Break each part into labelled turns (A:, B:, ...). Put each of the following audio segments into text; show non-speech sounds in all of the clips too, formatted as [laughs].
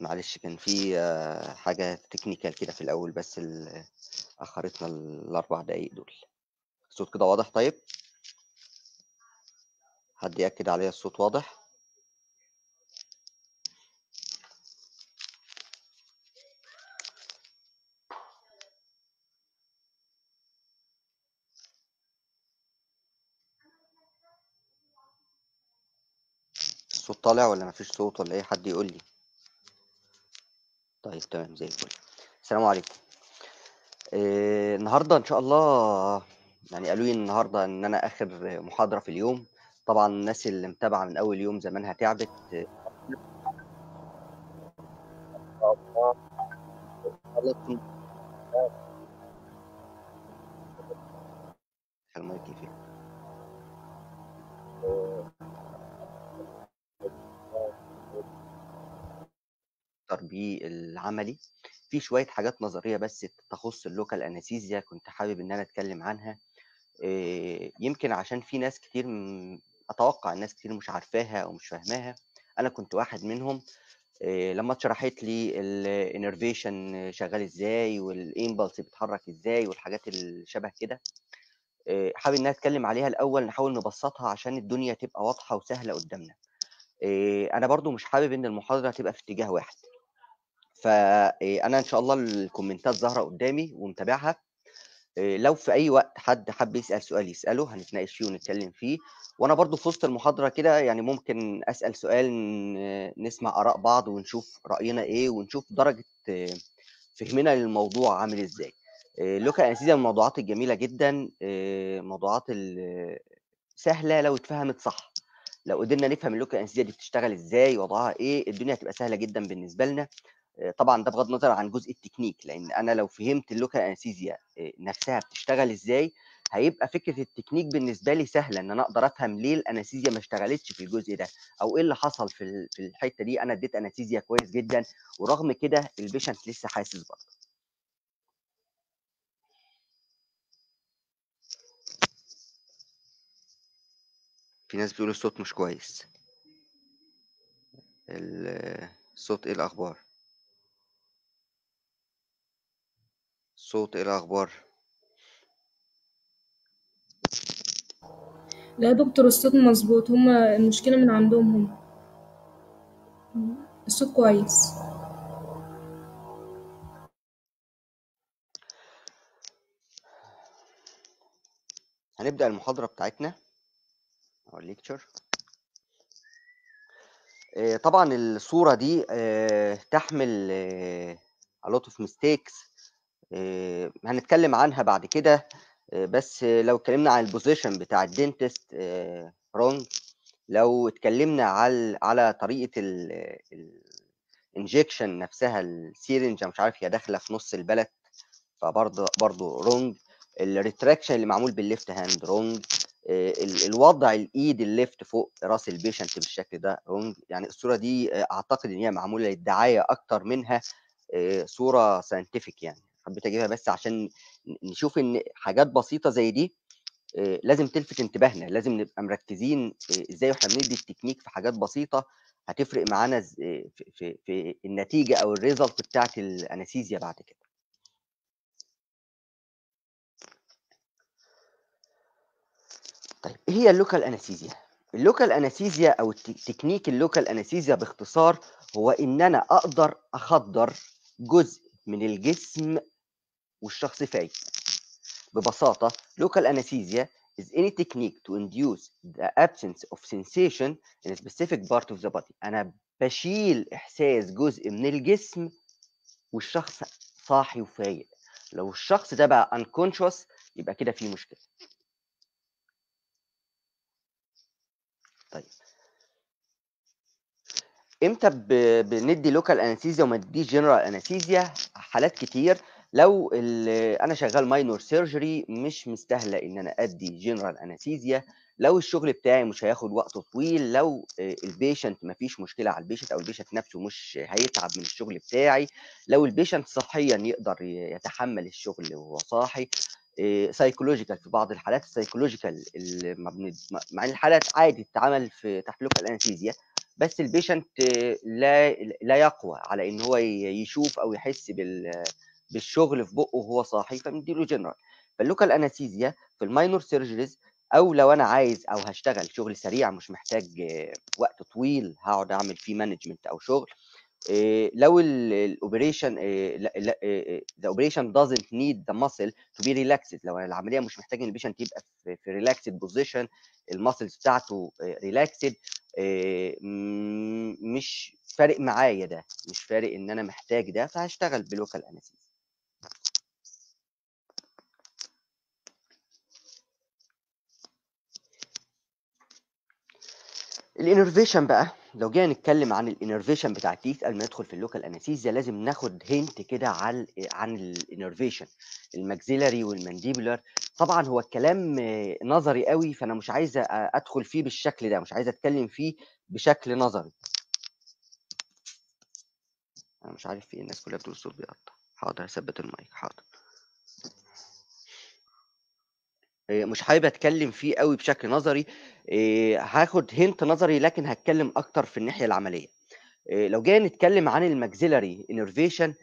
A: معلش كان في آه، حاجة تكنيكال كده في الأول بس اللي أخرتنا الأربع دقايق دول. الصوت كده واضح طيب؟ حد يأكد عليا الصوت واضح؟ الصوت طالع ولا مفيش صوت ولا إيه حد يقول لي؟ طيب تمام زي الفل. السلام عليكم. إيه النهارده إن شاء الله يعني قالوا لي النهارده إن أنا آخر محاضرة في اليوم. طبعا الناس اللي متابعة من أول يوم زمانها تعبت. المايك فين بيه العملي. في شوية حاجات نظرية بس تخص ال local anesthesia كنت حابب إن أنا أتكلم عنها. يمكن عشان في ناس كتير أتوقع الناس كتير مش عارفاها أو مش فاهماها. أنا كنت واحد منهم. لما اتشرحت لي ال innervation شغال إزاي وال impulse بيتحرك إزاي والحاجات اللي شبه كده حابب إن أنا أتكلم عليها الأول نحاول نبسطها عشان الدنيا تبقى واضحة وسهلة قدامنا. أنا برضو مش حابب إن المحاضرة تبقى في اتجاه واحد. فانا إن شاء الله الكومنتات ظاهرة قدامي ومتابعها. لو في أي وقت حد حب يسأل سؤال يسأله هنتناقش فيه ونتكلم فيه. وأنا برضو في وسط المحاضرة كده يعني ممكن أسأل سؤال نسمع آراء بعض ونشوف رأينا إيه ونشوف درجة فهمنا للموضوع عامل إزاي. local anesthesia من الموضوعات الجميلة جدا. موضوعات سهلة لو اتفهمت صح. لو قدرنا نفهم ال local anesthesia دي بتشتغل إزاي وضعها إيه الدنيا هتبقى سهلة جدا بالنسبة لنا. طبعا ده بغض النظر عن جزء التكنيك لأن أنا لو فهمت ال local anesthesia نفسها بتشتغل إزاي هيبقى فكرة التكنيك بالنسبة لي سهلة إن أنا أقدر أفهم ليه ال anesthesia ما اشتغلتش في الجزء ده أو إيه اللي حصل في في الحتة دي. أنا اديت anesthesia كويس جدا ورغم كده البيشنت لسه حاسس برضه. في ناس بتقول الصوت مش كويس. ال- الصوت إيه الأخبار؟ الصوت إيه الأخبار؟
B: لا يا دكتور الصوت مظبوط. هما المشكلة من عندهم هم. الصوت كويس.
A: هنبدأ المحاضرة بتاعتنا أو ال lecture آه، طبعا الصورة دي آه، تحمل آه، a lot of mistakes. هنتكلم عنها بعد كده. آه، بس لو اتكلمنا عن ال position بتاع ال dentist wrong لو اتكلمنا على على طريقة ال injection نفسها ال syringe مش عارف هي داخلة في نص ال palate فبرضه برضه wrong. ال retraction اللي معمول بال left hand wrong. الوضع الإيد ال left فوق رأس ال patient بالشكل ده wrong. يعني الصورة دي آه، أعتقد إن هي معمولة للدعاية أكتر منها آه، صورة scientific يعني. حبيت أجيبها بس عشان نشوف إن حاجات بسيطة زي دي لازم تلفت انتباهنا لازم نبقى مركزين إزاي وإحنا بندي التكنيك في حاجات بسيطة هتفرق معانا في, في, في النتيجة أو ال result بتاعت ال anesthesia بعد كده. طيب إيه هي ال local anesthesia؟ ال local anesthesia أو technique ال local anesthesia باختصار هو إن أنا أقدر أخدر جزء من الجسم والشخص فايق ببساطة local anesthesia is any technique to induce the absence of sensation in a specific part of the body. أنا بشيل إحساس جزء من الجسم والشخص صاحي وفايق لو الشخص ده بقى unconscious يبقى كده في مشكلة. طيب. إمتى بندي local anesthesia وما نديش general anesthesia حالات كتير. لو أنا شغال minor surgery مش مستاهلة إن أنا أدي general anesthesia لو الشغل بتاعي مش هياخد وقت طويل لو ال patient ما فيش مشكلة على ال patient أو ال patient نفسه مش هيتعب من الشغل بتاعي لو ال patient صحيا يقدر يتحمل الشغل وهو صاحي psychological في بعض الحالات ال psychological مع إن الحالات عادي تتعمل في تحت local anesthesia بس ال patient لا لا يقوى على إن هو يشوف أو يحس بال بالشغل في بقه وهو صاحي فبنديله جنرال فال local anesthesia في ال minor surgeries أو لو أنا عايز أو هشتغل شغل سريع مش محتاج آه، وقت طويل هقعد أعمل فيه management أو شغل إيه، لو ال operation the operation doesn't need the muscle to be relaxed. لو العملية مش محتاج إن ال patient يبقى في, relaxed position ال muscles بتاعته relaxed مش فارق معايا ده مش فارق إن أنا محتاج ده فهشتغل ب local anesthesia ال innervation بقى لو جينا نتكلم عن ال innervation بتاع ال teeth قبل ما ندخل في ال local anesthesia لازم ناخد hint كده عن عن ال innervation ال maxillary وال mandibular. طبعا هو الكلام نظري قوي فأنا مش عايز أدخل فيه بالشكل ده مش عايز أتكلم فيه بشكل نظري. أنا مش عارف في إيه، الناس كلها بتقول الصوت بيقطع. حاضر اثبت المايك حاضر. إيه، مش حابب أتكلم فيه قوي بشكل نظري إيه، هاخد hint نظري لكن هتكلم أكتر في الناحية العملية. إيه، لو جينا نتكلم عن ال maxillary innervation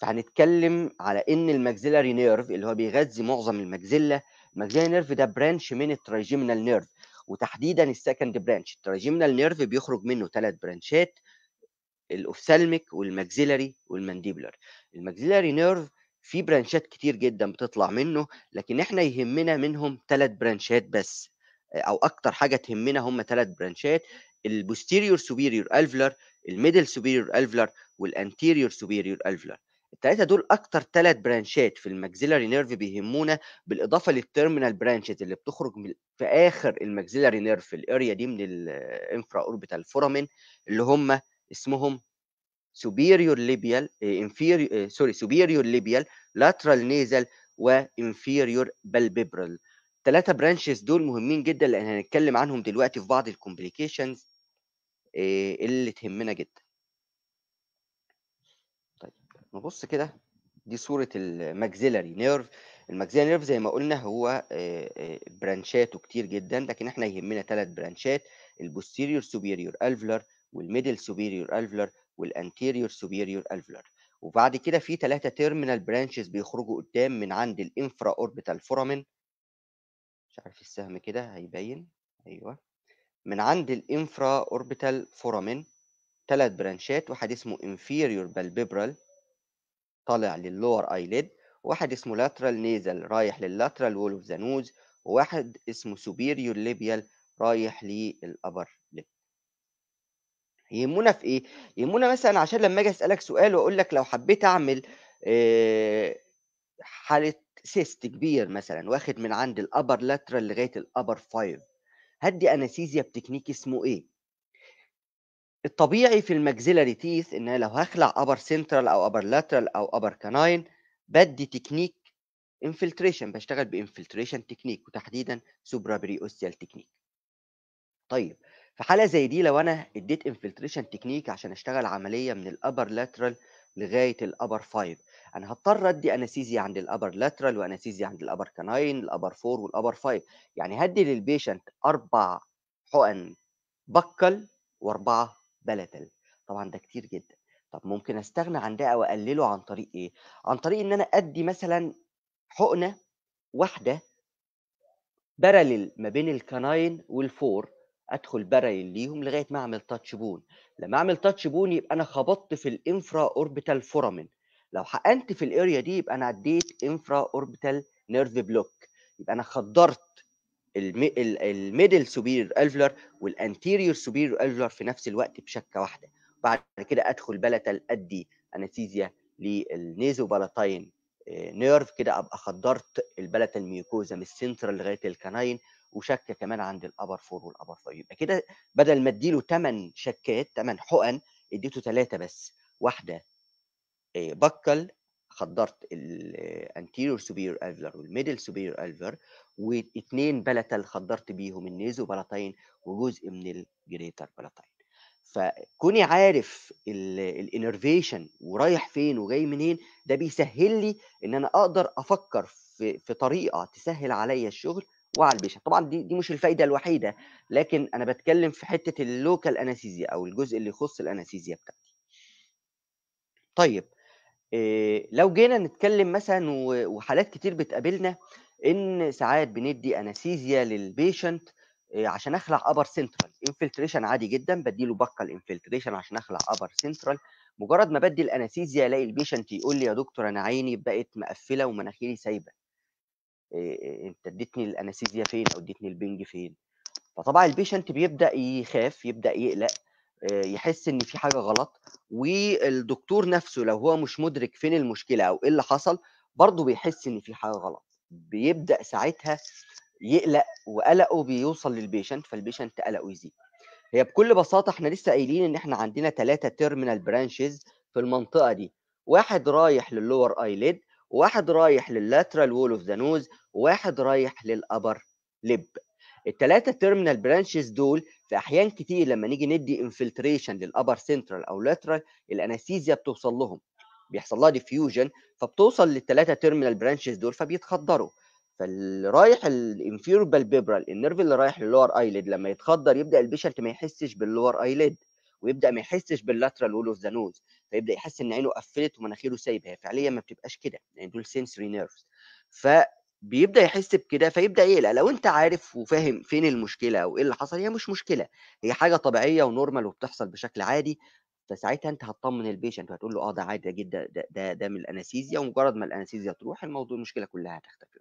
A: فهنتكلم على إن ال maxillary nerve اللي هو بيغذي معظم ال maxilla ال maxillary nerve ده branch من ال trigeminal nerve وتحديدا ال second branch ال trigeminal nerve بيخرج منه ثلاث branchات ال ophthalmic وال maxillary وال mandibular ال maxillary nerve في branchات كتير جدا بتطلع منه لكن إحنا يهمنا منهم ثلاث branchات بس أو أكتر حاجة تهمنا هم ثلاث branchات ال posterior superior alveolar ال middle superior alveolar وال anterior superior alveolar. الثلاثه دول أكتر ثلاث branchات في ال maxillary nerve بيهمونا بالإضافة لل terminal branches اللي بتخرج من في آخر ال maxillary nerve في ال area دي من ال infraorbital foramen اللي هم اسمهم superior labial eh, inferior eh, sorry superior labial lateral nasal و inferior palpebral. الثلاثه branches دول مهمين جدا لأن هنتكلم عنهم دلوقتي في بعض ال complications اللي تهمنا جدا. طيب نبص كده. دي صورة ال maxillary nerve. ال maxillary nerve زي ما قلنا هو آه، آه، branchاته كتير جدا لكن إحنا يهمنا ثلاث branchات ال posterior superior alveolar وال middle superior alveolar وال anterior superior alveolar وبعد كده في ثلاثة terminal branches بيخرجوا قدام من عند ال infraorbital foramen مش عارف السهم كده هيبين. أيوه. من عند ال infraorbital foramen ثلاث branchات واحد اسمه inferior palpebral طالع لل lower eyelid وواحد اسمه lateral nasal رايح لل lateral wall of the nose وواحد اسمه superior labial رايح لل upper يهمنا في إيه؟ يهمنا مثلا عشان لما آجي أسألك سؤال وأقول لك لو حبيت أعمل آه، حالة cyst كبير مثلا واخد من عند ال upper lateral لغاية ال upper 5 هدي anesthesia ب technique اسمه إيه؟ الطبيعي في ال maxillary teeth إن أنا لو هخلع upper central أو upper lateral أو upper canine بدي technique infiltration بشتغل ب infiltration technique وتحديدا supraperiosteal technique طيب في حالة زي دي لو أنا اديت infiltration technique عشان أشتغل عملية من ال upper lateral لغاية ال upper 5 أنا هضطر أدي أنستيزيا عند الابر لاترال وأنستيزيا عند الابر كاناين الابر 4 والابر 5 يعني هدي لل patient أربع حقن buccal وأربعة palatal طبعا ده كتير جدا. طب ممكن أستغنى عن ده أو أقلله عن طريق إيه؟ عن طريق إن أنا أدي مثلا حقنة واحدة parallel ما بين ال canine وال four أدخل parallel ليهم لغاية ما أعمل touch bone لما أعمل touch bone يبقى أنا خبطت في ال infraorbital foramen لو حقنت في ال area دي يبقى أنا اديت infraorbital nerve block يبقى أنا خدرت المي- ال- الmiddle superior alveolar وال anterior superior alveolar في نفس الوقت بشكة واحدة. بعد كده أدخل palatal أدي anesthesia لل nasopalatine nerve كده أبقى خدرت ال palatal mucosa من السنترال لغاية ال canine وشكه كمان عند ال upper four وال upper five يبقى كده بدل ما اديله 8 شكات 8 حقن اديته ثلاثة بس. واحدة آه، buccal خدرت ال anterior superior alveolar وال middle superior alveolar واثنين palatal خدرت بيهم ال nasopalatine وجزء من ال greater palatine. فكوني عارف ال innervation ورايح فين وجاي منين ده بيسهل لي إن أنا أقدر أفكر في في طريقة تسهل عليا الشغل وعلى ال patient طبعا دي دي مش الفايدة الوحيدة لكن أنا بتكلم في حتة ال local anesthesia أو الجزء اللي يخص ال anesthesia بتاعتي. طيب إيه لو جينا نتكلم مثلا وحالات كتير بتقابلنا إن ساعات بندي anesthesia لل patient إيه عشان أخلع upper central infiltration عادي جدا بديله buccal infiltration عشان أخلع upper central مجرد ما بدي ال anesthesia ألاقي ال patient يقول لي يا دكتور أنا عيني بقت مقفلة ومناخيري سايبة. أنت اديتني ال anesthesia فين أو اديتني البنج فين؟ فطبعا ال patient بيبدأ يخاف يبدأ يقلق يحس إن في حاجة غلط والدكتور نفسه لو هو مش مدرك فين المشكلة أو إيه اللي حصل برضه بيحس إن في حاجة غلط. بيبدأ ساعتها يقلق وقلقه بيوصل لل patient فال patient قلقه يزيد هي بكل بساطة إحنا لسه قايلين إن إحنا عندنا ثلاثة terminal branches في المنطقة دي. واحد رايح لل lower eyelid وواحد رايح لل lateral wall of the nose وواحد رايح لل upper lip الثلاثه terminal branches دول في أحيان كتير لما نيجي ندي infiltration لل upper central أو lateral ال anesthesia بتوصل لهم. بيحصل لها diffusion فبتوصل للثلاثه terminal branches دول فبيتخدروا. فاللي رايح ال inferior palpebral ال nerve اللي رايح لل lower eyelid لما يتخدر يبدأ ال patient ما يحسش بال lower eyelid ويبدأ ما يحسش بال lateral wall of the nose فيبدأ يحس إن عينه قفلت ومناخيره سايبة. هي فعليا ما بتبقاش كده يعني دول sensory nerves فبيبدأ يحس بكده فيبدأ يقلق. لو أنت عارف وفاهم فين المشكلة أو إيه اللي حصل هي مش مشكلة. هي حاجة طبيعية و normal وبتحصل بشكل عادي. فساعتها أنت هتطمن ال patient وهتقول له آه ده عادي جدا ده ده, ده من ال anesthesia ومجرد ما ال anesthesia تروح الموضوع المشكلة كلها هتختفي.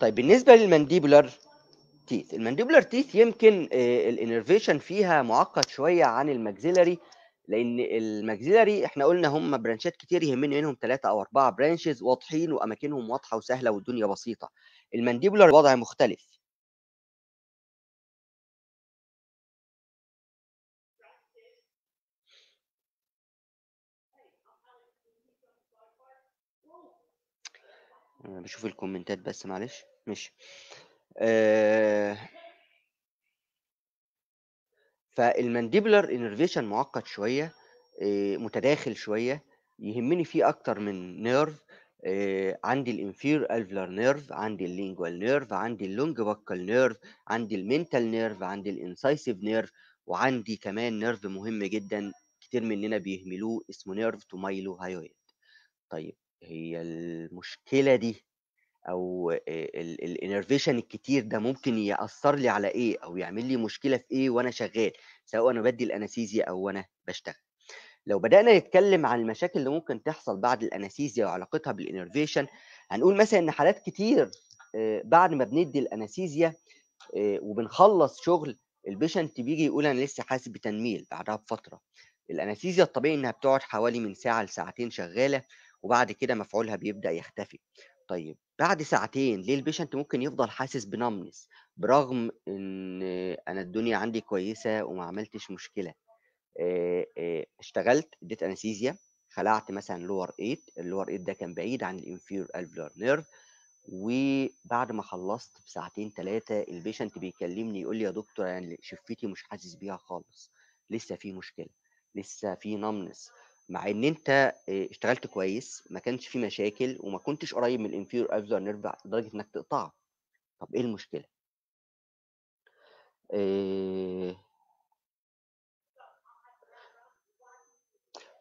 A: طيب بالنسبة لل mandibular teeth ال mandibular teeth يمكن ال innervation فيها معقد شوية عن ال maxillary لأن ال maxillary إحنا قلنا هم branch ات كتير يهمني منهم ثلاثة أو أربعة branches واضحين وأماكنهم واضحة وسهلة والدنيا بسيطة. ال mandibular وضع مختلف. بشوف ال comment ات بس معلش. ماشي. آه. فال mandibular innervation معقد شوية آه، متداخل شوية يهمني فيه أكتر من nerve آه، عندي ال inferior alveolar nerve عندي ال lingual nerve عندي ال long buccal nerve عندي ال mental nerve عندي ال incisive nerve وعندي كمان nerve مهم جدا كتير مننا بيهملوه اسمه nerve to mylohyoid طيب هي المشكلة دي أو ال innervation الكتير ده ممكن يأثر لي على إيه؟ أو يعمل لي مشكلة في إيه وأنا شغال؟ سواء أنا بدي ال anesthesia أو وأنا بشتغل لو بدأنا نتكلم عن المشاكل اللي ممكن تحصل بعد ال anesthesia وعلاقتها بال innervation هنقول مثلا إن حالات كتير بعد ما بندي ال anesthesia وبنخلص شغل ال patient بيجي يقول أنا لسه حاسس بتنميل بعدها بفترة. ال anesthesia الطبيعي إنها بتقعد حوالي من ساعة لساعتين شغالة وبعد كده مفعولها بيبدأ يختفي. طيب بعد ساعتين ليه ال patient ممكن يفضل حاسس ب numbness برغم إن أنا الدنيا عندي كويسة وما عملتش مشكلة. اشتغلت اديت anesthesia خلعت مثلا lower 8 ال lower 8 ده كان بعيد عن ال inferior alveolar nerve وبعد ما خلصت بساعتين ثلاثة ال patient بيكلمني يقول لي يا دكتور يعني شفتي مش حاسس بيها خالص لسه في مشكلة لسه في numbness مع إن أنت اشتغلت كويس ما كانش في مشاكل وما كنتش قريب من ال inferior alveolar nerve لدرجة إنك تقطعه. طب إيه المشكلة؟ آه،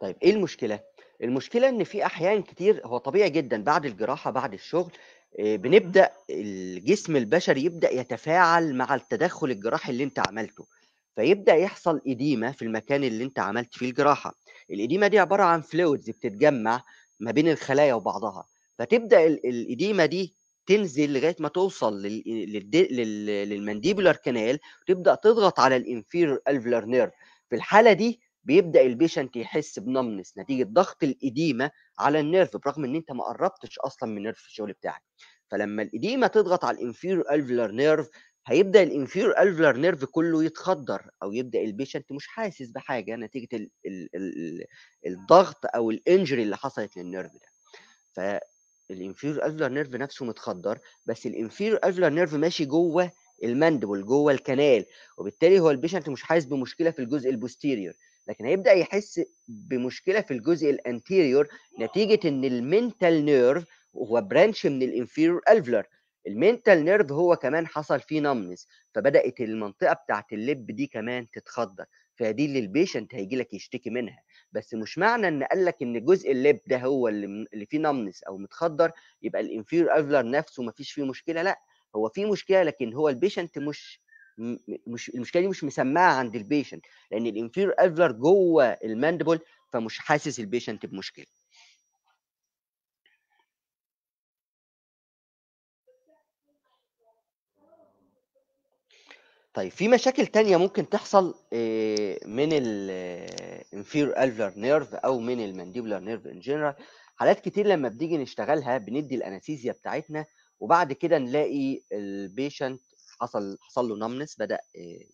A: طيب إيه المشكلة؟ المشكلة إن في أحيان كتير هو طبيعي جدا بعد الجراحة بعد الشغل آه، بنبدأ الجسم البشري يبدأ يتفاعل مع التدخل الجراحي اللي أنت عملته فيبدأ يحصل edema في المكان اللي أنت عملت فيه الجراحة. ال edema دي عبارة عن fluids بتتجمع ما بين الخلايا وبعضها فتبدأ ال- الاديمه دي تنزل لغاية ما توصل لل- للد- لل- لل mandibular canal وتبدأ تضغط على ال inferior alveolar nerve في الحالة دي بيبدأ ال patient يحس ب numbness نتيجة ضغط ال edema على ال nerve برغم إن أنت ما قربتش أصلا من ال nerve في الشغل بتاعك. فلما ال edema تضغط على ال inferior alveolar nerve هيبدأ ال inferior alveolar nerve كله يتخدر أو يبدأ ال patient مش حاسس بحاجة نتيجة ال ال ال الضغط أو ال injury اللي حصلت لل nerve ده. فال inferior alveolar nerve نفسه متخدر بس ال inferior alveolar nerve ماشي جوه ال mandible جوه ال canal وبالتالي هو ال patient مش حاسس بمشكلة في الجزء ال posterior لكن هيبدأ يحس بمشكلة في الجزء ال anterior نتيجة إن ال mental nerve هو branch من ال inferior alveolar ال mental nerve هو كمان حصل فيه numbness فبدأت المنطقة بتاعت ال lip دي كمان تتخدر فدي اللي ال patient هيجي لك يشتكي منها. بس مش معنى إن قال لك إن جزء ال lip ده هو اللي, فيه numbness أو متخدر يبقى ال inferior alveolar نفسه ما فيش فيه مشكلة لأ. هو في مشكلة لكن هو ال patient مش مش المشكلة دي مش مسمعه عند ال patient لأن ال inferior alveolar جوه ال mandible فمش حاسس ال patient بمشكلة. طيب في مشاكل تانية ممكن تحصل من ال inferior alveolar nerve أو من ال mandibular nerve in general حالات كتير لما بنيجي نشتغلها بندي ال anesthesia بتاعتنا وبعد كده نلاقي ال patient حصل حصل له numbness بدأ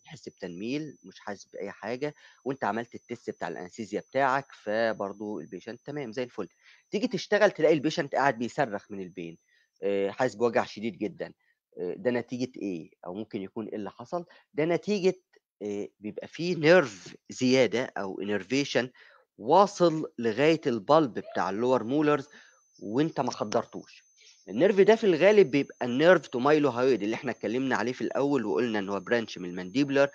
A: يحس بتنميل مش حاسس بأي حاجة وأنت عملت ال test بتاع ال anesthesia بتاعك فبرضه ال patient تمام زي الفل. تيجي تشتغل تلاقي ال patient قاعد بيصرخ من ال pain حاسس بوجع شديد جدا. ده نتيجة إيه؟ أو ممكن يكون إيه اللي حصل؟ ده نتيجة بيبقى فيه nerve زيادة أو innervation واصل لغاية ال pulp بتاع ال lower molars وأنت ما خدرتوش ال nerve ده في الغالب بيبقى ال nerve to mylohyoid اللي إحنا اتكلمنا عليه في الأول وقلنا إن هو branch من ال mandibular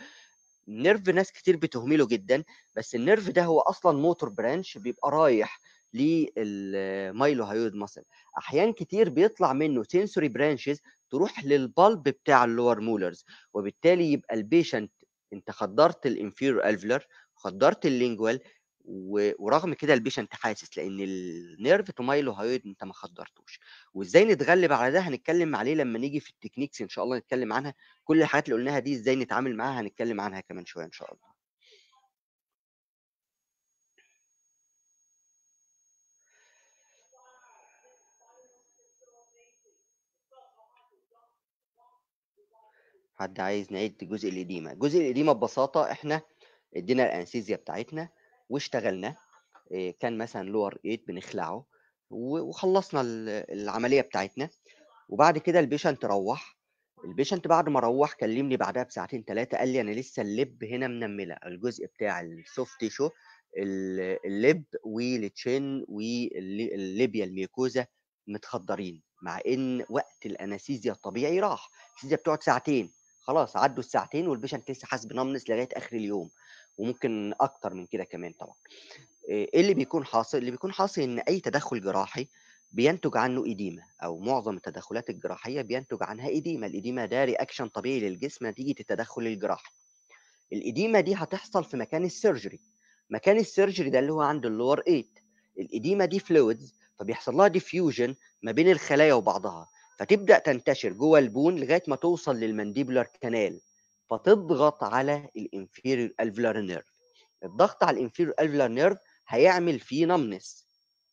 A: nerve ناس كتير بتهمله جدا بس ال nerve ده هو أصلا motor branch بيبقى رايح لل mylohyoid muscle احيان كتير بيطلع منه sensory branches تروح لل pulp بتاع ال lower molars وبالتالي يبقى ال patient أنت خدرت ال inferior alveolar خدرت ال lingual ورغم كده ال patient حاسس لأن ال nerve to mylohyoid أنت ما خدرتوش. وإزاي نتغلب على ده؟ هنتكلم عليه لما نيجي في ال techniques إن شاء الله نتكلم عنها. كل الحاجات اللي قلناها دي إزاي نتعامل معاها؟ هنتكلم عنها كمان شوية إن شاء الله. حد عايز نعيد جزء الإديمة جزء الإديمة ببساطة إحنا ادينا الأنستيزيا بتاعتنا واشتغلنا كان مثلا لور 8 بنخلعه وخلصنا العملية بتاعتنا. وبعد كده ال patient روح. ال patient بعد ما روح كلمني بعدها بساعتين ثلاثة قال لي أنا لسه ال lip هنا منملة. الجزء بتاع ال soft tissue ال lip وال chin وال labial mucosa متخدرين مع إن وقت ال anesthesia الطبيعي راح. ال anesthesia بتقعد ساعتين. خلاص عدوا الساعتين وال patient لسه حاسس ب numbness لغاية آخر اليوم وممكن أكتر من كده كمان طبعا. إيه اللي بيكون حاصل؟ اللي بيكون حاصل إن أي تدخل جراحي بينتج عنه إديمة أو معظم التدخلات الجراحية بينتج عنها إديمة. الإديمة ده reaction طبيعي للجسم نتيجة التدخل الجراحي. الإديمة دي هتحصل في مكان ال surgery مكان ال surgery ده اللي هو عند ال lower 8 الإديمة دي fluids فبيحصل لها diffusion ما بين الخلايا وبعضها. فتبدأ تنتشر جوه ال bone لغاية ما توصل لل mandibular canal فتضغط على ال inferior alveolar nerve. الضغط على ال inferior alveolar nerve هيعمل فيه numbness.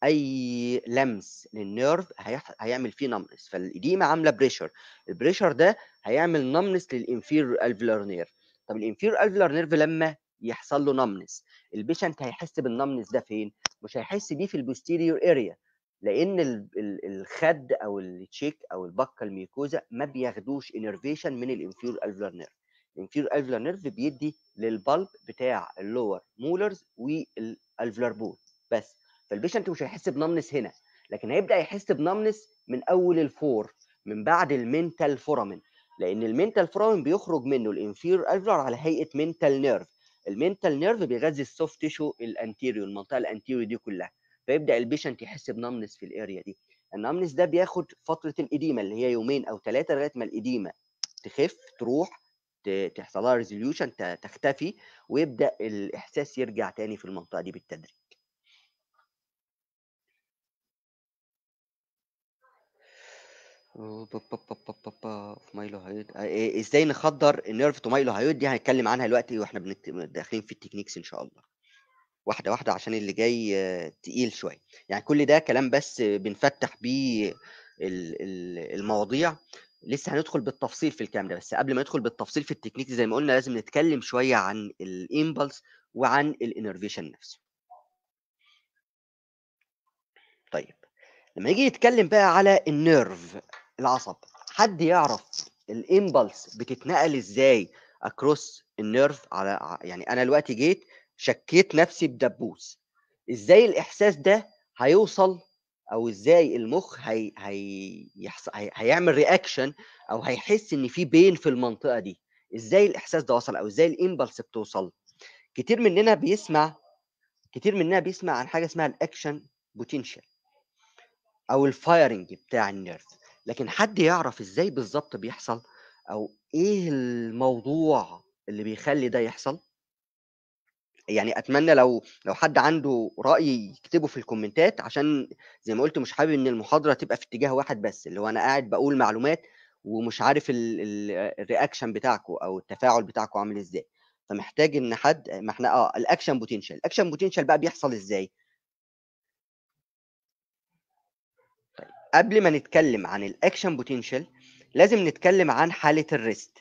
A: أي لمس لل nerve هيعمل فيه numbness. فالإديمة عاملة pressure ال pressure ده هيعمل numbness لل inferior alveolar nerve. طب ال inferior alveolar nerve لما يحصل له numbness ال patient هيحس بال numbness ده فين؟ مش هيحس بيه في ال posterior area لأن الخد أو ال cheek أو ال buccal mucosa ما بياخدوش innervation من ال inferior alveolar nerve ال inferior alveolar nerve بيدي لل pulp بتاع ال lower molars وال alveolar bone بس. فال patient مش هيحس ب numbness هنا. لكن هيبدأ يحس ب numbness من أول ال four من بعد ال mental foramen لأن ال mental foramen بيخرج منه ال inferior alveolar على هيئة mental nerve ال mental nerve بيغذي ال soft tissue ال anterior المنطقة ال anterior دي كلها. فيبدأ ال patient يحس ب numbness في ال area دي. ال numbness ده بياخد فترة الإديمة اللي هي يومين أو ثلاثة لغاية ما الإديمة تخف تروح تحصل لها resolution تختفي ويبدأ الإحساس يرجع تاني في المنطقة دي بالتدريج. mylohyoid إزاي نخدر ال nerve to mylohyoid دي هنتكلم عنها دلوقتي وإحنا داخلين في ال techniques إن شاء الله. واحدة واحدة عشان اللي جاي تقيل شوية. يعني كل ده كلام بس بنفتح بيه المواضيع. لسه هندخل بالتفصيل في الكلام ده بس قبل ما ندخل بالتفصيل في التكنيك زي ما قلنا لازم نتكلم شوية عن ال impulse وعن ال innervation نفسه. طيب لما نيجي نتكلم بقى على ال nerve العصب حد يعرف ال impulse بتتنقل إزاي across ال nerve على يعني أنا دلوقتي جيت شكيت نفسي بدبوس. إزاي الإحساس ده هيوصل أو إزاي المخ هي هي يحص... هي... هيعمل reaction أو هيحس إن في pain في المنطقة دي؟ إزاي الإحساس ده وصل أو إزاي ال impulse بتوصل؟ كتير مننا بيسمع كتير مننا بيسمع عن حاجة اسمها ال action potential أو ال firing بتاع ال nerve. لكن حد يعرف إزاي بالظبط بيحصل أو إيه الموضوع اللي بيخلي ده يحصل؟ يعني أتمنى لو لو حد عنده رأي يكتبه في الكومنتات عشان زي ما قلت مش حابب إن المحاضرة تبقى في اتجاه واحد بس اللي هو أنا قاعد بقول معلومات ومش عارف ال- ال- ال reaction بتاعكم أو التفاعل بتاعكم عامل إزاي. فمحتاج إن حد ما إحنا آه ال action potential ال action potential بقى بيحصل إزاي؟ قبل ما نتكلم عن ال action potential لازم نتكلم عن حالة ال rest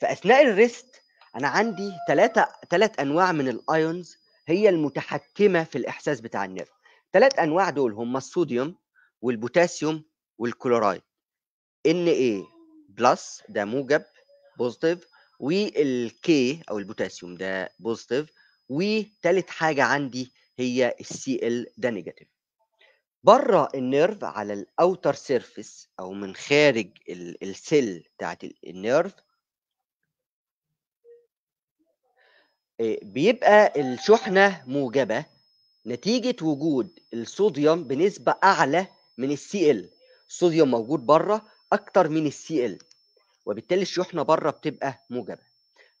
A: فأثناء ال rest أنا عندي ثلاثة ثلاث أنواع من ال ions هي المتحكمة في الإحساس بتاع ال nerve. ثلاث أنواع دول هم الصوديوم والبوتاسيوم وال chloride. NA plus ده موجب positive وال K أو البوتاسيوم ده positive وثالث حاجة عندي هي ال CL ده negative بره ال nerve على ال outer surface أو من خارج ال- ال cell بتاعت ال- ال nerve إيه، بيبقى الشحنة موجبة. نتيجة وجود الصوديوم بنسبة أعلى من ال CL. الصوديوم موجود بره أكتر من ال CL وبالتالي الشحنة بره بتبقى موجبة.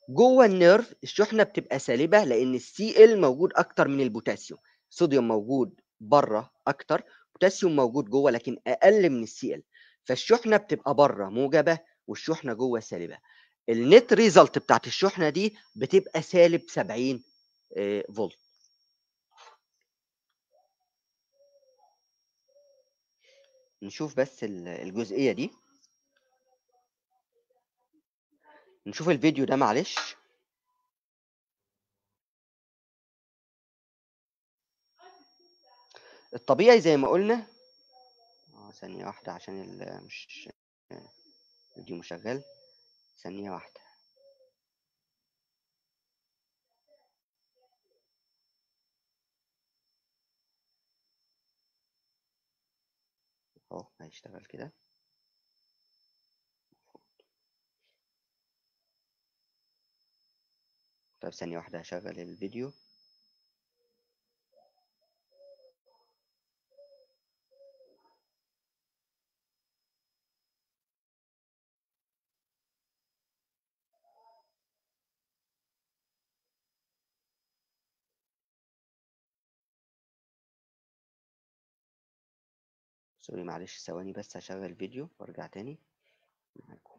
A: جوه ال nerve الشحنة بتبقى سالبة لأن ال CL موجود أكتر من البوتاسيوم. الصوديوم موجود بره أكتر بوتاسيوم موجود جوه لكن أقل من ال Cl. فالشحنة بتبقى بره موجبة والشحنة جوه سالبة. ال net result بتاعت الشحنة دي بتبقى سالب 70 آه، فولت. نشوف بس ال- الجزئية دي. نشوف الفيديو ده معلش. الطبيعي زي ما قلنا. آه ثانية واحدة عشان مش الفيديو مش شغال ثانية واحدة. أهو هيشتغل كده. طب ثانية واحدة هشغل الفيديو. سوري معلش ثواني بس هشغل الفيديو وارجع تاني. معاكم.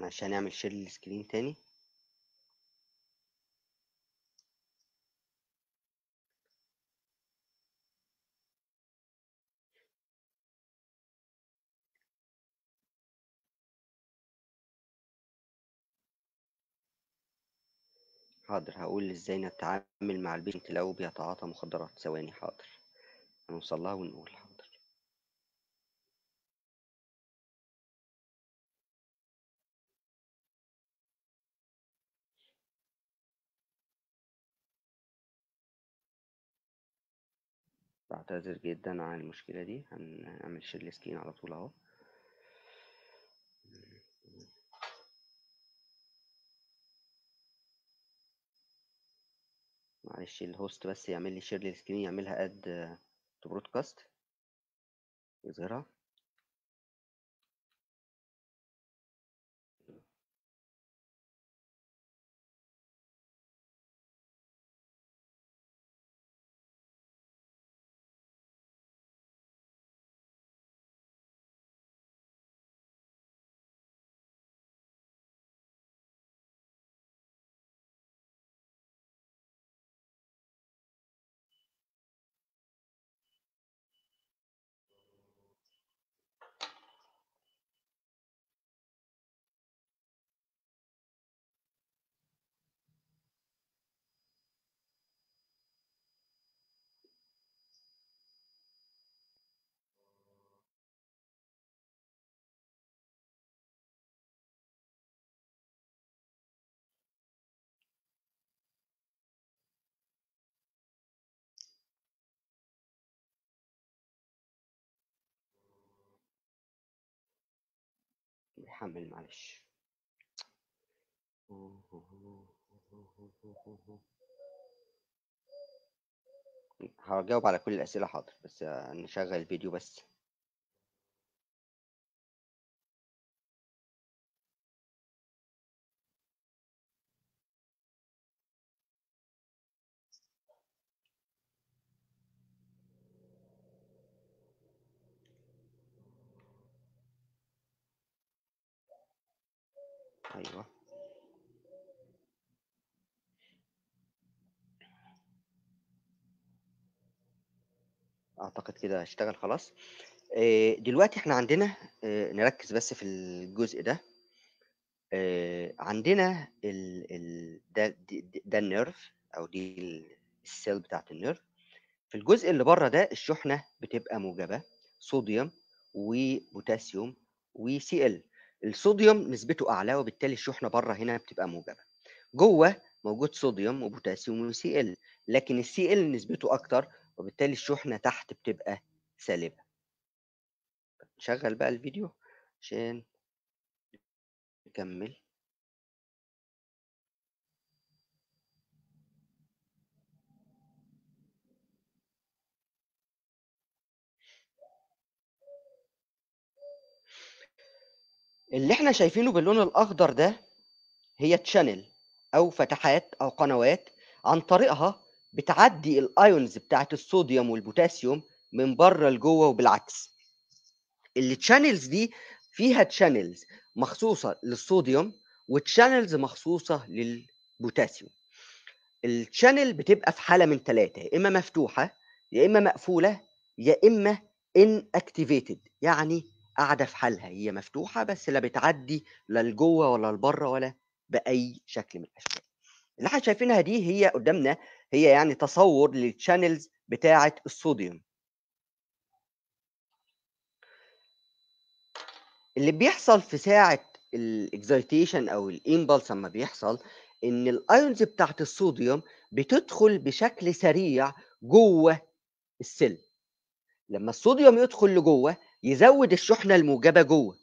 A: معلش هنعمل share لل screen تاني. حاضر هقول إزاي نتعامل مع ال patient لو بيتعاطى مخدرات. ثواني حاضر. هنوصل لها ونقول حاضر بعتذر جدا عن المشكلة دي. هنعمل شير للسكرين على طول أهو. معلش الهوست بس يعمل لي شير للسكرين يعملها اد تو برودكاست يظهرها. بيحمل معلش. هجاوب على كل الأسئلة حاضر بس نشغل الفيديو بس. أيوه. أعتقد كده اشتغل خلاص. آه، دلوقتي إحنا عندنا آه، نركز بس في الجزء ده. آه، عندنا ال ال ده ال nerve أو دي ال- ال cell بتاعت ال nerve. في الجزء اللي بره ده الشحنة بتبقى موجبة صوديوم وبوتاسيوم و Cl. الصوديوم نسبته أعلى وبالتالي الشحنة بره هنا بتبقى موجبة. جوه موجود صوديوم وبوتاسيوم و Cl لكن ال Cl نسبته أكتر وبالتالي الشحنة تحت بتبقى سالبة. نشغل بقى الفيديو عشان نكمل. اللي إحنا شايفينه باللون الأخضر ده هي channel أو فتحات أو قنوات عن طريقها بتعدي ال ions بتاعت الصوديوم والبوتاسيوم من بره لجوه وبالعكس. ال channels دي فيها channels مخصوصة للصوديوم و channels مخصوصة للبوتاسيوم. ال channel بتبقى في حالة من ثلاثة يا إما مفتوحة يا إما مقفولة يا إما inactivated يعني قاعدة في حالها هي مفتوحة بس لا بتعدي لا لجوه ولا لبره ولا بأي شكل من الأشكال. اللي إحنا شايفينها دي هي قدامنا هي يعني تصور لل channels بتاعة الصوديوم. اللي بيحصل في ساعة ال excitation أو ال impulse لما بيحصل إن ال ions بتاعت الصوديوم بتدخل بشكل سريع جوه ال cell لما الصوديوم يدخل لجوه يزود الشحنة الموجبة جوه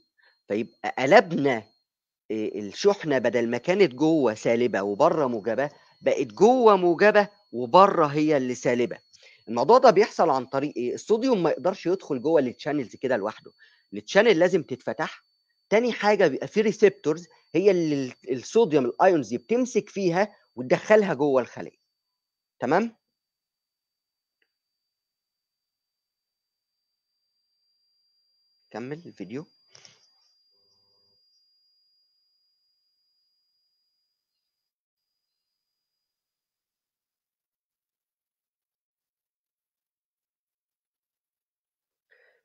A: فيبقى قلبنا الشحنة بدل ما كانت جوه سالبة وبره موجبة بقت جوه موجبة وبره هي اللي سالبة. الموضوع ده بيحصل عن طريق إيه؟ الصوديوم ما يقدرش يدخل جوه ال channels كده لوحده. ال channel لازم تتفتح. تاني حاجة بيبقى في receptors هي اللي ال- الصوديوم الايونز بتمسك فيها وتدخلها جوه الخليه تمام؟ كمل الفيديو.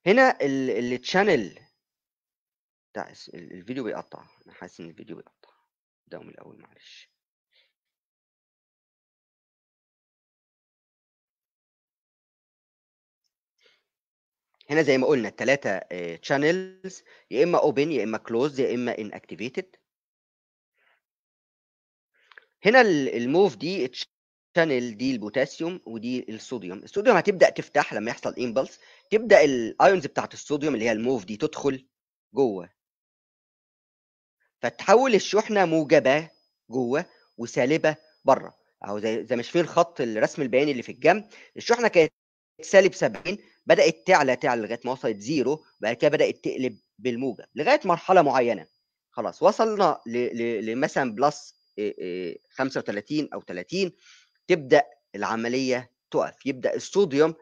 A: هنا ال- الفيديو بيقطع. أنا حاسس إن الفيديو بيقطع. ده من الأول معلش. هنا زي ما قلنا الثلاثه channels يا إما open يا إما close يا إما inactivated هنا ال- الموف دي ال channel دي البوتاسيوم ودي الصوديوم. الصوديوم هتبدأ تفتح لما يحصل impulse تبدأ ال ions بتاعت الصوديوم اللي هي الموف دي تدخل جوه. فتحول الشحنة موجبة جوه وسالبة برة. أهو زي زي ما شايفين الخط الرسم البياني اللي في الجنب. الشحنة كانت سالب 70 بدأت تعلى تعلى لغاية ما وصلت zero بعد كده بدأت تقلب بالموجب لغاية مرحلة معينة. خلاص وصلنا لمثلا plus إيه إيه 35 أو 30 تبدأ العملية تقف. يبدأ الصوديوم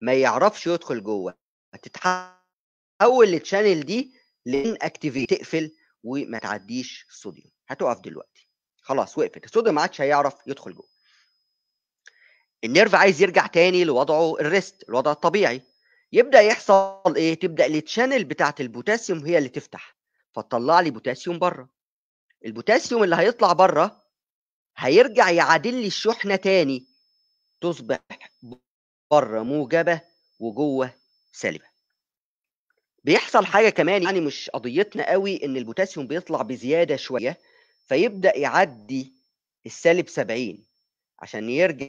A: ما يعرفش يدخل جوه. هتتحول لل channel دي ل inactivate تقفل وما تعديش الصوديوم. هتقف دلوقتي. خلاص وقفت. الصوديوم ما عادش هيعرف يدخل جوه. ال nerve عايز يرجع تاني لوضعه ال rest الوضع الطبيعي. يبدأ يحصل إيه؟ تبدأ ال channel بتاعه البوتاسيوم هي اللي تفتح فتطلع لي بوتاسيوم برة. البوتاسيوم اللي هيطلع برة هيرجع يعادل لي الشحنة تاني تصبح برة موجبة وجوه سالبة. بيحصل حاجة كمان يعني مش قضيتنا قوي إن البوتاسيوم بيطلع بزيادة شوية فيبدأ يعدي السالب 70 عشان يرجع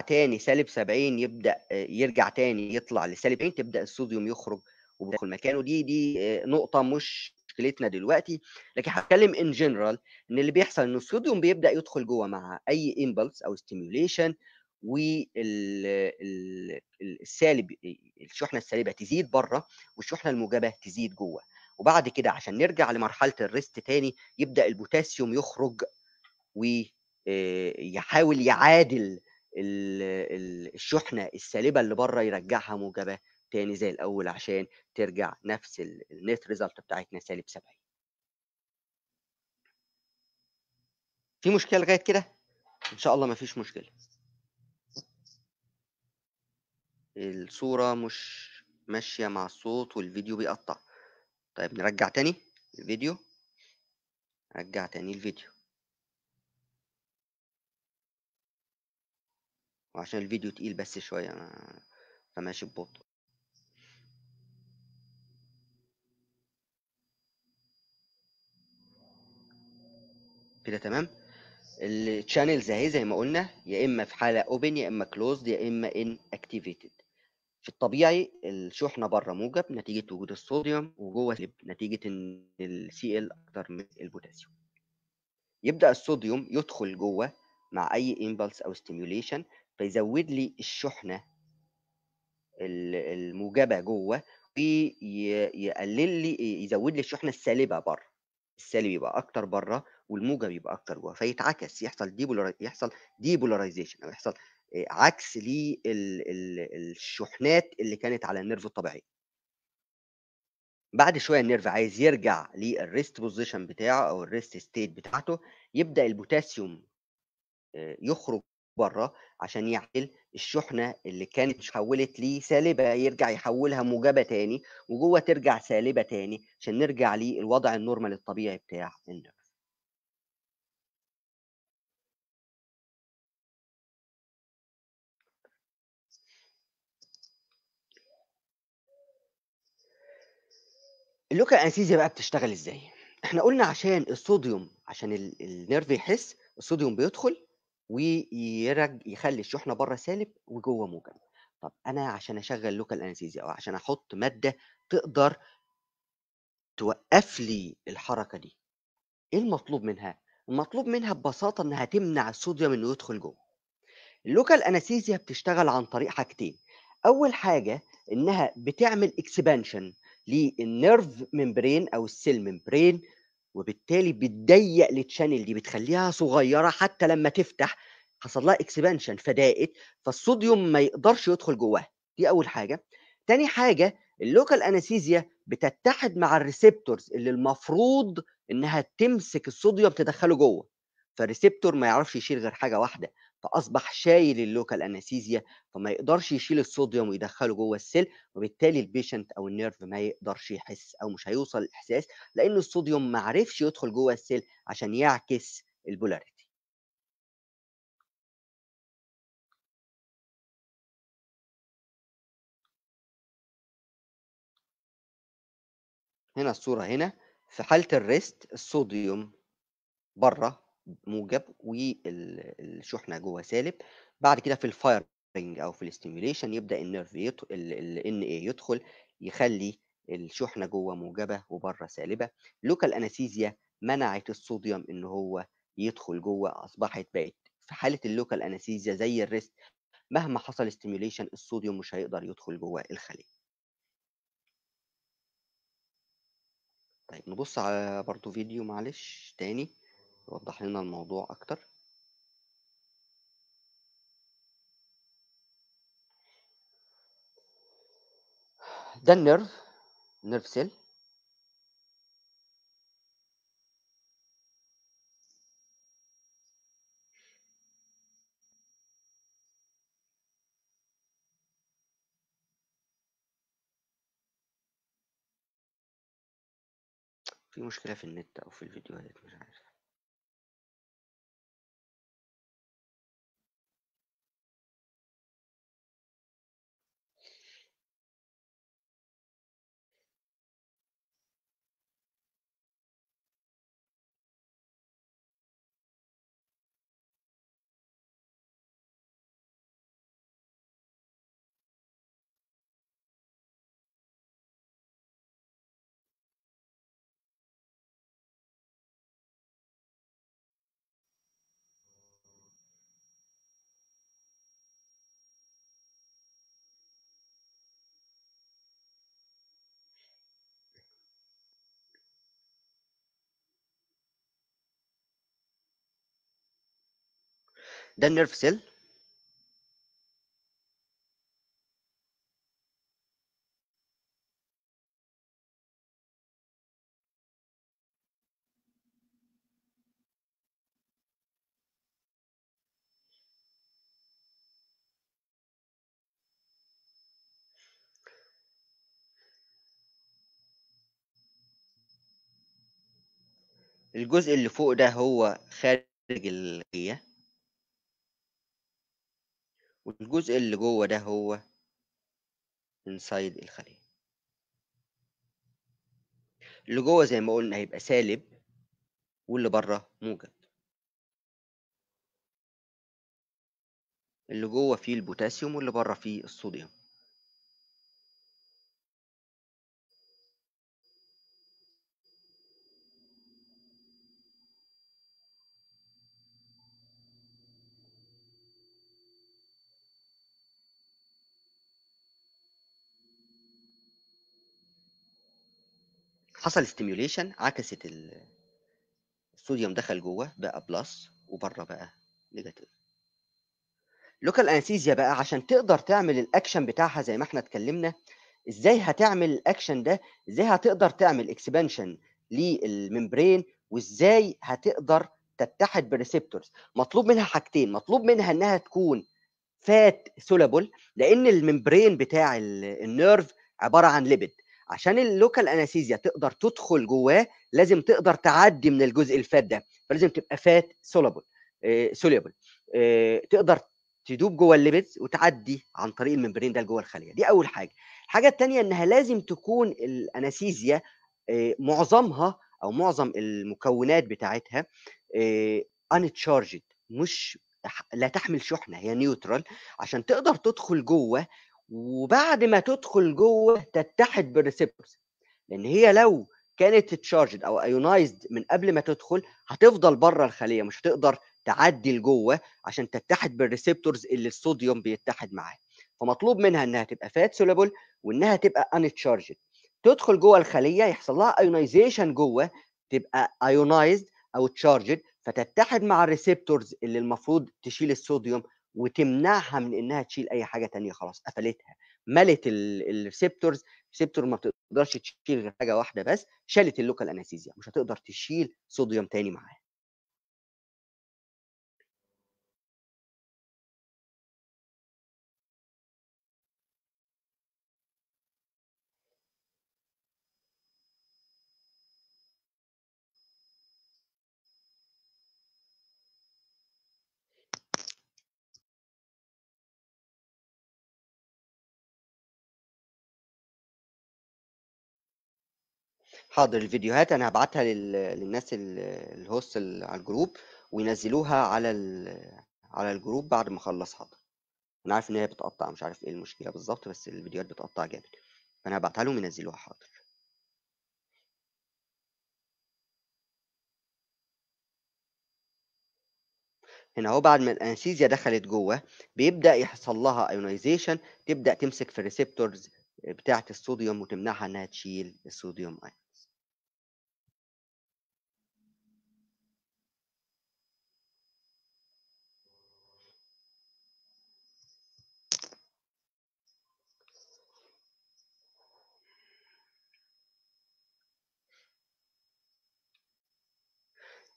A: تاني سالب 70 يبدأ يرجع تاني يطلع لسالب 70 تبدأ الصوديوم يخرج ويدخل مكانه. دي دي نقطة مش مشكلتنا دلوقتي. لكن هتكلم in general إن اللي بيحصل إن الصوديوم بيبدأ يدخل جوه مع أي impulse أو stimulation والسالب الشحنة السالبة تزيد برة والشحنة الموجبة تزيد جوه. وبعد كده عشان نرجع لمرحلة ال rest تاني يبدأ البوتاسيوم يخرج ويحاول يعادل الشحنة السالبة اللي بره يرجعها موجبة تاني زي الأول عشان ترجع نفس النت ريزلت بتاعتنا سالب 70 في مشكلة لغاية كده؟ إن شاء الله ما فيش مشكلة. الصورة مش ماشية مع الصوت والفيديو بيقطع. طيب نرجع تاني الفيديو؟ رجع تاني الفيديو. وعشان الفيديو تقيل بس شوية فماشي ببطء. كده تمام؟ ال channels أهي زي ما قلنا يا إما في حالة open يا إما closed يا إما inactivated في الطبيعي الشحنة بره موجب نتيجة وجود الصوديوم وجوه سلب نتيجة إن ال Cl أكتر من البوتاسيوم يبدأ الصوديوم يدخل جوه مع أي impulse أو stimulation فيزود لي الشحنة الموجبة جوه ويقلل لي يزود لي الشحنة السالبة بره. السالب يبقى أكتر بره والموجب يبقى أكتر جوه. فيتعكس يحصل depolar يحصل depolarization أو يحصل عكس للشحنات اللي كانت على ال nerve الطبيعي. بعد شوية ال nerve عايز يرجع لل rest position بتاعه أو ال rest state بتاعته يبدأ البوتاسيوم يخرج بره عشان يعمل الشحنة اللي كانت حولت لي سالبة يرجع يحولها موجبة تاني وجوه ترجع سالبة تاني عشان نرجع للوضع ال normal الطبيعي بتاع ال nerve ال local anesthesia بقى بتشتغل إزاي؟ إحنا قلنا عشان الصوديوم عشان ال nerve يحس الصوديوم بيدخل ويرج يخلي الشحنة بره سالب وجوه موجب. طب أنا عشان أشغل local anesthesia أو عشان أحط مادة تقدر توقف لي الحركة دي إيه المطلوب منها؟ المطلوب منها ببساطة إنها تمنع الصوديوم إنه يدخل جوه. ال local anesthesia بتشتغل عن طريق حاجتين. أول حاجة إنها بتعمل expansion لل nerve membrane أو ال cell membrane وبالتالي بتضيق ال channel دي بتخليها صغيرة حتى لما تفتح حصل لها expansion فضاقت فالصوديوم ما يقدرش يدخل جواها. دي أول حاجة. تاني حاجة ال local anesthesia بتتحد مع ال receptors اللي المفروض إنها تمسك الصوديوم تدخله جوه. فال receptor ما يعرفش يشيل غير حاجة واحدة. فأصبح شايل ال local anesthesia فما يقدرش يشيل الصوديوم ويدخله جوه ال cell وبالتالي ال patient أو ال nerve ما يقدرش يحس أو مش هيوصل الإحساس لأن الصوديوم ما عرفش يدخل جوه ال cell عشان يعكس ال polarity هنا الصورة هنا في حالة ال rest الصوديوم برة. موجب والشحنة جوه سالب. بعد كده في ال firing أو في ال stimulation يبدأ ال nerve ال Na يدخل يخلي الشحنة جوه موجبة وبره سالبة. local anesthesia منعت الصوديوم إن هو يدخل جوه أصبحت بقت في حالة ال local anesthesia زي ال rest مهما حصل stimulation الصوديوم مش هيقدر يدخل جوه الخلية. طيب نبص على برضو فيديو معلش تاني. يوضح لنا الموضوع أكتر؟ ده ال nerve nerve cell. في مشكلة في النت أو في الفيديوهات مش عارف. ده النيرف سيل. الجزء اللي فوق ده هو خارج الخلية والجزء اللي جوه ده هو inside الخلية. اللي جوه زي ما قلنا هيبقى سالب واللي بره موجب. اللي جوه فيه البوتاسيوم واللي بره فيه الصوديوم. حصل stimulation عكست ال- الصوديوم دخل جوه بقى plus وبره بقى negative local anesthesia بقى عشان تقدر تعمل الاكشن بتاعها زي ما إحنا اتكلمنا إزاي هتعمل الاكشن ده؟ إزاي هتقدر تعمل expansion لل membrane وازاي هتقدر تتحد بال receptors مطلوب منها حاجتين مطلوب منها انها تكون fat soluble لأن ال membrane بتاع ال- nerve عبارة عن lipid عشان ال local anesthesia تقدر تدخل جواه لازم تقدر تعدي من الجزء ال fat ده. فلازم تبقى fat soluble soluble تقدر تدوب جوه ال lipids وتعدي عن طريق ال membrane ده لجوه الخلية. دي أول حاجة. الحاجة الثانية إنها لازم تكون ال anesthesia آه، معظمها أو معظم المكونات بتاعتها uncharged مش لا تحمل شحنة هي neutral عشان تقدر تدخل جوه وبعد ما تدخل جوه تتحد بال receptors لأن هي لو كانت charged أو ionized من قبل ما تدخل هتفضل بره الخلية مش هتقدر تعدي لجوه عشان تتحد بال receptors اللي الصوديوم بيتحد معاه. فمطلوب منها إنها تبقى fat soluble وإنها تبقى uncharged تدخل جوه الخلية يحصل لها ionization جوه تبقى ionized أو charged فتتحد مع ال receptors اللي المفروض تشيل الصوديوم وتمنعها من إنها تشيل أي حاجة تانية خلاص قفلتها. ملت ال receptors ال receptor ما بتقدرش تشيل غير حاجة واحدة بس شالت ال local anesthesia مش هتقدر تشيل صوديوم تاني معاها. حاضر الفيديوهات أنا هبعتها لل... للناس ال- host ال- على ال group وينزلوها على. على ال group بعد ما أخلص حاضر. أنا عارف إن هي بتقطع مش عارف إيه المشكلة بالظبط بس الفيديوهات بتقطع جامد. فأنا هبعتها لهم ينزلوها حاضر. هنا أهو بعد ما ال anesthesia دخلت جوه بيبدأ يحصل لها ionization تبدأ تمسك في ال receptors بتاعة الصوديوم وتمنعها إنها تشيل الصوديوم ايون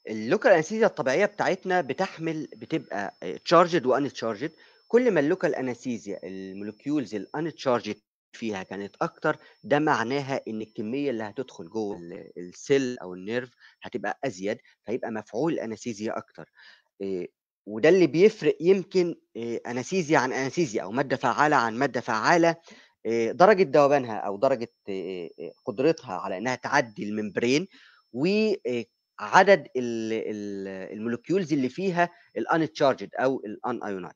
A: اللوكال أنستيزيا الطبيعية بتاعتنا بتحمل بتبقى تشارجد وان تشارجد كل ما ال local anesthesia ال molecules ال uncharged فيها كانت أكتر ده معناها إن الكمية اللي هتدخل جوه ال- cell أو ال nerve هتبقى أزيد فيبقى مفعول ال anesthesia أكتر. إيه، وده اللي بيفرق يمكن إيه، anesthesia عن anesthesia أو مادة فعالة عن مادة فعالة. إيه، درجة ذوبانها أو درجة قدرتها على إنها تعدي ال membrane. وعدد ال molecules اللي فيها ال uncharged أو ال un-ionized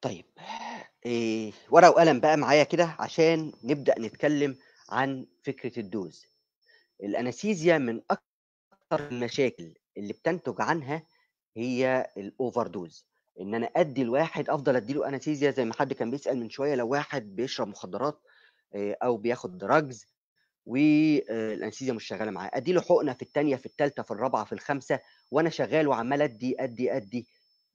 A: طيب إيه ورقة وقلم بقى معايا كده عشان نبدأ نتكلم عن فكرة ال dose. ال anesthesia من أكثر المشاكل اللي بتنتج عنها هي ال overdose إن أنا أدي الواحد أفضل أديله انستيزيا زي ما حد كان بيسأل من شوية لو واحد بيشرب مخدرات آآ أو بياخد drugs والأنستيزيا مش شغالة معاه، أدّي له حقنة في التانية، في التالتة، في الرابعة، في الخامسة وأنا شغال وعمّال أدّي، أدّي، أدّي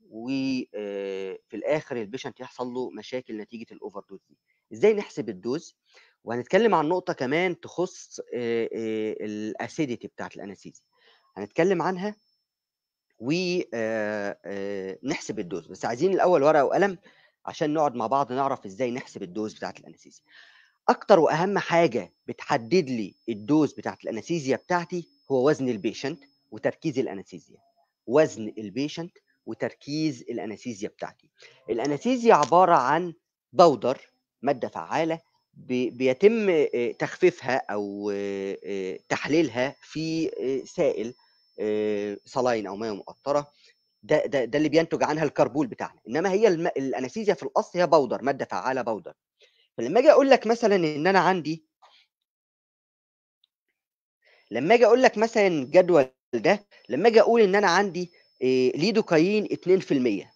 A: وآآ في الآخر الpatient يحصل له مشاكل نتيجة الoverdose دي. إزاي نحسب الdose؟ وهنتكلم عن نقطة كمان تخُص الacidity بتاعة الأنستيزيا، هنتكلم عنها و آآ آآ نحسب الdose، بس عايزين الأول ورقة وقلم عشان نقعد مع بعض نعرف إزاي نحسب الdose بتاعة الأنستيزيا. أكتر وأهم حاجة بتحدد لي الdose بتاعة الأنستيزيا بتاعتي هو وزن الpatient وتركيز الأنستيزيا، وزن الpatient وتركيز الأنستيزيا بتاعتي. الأنستيزيا عبارة عن powder مادة فعّالة ب بيتم تخفيفها آآ تحليلها في سائل آآ saline أو مَيّة مقطرة، ده ده ده اللي بينتج عنها الكربول بتاعنا، إنما هي الم الأنستيزيا في الأصل هي powder مادة فعّالة powder. فلمّا آجي أقول لك مثلًا إن أنا عندي لمّا آجي أقول لك مثلًا الجدول ده، لمّا آجي أقول إن أنا عندي آآ lidocaine 2%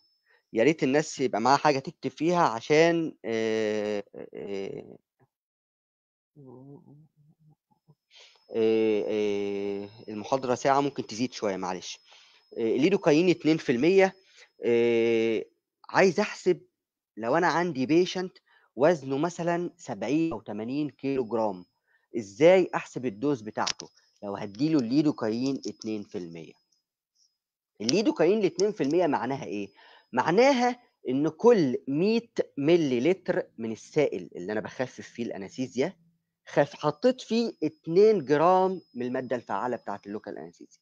A: يا ريت الناس يبقى معاها حاجة تكتب فيها عشان آآ آآ المحاضرة ساعة ممكن تزيد شوية معلش. آآ lidocaine 2% آآ عايز أحسب لو أنا عندي patient وزنه مثلًا 70 أو 80 كيلو جرام، إزاي أحسب الdose بتاعته لو هادّي له الlidocaine 2%؟ الlidocaine ال2% معناها إيه؟ معناها إن كل 100 مليلتر من السائل اللي أنا باخفف فيه الأنستيزيا خف حطيت فيه 2 جرام من المادة الفعّالة بتاعة ال local anesthesia.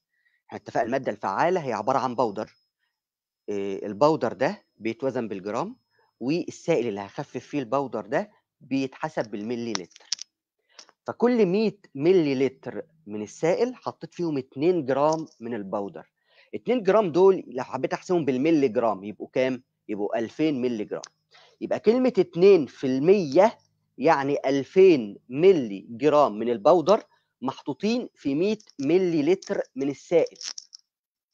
A: إحنا اتفقنا المادة الفعّالة هي عبارة عن powder آآ ال powder ده بيتوزن بالجرام والسائل اللي هاخفف فيه ال powder ده بيتحسب بالمليلتر. فكل 100 مليلتر من السائل حطيت فيهم 2 جرام من ال powder. 2 جرام دول لو حبيت أحسبهم بالملي جرام يبقوا كام؟ يبقوا 2000 ملي جرام. يبقى كلمة 2% يعني 2000 ملي جرام من الpowder محطوطين في 100 مليلتر من السائل.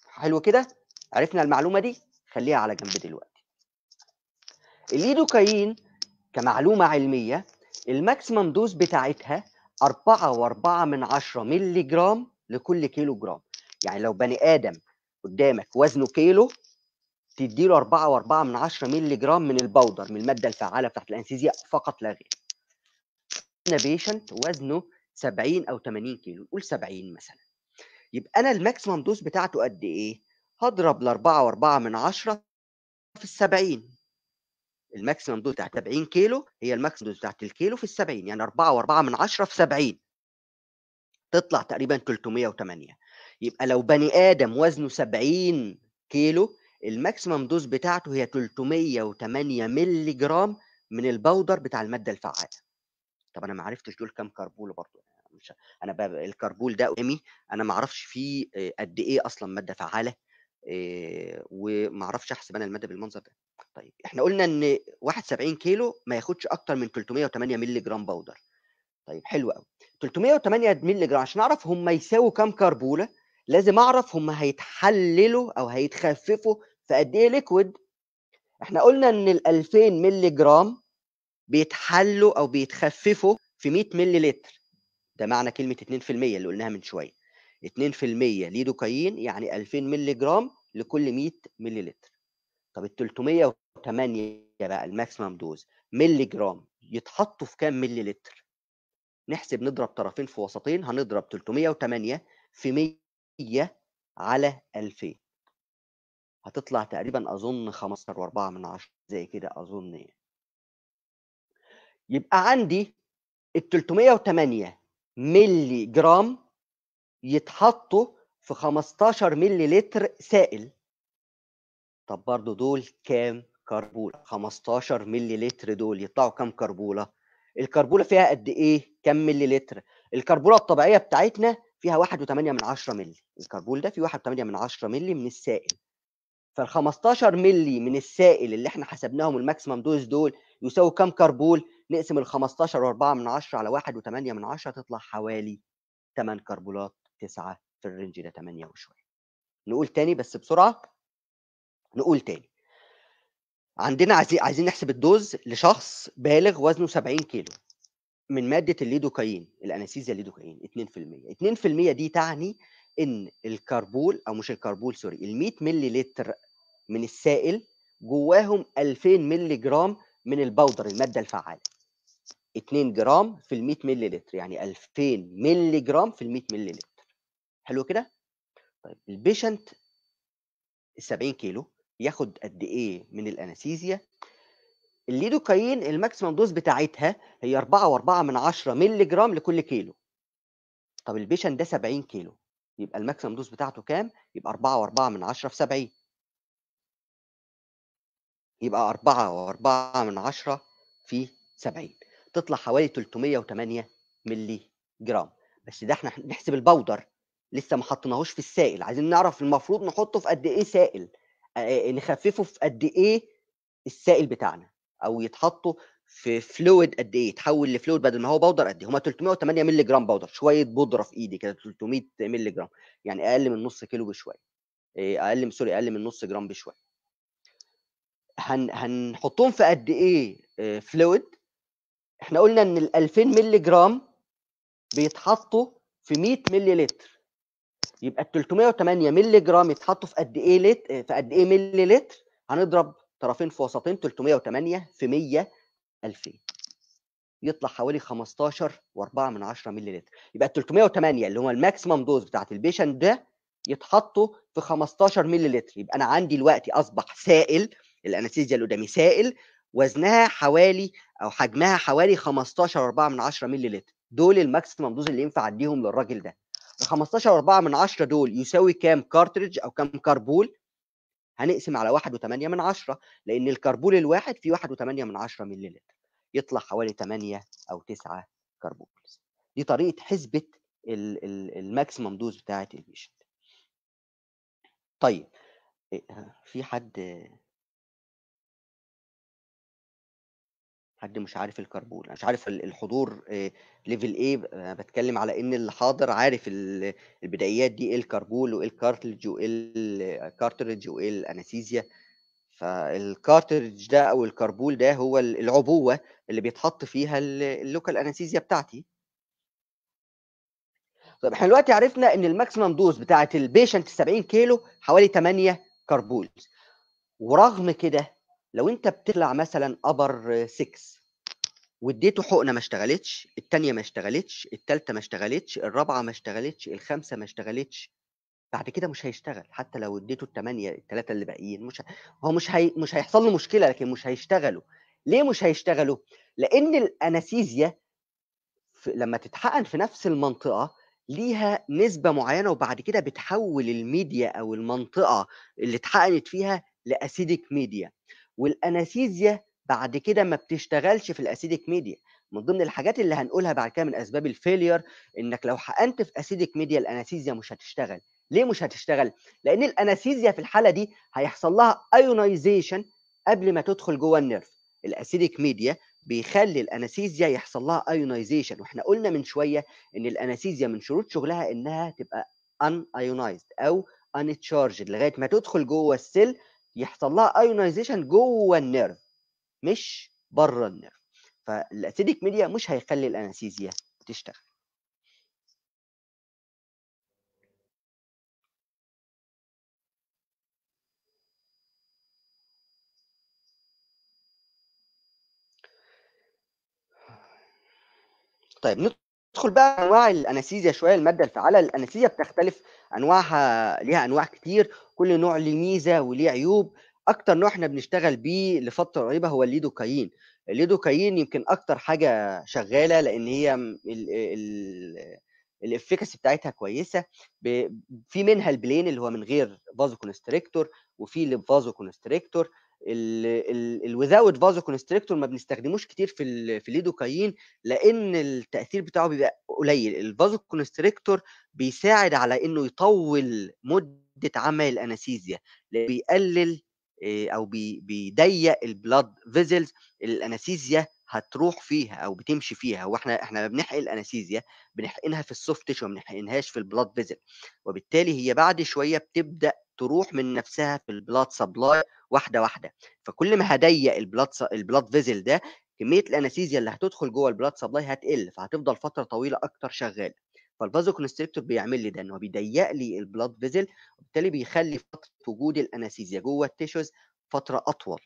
A: حلو كده؟ عرفنا المعلومة دي؟ خلّيها على جنب دلوقتي. الlidocaine كمعلومة علمية الmaximum dose بتاعتها 4.4 ملي جرام لكل كيلو جرام. يعني لو بني آدم قدامك وزنه كيلو تدّي له 4.4 ملي جرام من الpowder من المادة الفعّالة بتاعة الأنستيزيا فقط لا غير. عندنا patient وزنه 70 أو 80 كيلو، قُل 70 مثلًا. يبقى أنا الmaximum dose بتاعته قد إيه؟ هاضرب ال4.4 في ال70. الmaximum dose بتاعة 70 كيلو هي الmaximum dose بتاعة الكيلو في ال70 يعني 4.4 في 70. تطلع تقريبًا 308. يبقى لو بني آدم وزنه 70 كيلو الmaximum dose بتاعته هي 308 ملي جرام من الpowder بتاع المادة الفعّالة. طب أنا ما عرفتش دول كام كربولة برضه، مش أنا الكربول ده قدامي أنا ما أعرفش فيه آآ قد إيه أصلًا مادة فعّالة آآ وما أعرفش أحسب أنا المادة بالمنظر ده. طيب إحنا قُلنا واحد 70 كيلو ما ياخدش أكتر من 308 ملي جرام powder. طيب حلو أوي. 308 ملي جرام عشان أعرف هم يساووا كام كربولة لازم أعرف هم هيتحللوا أو هيتخففوا في قد إيه liquid. إحنا قُلنا إن ال2000 ملي جرام بيتحلّوا أو بيتخففوا في 100 مليلتر. ده معنى كلمة 2% اللي قُلناها من شوية. 2% lidocaine يعني 2000 ملي جرام لكل 100 مليلتر. طب ال308 بقى الmaximum dose ملي جرام يتحطّوا في كام مليلتر؟ نحسب نضرب طرفين في وسطين هنضرب 308 في 100 على 2000. هتطلع تقريبًا أظن 15.4 زي كده أظن يعني. يبقى عندي ال308 ملي جرام يتحطّوا في 15 مليلتر سائل. طب برضه دول كام كربولة؟ 15 مليلتر دول يطلعوا كام كربولة؟ الكربولة فيها قد إيه؟ كام مليلتر؟ الكربولة الطبيعية بتاعتنا فيها 1.8 ملي، الكربول ده فيه 1.8 ملي من السائل. فال15 ملي من السائل اللي إحنا حسبناهم الmaximum dose دول يساووا كام كربول؟ نقسم ال15.4 على 1.8 تطلع حوالي 8 كربولات، 9 في ال range ده 8 وشوية. نقول تاني بس بسرعة. نقول تاني. عندنا عايزي عايزين نحسب ال dose لشخص بالغ وزنه 70 كيلو. من مادة الليدوكاين ال anesthesia الليدوكاين 2% 2% دي تعني إن ال carpule أو مش ال carpule sorry ال 100 ملي لتر من السائل جواهم 2000 ملي جرام من ال powder المادة الفعالة 2 جرام في ال 100 ملي لتر يعني 2000 ملي جرام في ال 100 ملي لتر حلو كده؟ طيب ال patient ال 70 كيلو ياخد قد إيه من ال anesthesia؟ الليدوكاين ال maximum dose بتاعتها هي 4.4 من 10 مللي جرام لكل كيلو. طب ال patient ده 70 كيلو يبقى ال maximum dose بتاعته كام؟ يبقى 4.4 من 10 في 70 يبقى 4.4 من 10 في 70 تطلع حوالي 308 مللي جرام. بس ده إحنا نحسب ال powder لسه ما حطيناهوش في السائل. عايزين نعرف المفروض نحطه في قد إيه سائل. نخففه في قد إيه السائل بتاعنا أو يتحطوا في fluid قد إيه يتحول ل fluid بدل ما هو powder قد إيه. هما 308 مللي جرام powder شوية بودرة في إيدي كده 300 مللي جرام. يعني أقل من نص كيلو بشوية. أقل من sorry أقل من نص جرام بشوية. هن هنحطهم في قد إيه fluid إحنا قلنا إن ال 2000 مللي جرام بيتحطوا في 100 مللي لتر. يبقى ال 308 مللي جرام يتحطوا في قد إيه لتر في قد إيه مللي لتر؟ هنضرب طرفين في وسطين 308 في 100 2000 يطلع حوالي 15 و4 من 10 مللي لتر. يبقى ال 308 اللي هو ال maximum dose بتاعت ال patient ده يتحطوا في 15 مللي لتر. يبقى أنا عندي دلوقتي أصبح سائل ال anesthesia اللي قدامي سائل وزنها حوالي أو حجمها حوالي 15 4 من 10 مللي لتر. دول ال maximum dose اللي ينفع أديهم للراجل ده. ال 15 4 من 10 دول يساوي كام cartridge أو كام carpule هنقسم على 1.8 من 10 لأن ال carpule الواحد فيه 1.8 من 10 مللي لتر. يطلع حوالي 8 أو 9 carpule دي طريقة حسبة ال maximum dose بتاعة ال patient. طيب في حد حد مش عارف ال carpule مش عارف الحضور level إيه بتكلم على إن اللي حاضر عارف البدايات دي إيه الكربول وإيه الكارتلج وإيه الكارتريج وإيه الانستيزيا فال cartridge ده أو ال carpule ده هو العبوة اللي بيتحط فيها ال local anesthesia بتاعتي. طيب إحنا دلوقتي عرفنا إن ال maximum dose بتاعه ال patient 70 كيلو حوالي 8 carpule ورغم كده لو انت بتطلع مثلا upper 6 واديته حقنة ما اشتغلتش الثانية ما اشتغلتش الثالثه ما اشتغلتش الرابعة ما اشتغلتش الخامسة ما اشتغلتش بعد كده مش هيشتغل. حتى لو اديته الثمانيه الثلاثه اللي باقيين مش هو مش هي... مش هيحصل له مشكلة لكن مش هيشتغلوا. ليه مش هيشتغلوا؟ لأن ال anesthesia لما تتحقن في نفس المنطقة ليها نسبة معينة وبعد كده بتحول الميديا أو المنطقة اللي اتحقنت فيها ل acidic media. وال anesthesia بعد كده ما بتشتغلش في ال acidic media. من ضمن الحاجات اللي هنقولها بعد كده من أسباب ال failure إنك لو حقنت في acidic media ال anesthesia مش هتشتغل. ليه مش هتشتغل؟ لأن ال anesthesia في الحالة دي هيحصل لها ionization قبل ما تدخل جوه ال nerve. ال acidic media بيخلي ال anesthesia يحصل لها ionization وإحنا قلنا من شوية إن ال anesthesia من شروط شغلها إنها تبقى un-ionized أو uncharged لغاية ما تدخل جوه ال cell يحصل لها ionization جوه ال nerve مش بره ال nerve. فال acidic media مش هيخلي ال anesthesia تشتغل. طيب ندخل بقى أنواع الأنستيزيا شوية المادة الفعالة. الأنستيزيا بتختلف أنواعها ليها أنواع كتير. كل نوع ليه ميزة وليه عيوب. أكتر نوع إحنا بنشتغل بيه لفترة قريبة هو الليدوكاين الليدوكاين يمكن أكتر حاجة شغالة لأن هي ال efficacy بتاعتها كويسة. في منها ال plain اللي هو من غير vasoconstrictor وفي اللي ب vasoconstrictor. ال without vasoconstrictor ما بنستخدموش كتير في في الليدوكاين لأن التأثير بتاعه بيبقى قليل. ال vasoconstrictor بيساعد على إنه يطول مدة عمل ال anesthesia بيقلل أو بيضيق ال blood vessels ال anesthesia هتروح فيها أو بتمشي فيها وإحنا إحنا بنحقن ال anesthesia بنحقنها في ال soft tissue ما بنحقنهاش في ال blood vessel وبالتالي هي بعد شوية بتبدأ تروح من نفسها في ال blood supply واحدة واحدة. فكل ما هضيق ال blood ال blood vessel ده كمية ال anesthesia اللي هتدخل جوه ال blood supply هتقل فهتفضل فترة طويلة أكتر شغالة. فال vasoconstrictor بيعمل لي ده إن هو بيضيق لي ال blood vessel وبالتالي بيخلي فترة وجود ال anesthesia جوه ال tissues فترة أطول.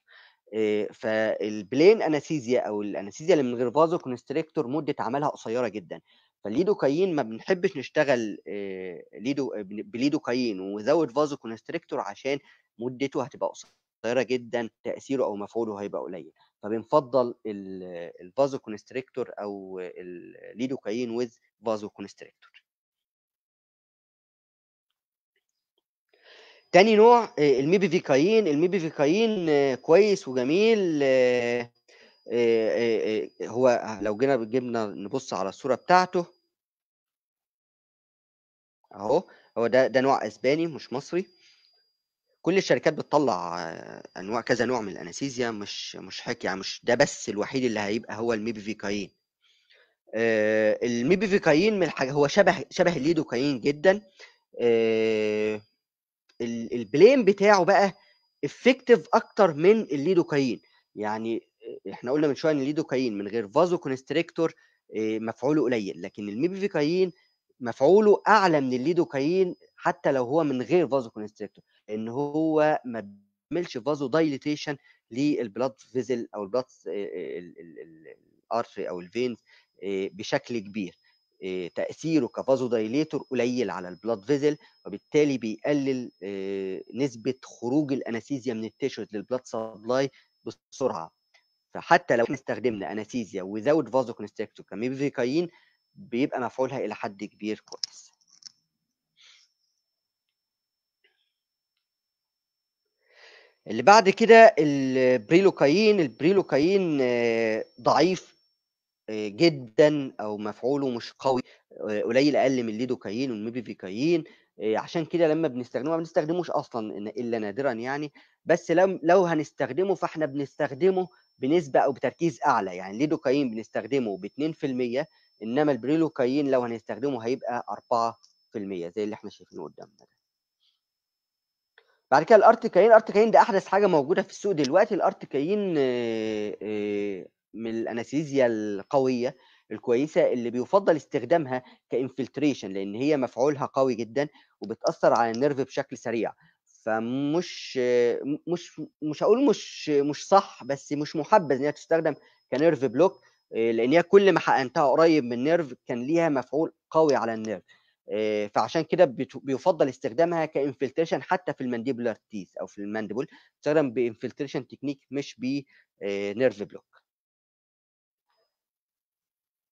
A: آه، فال plain anesthesia أو ال anesthesia اللي من غير vasoconstrictor مدة عملها قصيرة جدا. فالليدوكاين ما بنحبش نشتغل آه، lido ب lidocaine without vasoconstrictor عشان مدته هتبقى قصيرة جدا تأثيره أو مفعوله هيبقى قليل. فبنفضل ال vasoconstrictor أو ال lidocaine with vasoconstrictor. تاني نوع ال mepivacaine ال mepivacaine كويس وجميل هو لو جينا جبنا نبص على الصورة بتاعته أهو هو ده ده نوع إسباني مش مصري. كل الشركات بتطلع أنواع كذا نوع من ال anesthesia مش مش حكر يعني مش ده بس الوحيد اللي هيبقى هو ال mepivacaine ال mepivacaine من الحاجة هو شبه شبه الليدوكاين جدا. ال plain بتاعه بقى effective أكتر من الليدوكاين يعني إحنا قلنا من شوية إن الليدوكاين من غير vasoconstrictor مفعوله قليل لكن ال mepivacaine مفعوله أعلى من الليدوكاين حتى لو هو من غير vasoconstrictor ان هو ما بيعملش vasodilation لل blood vessel أو ال blood ال artery أو ال veins بشكل كبير تأثيره ك vasodilator قليل على ال blood vessel وبالتالي بيقلل نسبة خروج ال anesthesia من ال tissues لل blood supply بسرعة. فحتى لو استخدمنا anesthesia without vasoconstrictor ك mepivacaine بيبقى مفعولها إلى حد كبير كويس. اللي بعد كده ال prilocaine ال prilocaine ضعيف جدا أو مفعوله مش قوي قليل أقل من ال lidocaine وال mepivacaine عشان كده لما بنستخدمه ما بنستخدموش أصلا إلا نادرا يعني بس لو لو هنستخدمه فإحنا بنستخدمه بنسبة أو بتركيز أعلى يعني الليدوكاين بنستخدمه ب 2% إنما ال prilocaine لو هنستخدمه هيبقى 4% زي اللي إحنا شايفينه قدامنا ده. بعد كده ال articaine ال articaine ده أحدث حاجة موجودة في السوق دلوقتي ال articaine من ال anesthesia القوية الكويسة اللي بيفضل استخدامها ك infiltration لأن هي مفعولها قوي جدا وبتأثر على ال nerve بشكل سريع. فمش مش مش هقول مش مش صح بس مش محبذ إن هي تستخدم ك nerve block لأن هي كل ما حقنتها قريب من ال nerve كان ليها مفعول قوي على ال nerve فعشان كده بيفضل استخدامها ك infiltration حتى في ال mandibular teeth أو في ال mandible تستخدم ب infiltration technique مش ب nerve block.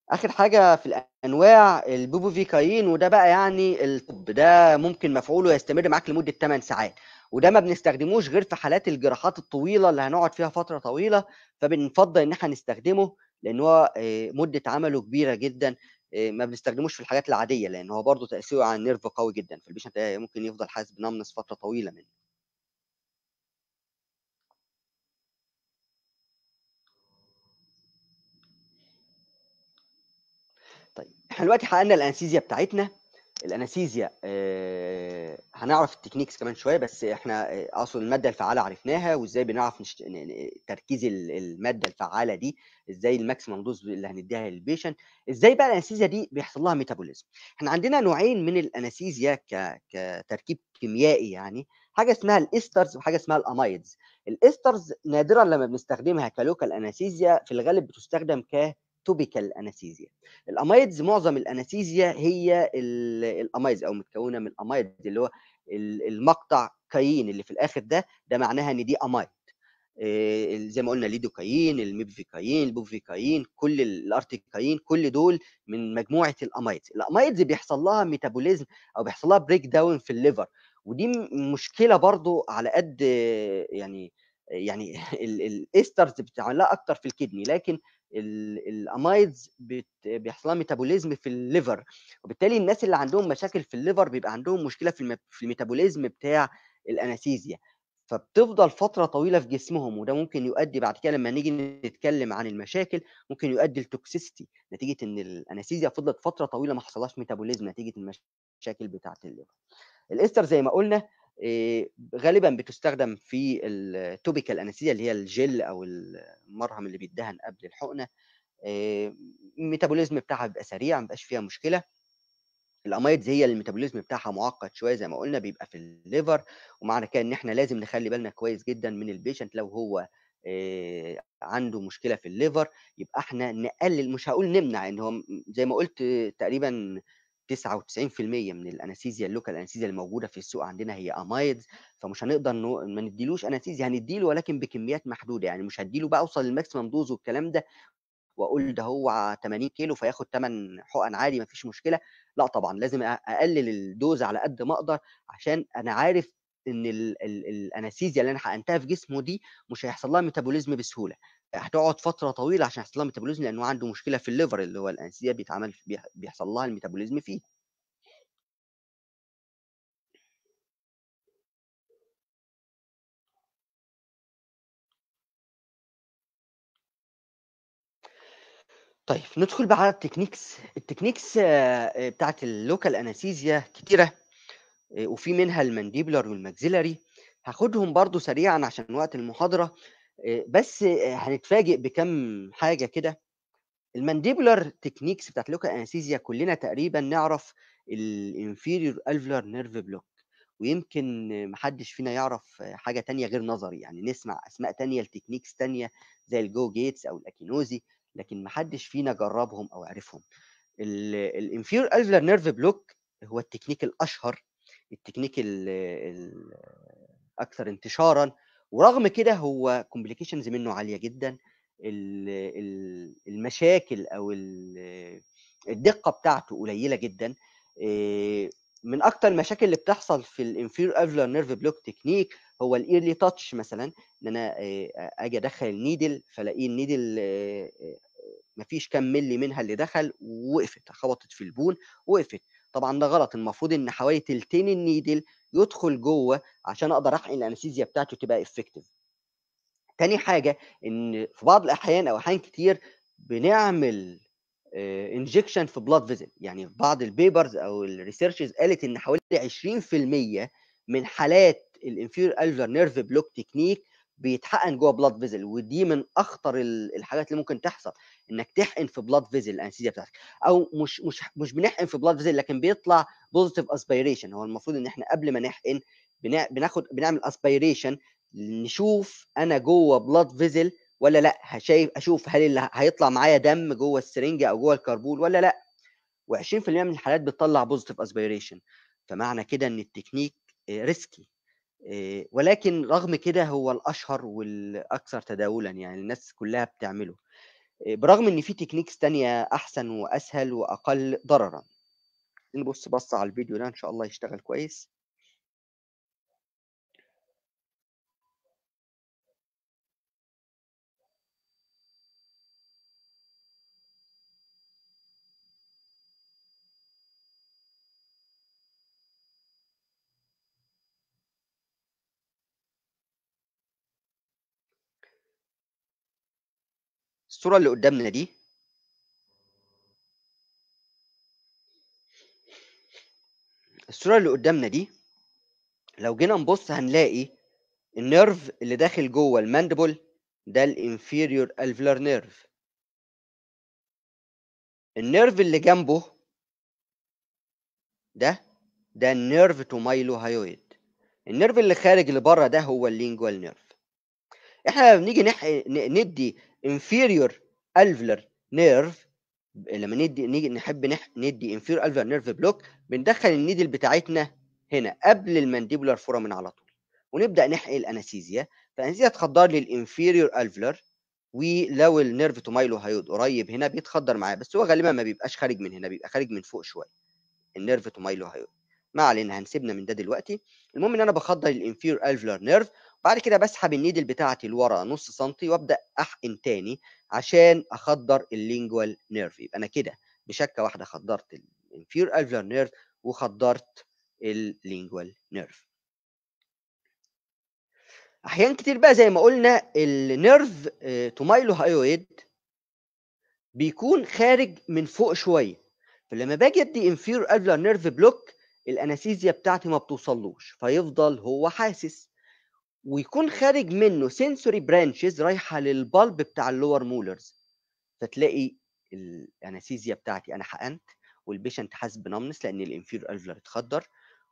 A: آخر حاجة في الأنواع ال bupivacaine وده بقى يعني ال top. ده ممكن مفعوله يستمر معاك لمدة 8 ساعات. وده ما بنستخدموش غير في حالات الجراحات الطويلة اللي هنقعد فيها فترة طويلة فبنفضل إن إحنا نستخدمه لأن هو مدة عمله كبيرة جدا. ما بنستخدموش في الحاجات العادية لأن هو برضه تأثيره على ال nerve قوي جدا. فال patient ممكن يفضل حاسس ب numbness فترة طويلة منه. طيب إحنا دلوقتي حقنا ال anesthesia بتاعتنا. ال anesthesia آه هنعرف ال techniques كمان شوية بس إحنا آه اصل المادة الفعالة عرفناها وإزاي بنعرف نشت... تركيز المادة الفعالة دي إزاي ال maximum dose اللي هنديها لل patient إزاي بقى ال anesthesia دي بيحصل لها metabolism إحنا عندنا نوعين من ال anesthesia ك... كتركيب كيميائي يعني حاجة اسمها ال esters وحاجة اسمها ال amides ال esters نادرا لما بنستخدمها ك local anesthesia في الغالب بتستخدم ك topical anesthesia ال amides معظم ال anesthesia هي ال amides أو متكونة من ال amides اللي هو المقطع caine اللي في الآخر ده ده معناها إن دي amide زي ما قلنا الليدوكاين الميبفيكاين البوفيكاين كل الارتيكاين كل دول من مجموعة ال amides ال amides بيحصل لها metabolism أو بيحصل لها breakdown في ال liver. ودي مشكلة برضو على قد يعني يعني ال esters بتعمل لها أكتر في ال kidney. لكن ال amides بيحصل لها metabolism في ال liver وبالتالي الناس اللي عندهم مشاكل في ال liver بيبقى عندهم مشكلة في في ال metabolism بتاع ال anesthesia. فبتفضل فترة طويلة في جسمهم وده ممكن يؤدي بعد كده لما نيجي نتكلم عن المشاكل ممكن يؤدي ل toxicity نتيجة إن ال anesthesia فضلت فترة طويلة ما حصلهاش metabolism نتيجة المشاكل بتاعة ال liver ال ester زي ما قلنا غالبًا بتستخدم في ال topical anesthesia اللي هي الجل أو المرهم اللي بيتدهن قبل الحقنة، آآ الmetabolism بتاعها بيبقى سريع، ما بيبقاش فيها مشكلة. الأمايدز هي الmetabolism بتاعها معقّد شوية زي ما قُلنا، بيبقى في الliver ومعنى كده إن إحنا لازم نخلّي بالنا كويس جدًا من الpatient لو هو آآ عنده مشكلة في الliver يبقى إحنا نقلل مش هاقول نمنع، إن هو زي ما قُلت تقريبًا 99% من الأنستيزيا الlocal anesthesia اللي موجودة في السوق عندنا هي أمايدز، فمش هنقدر نو ما ندّيلوش أنستيزيا، هندّي له ولكن بكميات محدودة، يعني مش هادّي له بقى أوصل للmaximum dose والكلام ده وأقول ده هو 80 كيلو فياخد 8 حُقن عادي ما فيش مشكلة، لأ طبعًا لازم أقلل الdose على قد ما أقدر، عشان أنا عارف إن ال ال الأنستيزيا اللي أنا حقنتها في جسمه دي مش هيحصل لها metabolism بسهولة، هتقعد فترة طويلة عشان يحصل لها metabolism لأنه عنده مشكلة في الliver اللي هو الأنستيزيا بيتعمل بيح بيحصل لها الmetabolism فيه. طيب ندخل بقى على الtechniques، الtechniques آآ بتاعة الlocal anesthesia كتيرة آآ وفي منها الmandibular والmaxillary هاخدهم برضه سريعًا عشان وقت المحاضرة، آآ بس هنتفاجئ بكام حاجة كده. الmandibular techniques بتاعة الlocal anesthesia كلنا تقريبًا نعرف الinferior alveolar nerve block ويمكن ما حدش فينا يعرف حاجة تانية غير نظري، يعني نسمع أسماء تانية لtechniques تانية زي الGo Gates أو الأكينوزي، لكن ما حدش فينا جرّبهم أو عرفهم. ال الinferior alveolar nerve block هو التكنيك الأشهر، التكنيك ال ال الأكثر انتشارًا، ورغم كده هو complications منه عالية جدًا، ال ال المشاكل أو ال الدقة بتاعته قليلة جدًا، من أكتر المشاكل اللي بتحصل في الinferior alveolar nerve block technique هو الearly touch مثلًا، إن أنا آآ آجي أدخّل الneedle فالاقي الneedle آآ ما فيش كام مِلّي منها اللي دخل ووقفت، خبطت في البون ووقفت، طبعًا ده غلط، المفروض إن حوالي تلتين الneedle يدخل جوّه عشان أقدر أحقن الأنستيزيا بتاعته تبقى effective. تاني حاجة إن في بعض الأحيان أو أحيان كتير بنعمل آآ injection في blood vessel، يعني في بعض الpapers أو الresearches قالت إن حوالي 20% من حالات الinferior alveolar nerve block technique بيتحقن جوّه blood vessel ودي من أخطر ال الحاجات اللي ممكن تحصل، إنك تحقن في blood vessel الأنستيزيا بتاعتك، أو مش مش مش بنحقن في blood vessel لكن بيطلع positive aspiration. هو المفروض إن إحنا قبل ما نحقن بنا بناخد بنعمل aspiration نشوف أنا جوّه blood vessel والّا لأ، هشايف أشوف هل اللي هيطلع معايا دم جوّه السرنجة أو جوّه الكربول والّا لأ، و20% من الحالات بتطلّع positive aspiration. فمعنى كده إن التكنيك آآ ولكن رغم كده هو الأشهر والأكثر تداولًا، يعني الناس كلها بتعمله، برغم إن في techniques تانية أحسن وأسهل وأقل ضررًا. نبُص بصّة على الفيديو ده إن شاء الله يشتغل كويس. الصورة اللي قدّامنا دي الصورة اللي قدّامنا دي لو جينا نبُص هنلاقي الnerve اللي داخل جوّه الmandible ده الinferior alveolar nerve. الnerve اللي جنبه ده، ده الnerve to mylohyoid. الnerve اللي خارج لبرّه ده هو الlingual nerve. إحنا لمّا بنيجي ندّي inferior alveolar nerve لمّا ندّي نيجي نحب نح ندّي inferior alveolar nerve block بندخّل الneedle بتاعتنا هنا قبل الmandibular foramen على طول، ونبدأ نحقن الأنستيزيا، فالأنستيزيا تخدّر لي الinferior alveolar ولو الnerve to mylohyoid قريب هنا بيتخدّر معاه، بس هو غالبًا ما بيبقاش خارج من هنا، بيبقى خارج من فوق شوية. الnerve to mylohyoid. ما علينا هنسيبنا من ده دلوقتي، المهم إن أنا باخدّر الinferior alveolar nerve وبعد كده باسحب الneedle بتاعتي لورا نُص سنتي وأبدأ أحقن تاني عشان أخدّر الlingual nerve. يبقى أنا كده بشَكّة واحدة خدّرت الinferior alveolar nerve وخدّرت الlingual nerve. أحيان كتير بقى زي ما قُلنا آآ to mylohyoid بيكون خارج من فوق شوية، فلمّا باجي أدّي inferior alveolar nerve block ال anesthesia بتاعتي ما بتوصلوش فيفضل هو حاسس ويكون خارج منه sensory branches رايحة لل pulp بتاع ال lower molars فتلاقي ال anesthesia بتاعتي أنا حقنت وال patient حاسس ب numbness لأن ال inferior alveolar اتخدر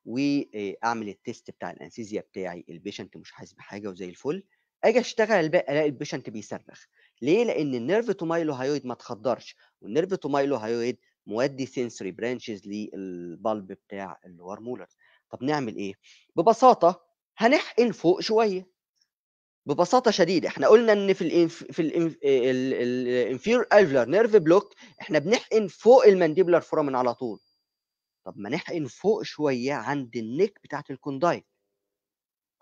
A: وأعمل ال test بتاع ال anesthesia بتاعي ال patient مش حاسس بحاجة وزي الفل أجي أشتغل ألاقي ال patient بيصرخ. ليه؟ لأن ال nerve to mylohyoid ما اتخدرش وال nerve to mylohyoid مودي sensory branches لل pulp بتاع ال lower molars طب نعمل إيه؟ ببساطة هنحقن فوق شوية. ببساطة شديدة إحنا قلنا إن في ال inf في ال inferior alveolar nerve block إحنا بنحقن فوق ال mandibular foramen على طول. طب ما نحقن فوق شوية عند ال neck بتاعت ال condyle.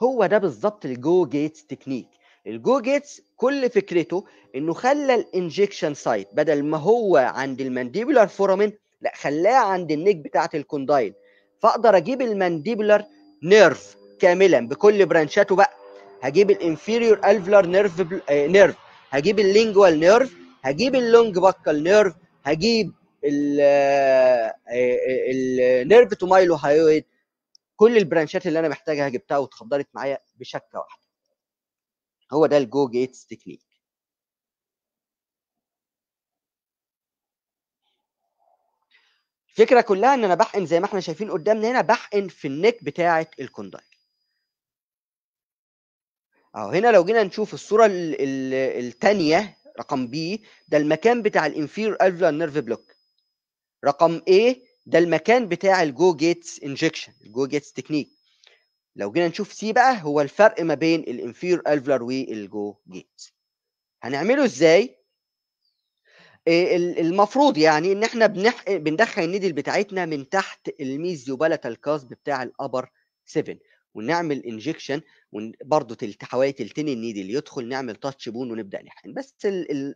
A: هو ده بالظبط ال Gow-Gates technique ال Gow-Gates كل فكرته إنه خلى ال injection site بدل ما هو عند ال mandibular foramen لا خلاه عند ال neck بتاعت ال condyle. فأقدر أجيب ال mandibular nerve كاملا بكل branchاته بقى. هجيب ال inferior alveolar nerve بل... آه nerve. هجيب ال lingual nerve. هجيب ال long buccal nerve. هجيب ال nerve to mylohyoid كل ال branchات اللي أنا محتاجها جبتها واتخدرت معايا بشكة واحدة. هو ده ال Gow-Gates technique الفكرة كلها إن أنا بحقن زي ما إحنا شايفين قدامنا هنا بحقن في ال neck بتاعة ال condyle. أهو هنا لو جينا نشوف الصورة الثانية رقم B ده المكان بتاع ال inferior alveolar nerve block. رقم A ده المكان بتاع ال Gow-Gates injection ال Gow-Gates technique. لو جينا نشوف C بقى هو الفرق ما بين ال inferior alveolar وال Gow-Gates. هنعمله إزاي؟ المفروض يعني إن إحنا. بندخل ال needle بتاعتنا من تحت ال mesiopalatal cusp بتاع ال upper 7 ونعمل injection برضه تلت حوالي تلتين ال needle يدخل نعمل touch bone ونبدأ نحقن. بس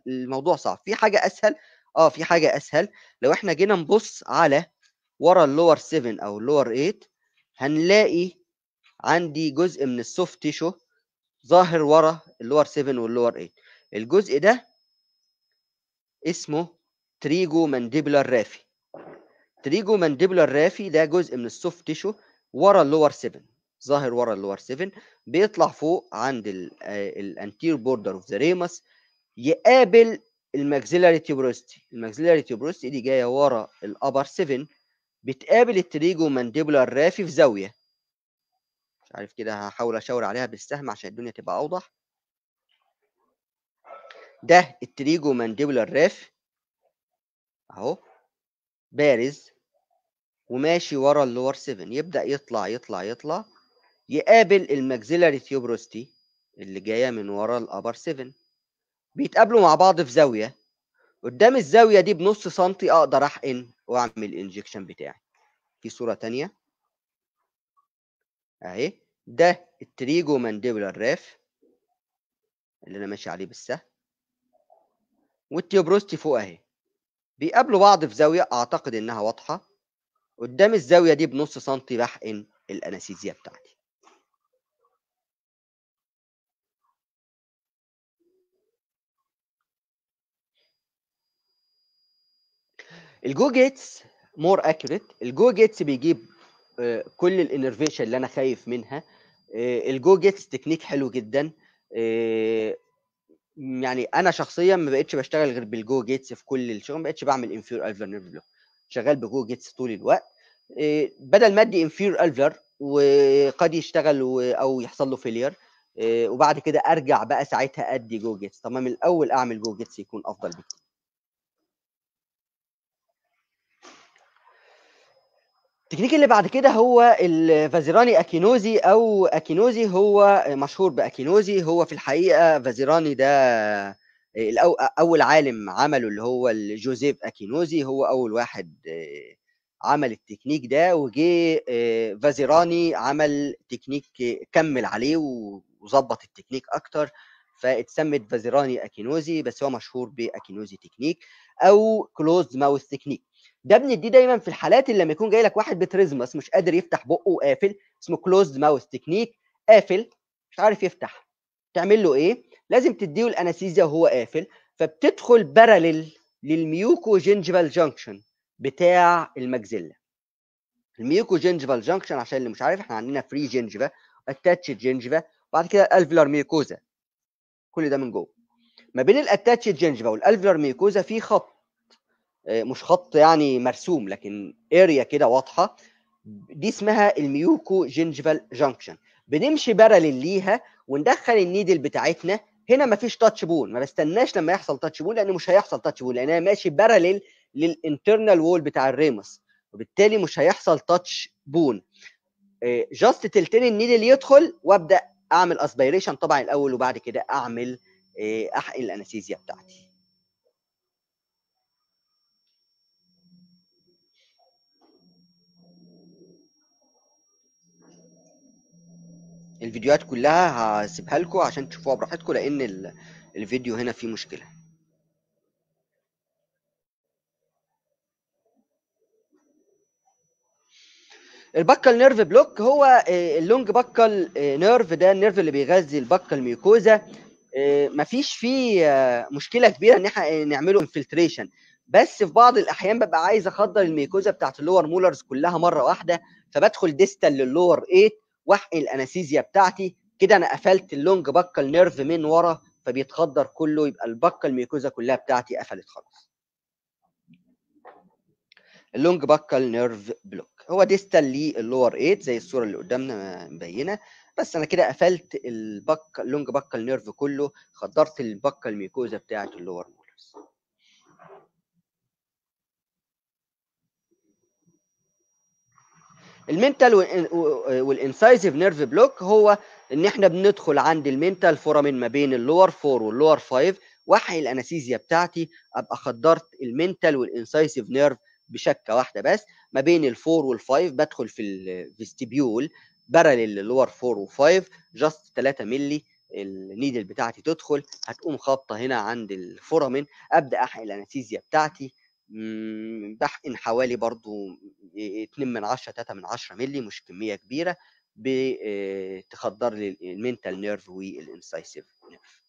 A: الموضوع صعب. في حاجة أسهل؟ آه في حاجة أسهل. لو إحنا جينا نبص على ورا ال lower 7 أو ال lower 8 هنلاقي عندي جزء من ال soft tissue ظاهر ورا ال lower 7 وال lower 8 الجزء ده اسمه pterygomandibular raphe pterygomandibular raphe ده جزء من ال soft tissue ورا ال lower 7 ظاهر ورا ال lower 7 بيطلع فوق عند ال anterior border of the ramus يقابل ال maxillary tuberosity ال maxillary tuberosity دي جاية ورا ال upper 7 بتقابل ال pterygomandibular raphe في زاوية. مش عارف كده هحاول أشاور عليها بالسهم عشان الدنيا تبقى أوضح. ده ال pterygomandibular raphe أهو. بارز. وماشي ورا ال lower 7 يبدأ يطلع يطلع يطلع. يقابل ال maxillary tuberosity اللي جاية من ورا ال upper 7 بيتقابلوا مع بعض في زاوية. قدام الزاوية دي بنص سنتي أقدر أحقن وأعمل ال injection بتاعي. في صورة تانية. أهي. ده ال pterygomandibular raphe اللي أنا ماشي عليه بالسهم. وال tuberosity فوق أهي. بيقابلوا بعض في زاوية أعتقد إنها واضحة. قدام الزاوية دي بنص سنتي بحقن ال anesthesia بتاعتي. ال Gow-Gates more accurate. ال Gow-Gates بيجيب كل ال innervation اللي أنا خايف منها آه، ال Gow-Gates technique حلو جدا آه، يعني أنا شخصيا ما بقتش بشتغل غير بال Gow-Gates في كل الشغل ما بقتش بعمل inferior alveolar nerve block شغال ب Gow-Gates طول الوقت بدل ما أدي inferior alveolar وقد يشتغل أو يحصل له failure وبعد كده أرجع بقى ساعتها أدي Gow-Gates. طب من الأول أعمل Gow-Gates يكون أفضل بكتير. التكنيك اللي بعد كده هو ال Vazirani-Akinosi أو Akinosi هو مشهور ب Akinosi. هو في الحقيقة Vazirani ده أول عالم عمله اللي هو Joseph Akinosi. هو أول واحد عمل التكنيك ده وجه Vazirani عمل تكنيك كمل عليه وظبط التكنيك أكتر. فاتسمت Vazirani-Akinosi بس هو مشهور ب Akinosi technique أو closed mouth technique. ده بنديه دايما في الحالات اللي لما يكون جاي لك واحد ب trismus مش قادر يفتح بقه وقافل اسمه closed mouth technique قافل مش عارف يفتح. تعمل له إيه؟ لازم تديه ال anesthesia وهو قافل فبتدخل parallel لل mucogingival junction بتاع المجزله ال mucogingival junction عشان اللي مش عارف إحنا عندنا free gingiva attached gingiva وبعد كده alveolar mucosa كل ده من جوه. ما بين ال attached gingiva وال alveolar mucosa في خط. مش خط يعني مرسوم لكن area كده واضحة. دي اسمها ال mucogingival junction. بنمشي parallel ليها وندخل ال needle بتاعتنا. هنا مفيش touch bone ما بستناش لما يحصل touch bone لأن مش هيحصل touch bone لأن أنا ماشي parallel لل internal wall بتاع ال ramus. وبالتالي مش هيحصل touch bone just تلتين ال needle يدخل وأبدأ أعمل aspiration طبعا الأول وبعد كده أعمل آه، أحقن ال anesthesia بتاعتي. الفيديوهات كلها هسيبها لكم عشان تشوفوها براحتكم لأن ال- الفيديو هنا فيه مشكلة. ال buccal nerve block هو آه، ال long buccal آه، nerve ده ال nerve اللي بيغذي ال buccal mucosa آه، مفيش فيه مشكلة كبيرة إن إحنا نعمله infiltration بس في بعض الأحيان ببقى عايز اخدر ال mucosa بتاعت ال lower molars كلها مرة واحدة فبدخل distal لل lower 8 واحقن ال anesthesia بتاعتي. كده أنا قفلت ال long buccal nerve من ورا فبيتخدر كله يبقى ال buccal mucosa كلها بتاعتي قفلت خلاص. ال long buccal nerve block. هو distal لل lower 8 زي الصورة اللي قدامنا مبينة. بس أنا كده قفلت ال buc- ال long buccal nerve كله خدرت ال buccal mucosa بتاعه ال lower molars. ال mental وال incisive nerve block هو إن إحنا بندخل عند ال mental foramen ما بين ال lower 4 وال lower 5 واحقن ال anesthesia بتاعتي أبقى خدرت ال mental وال incisive nerve بشكة واحدة بس. ما بين ال four وال five بدخل في ال vestibule parallel لل lower 4 و5 just 3 مللي ال needle بتاعتي تدخل هتقوم خابطة هنا عند ال foramen. أبدأ احقن ال anesthesia بتاعتي بحقن حوالي برضو 2 من 10 3 من 10 مللي مش كمية كبيرة بتخدر لي ال mental nerve وال incisive nerve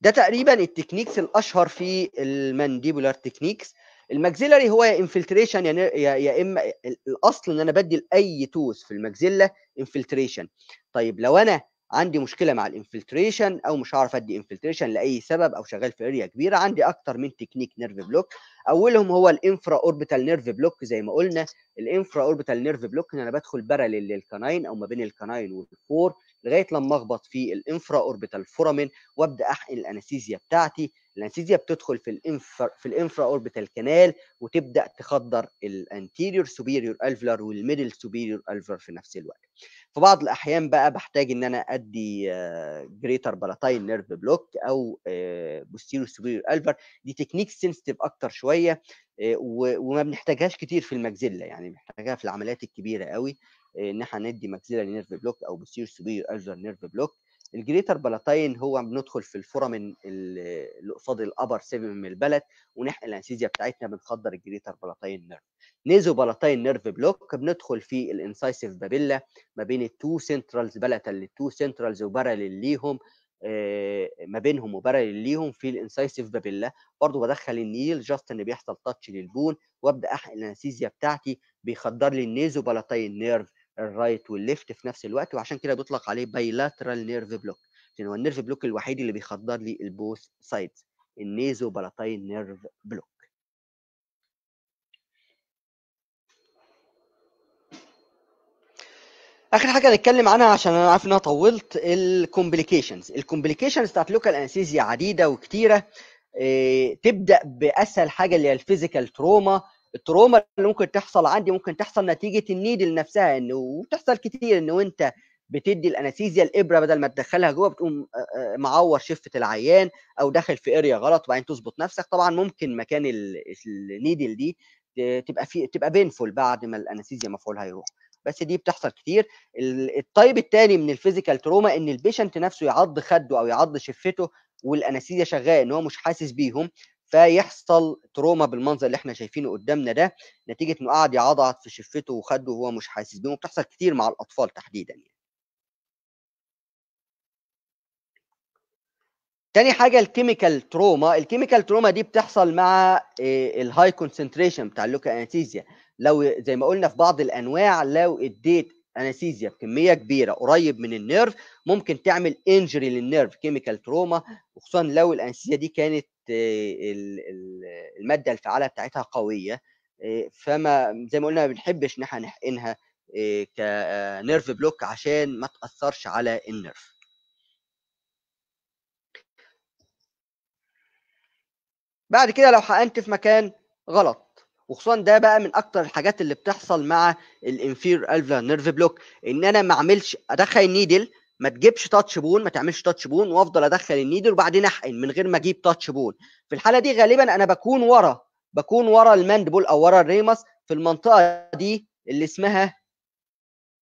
A: ده تقريبا ال techniques الأشهر في ال mandibular techniques. ال maxillary هو يا infiltration يا يا إما ال- الأصل إن أنا بدي لأي tooth في ال maxilla infiltration طيب لو أنا عندي مشكلة مع ال infiltration أو مش هعرف أدي infiltration لأي سبب أو شغال في area كبيرة. عندي أكتر من technique nerve block أولهم هو ال infraorbital nerve block زي ما قلنا. ال infraorbital nerve block إن أنا بدخل parallel لل canine أو ما بين ال canine وال four لغاية لما أخبط في ال infraorbital foramen وأبدأ احقن ال anesthesia بتاعتي. ال anesthesia بتدخل في ال infra في ال infraorbital canal وتبدأ تخدر ال anterior superior alveolar وال middle superior alveolar في نفس الوقت. في بعض الأحيان بقى بحتاج إن أنا أدي greater palatine nerve block أو posterior superior alveolar دي technique sensitive أكتر شوية آه، وما بنحتاجهاش كتير في ال maxilla يعني بنحتاجها في العمليات الكبيرة قوي آه، إن إحنا ندي maxilla nerve block أو posterior superior alveolar nerve block ال greater palatine هو بندخل في ال foramen ال- اللي قصاد ال upper 7 من ال palatal ونحقن ال anesthesia بتاعتنا بنخدر ال greater palatine nerve nasopalatine nerve block بندخل في ال incisive papilla ما بين ال two centrals palatal لل two centrals و parallel ليهم آه، ما بينهم و parallel ليهم في ال incisive papilla. برضو بدخل ال needle just إن بيحصل touch لل bone وأبدأ أحقن ال anesthesia بتاعتي بيخدر لي ال nasopalatine nerve ال right وال left في نفس الوقت وعشان كده بيطلق عليه bilateral nerve block لأن هو ال nerve block الوحيد اللي بيخدر لي ال both sides ال nasopalatine nerve block آخر حاجة نتكلم عنها عشان أنا عارف إن أنا طولت ال complications ال complications بتاعت local anesthesia عديدة وكتيرة. إيه، تبدأ بأسهل حاجة اللي هي ال physical trauma ال trauma اللي ممكن تحصل عندي ممكن تحصل نتيجة ال needle نفسها انه وبتحصل كتير انه انت بتدي ال anesthesia الإبرة بدل ما تدخلها جوه بتقوم آه، آه، معور شفة العيان أو داخل في area غلط وبعدين تظبط نفسك. طبعا ممكن مكان ال- needle دي تبقى في تبقى painful بعد ما ال anesthesia مفعولها يروح. بس دي بتحصل كتير. ال- التايب الثاني من ال physical trauma إن ال patient نفسه يعض خده أو يعض شفته وال anesthesia شغال إن هو مش حاسس بيهم. فيحصل trauma بالمنظر اللي إحنا شايفينه قدامنا ده نتيجة إنه قاعد يعضعض في شفته وخده وهو مش حاسس بيهم وبتحصل كتير مع الأطفال تحديدا يعني. تاني حاجة ال chemical trauma ال chemical trauma دي بتحصل مع ال high concentration بتاع ال local anesthesia لو زي ما قلنا في بعض الأنواع لو اديت anesthesia بكمية كبيرة قريب من ال nerve ممكن تعمل injury لل nerve chemical trauma وخصوصا لو ال anesthesia دي كانت المادة الفعالة بتاعتها قوية فما زي ما قلنا ما بنحبش إن إحنا نحقنها ك nerve block عشان ما تأثرش على ال nerve. بعد كده لو حقنت في مكان غلط وخصوصا ده بقى من أكتر الحاجات اللي بتحصل مع ال inferior alveolar nerve block إن أنا ما أعملش أدخل ال needle ما تجيبش touch bone ما تعملش touch bone وأفضل أدخل ال needle وبعدين أحقن من غير ما أجيب touch bone في الحالة دي غالبا أنا بكون ورا بكون ورا ال mandible أو ورا ال ramus في المنطقة دي اللي اسمها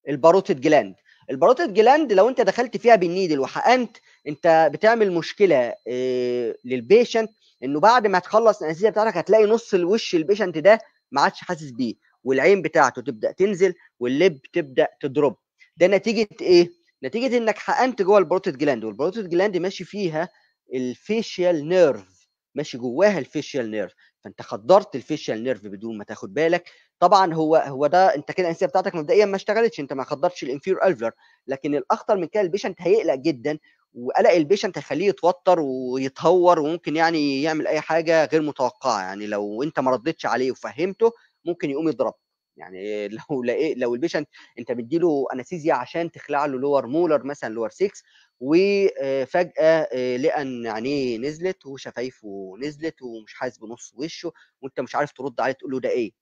A: ال parotid gland ال parotid gland لو أنت دخلت فيها بال needle وحقنت أنت بتعمل مشكلة إيه لل patient إنه بعد ما تخلص ال anesthesia بتاعتك هتلاقي نص الوش ال patient ده ما عادش حاسس بيه والعين بتاعته تبدأ تنزل وال lip تبدأ تضرب. ده نتيجة إيه؟ نتيجة إنك حقنت جوه ال parotid gland وال parotid gland ماشي فيها ال facial nerve ماشي جواها ال facial nerve فأنت خدرت ال facial nerve بدون ما تاخد بالك. طبعا هو هو ده أنت كده ال anesthesia بتاعتك مبدئيا ما اشتغلتش أنت ما خدرتش ال inferior alveolar لكن الأخطر من كده ال patient هيقلق جدا وقلق ال patient هيخليه يتوتر ويتهور وممكن يعني يعمل أي حاجة غير متوقعة يعني لو أنت ما ردتش عليه وفهمته ممكن يقوم يضرب يعني [laughs] لو لقيت لو ال patient أنت مديله anesthesia عشان تخلع له lower molar مثلا lower 6 وفجأة لقى إن عينيه نزلت وشفايفه نزلت ومش حاسس بنص وشه وأنت مش عارف ترد عليه تقول له ده إيه.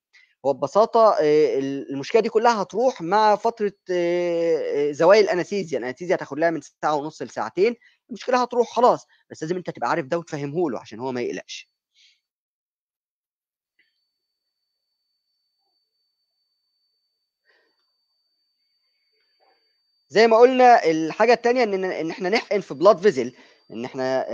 A: هو ببساطة المشكلة دي كلها هتروح مع فترة زوايا الأنستيزيا. الأنستيزيا هتاخد لها من ساعة ونص لساعتين المشكلة هتروح خلاص. بس لازم أنت تبقى عارف ده وتفهمه له عشان هو ما يقلقش. زي ما قلنا الحاجة الثانية إن إن إحنا نحقن في بلاد فيزل إن إحنا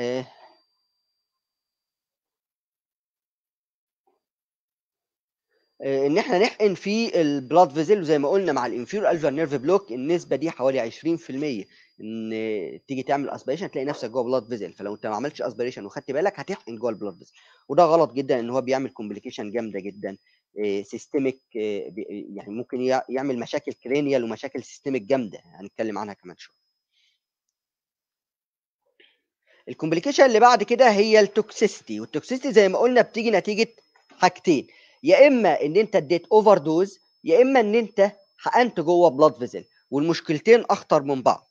A: إن إحنا نحقن في ال blood vessel وزي ما قلنا مع ال inferior alveolar nerve block النسبة دي حوالي 20% إن تيجي تعمل aspiration تلاقي نفسك جوه blood vessel فلو أنت ما عملتش aspiration وخدت بالك هتحقن جوه ال blood vessel وده غلط جدا إن هو بيعمل complication جامدة جدا. systemic يعني ممكن يعمل مشاكل cranial ومشاكل systemic جامدة. هنتكلم عنها كمان شوية. ال complication اللي بعد كده هي ال toxicity وال toxicity زي ما قلنا بتيجي نتيجة حاجتين. يا إما إن أنت اديت overdose يا إما إن أنت حقنت جوه blood vessel والمشكلتين أخطر من بعض.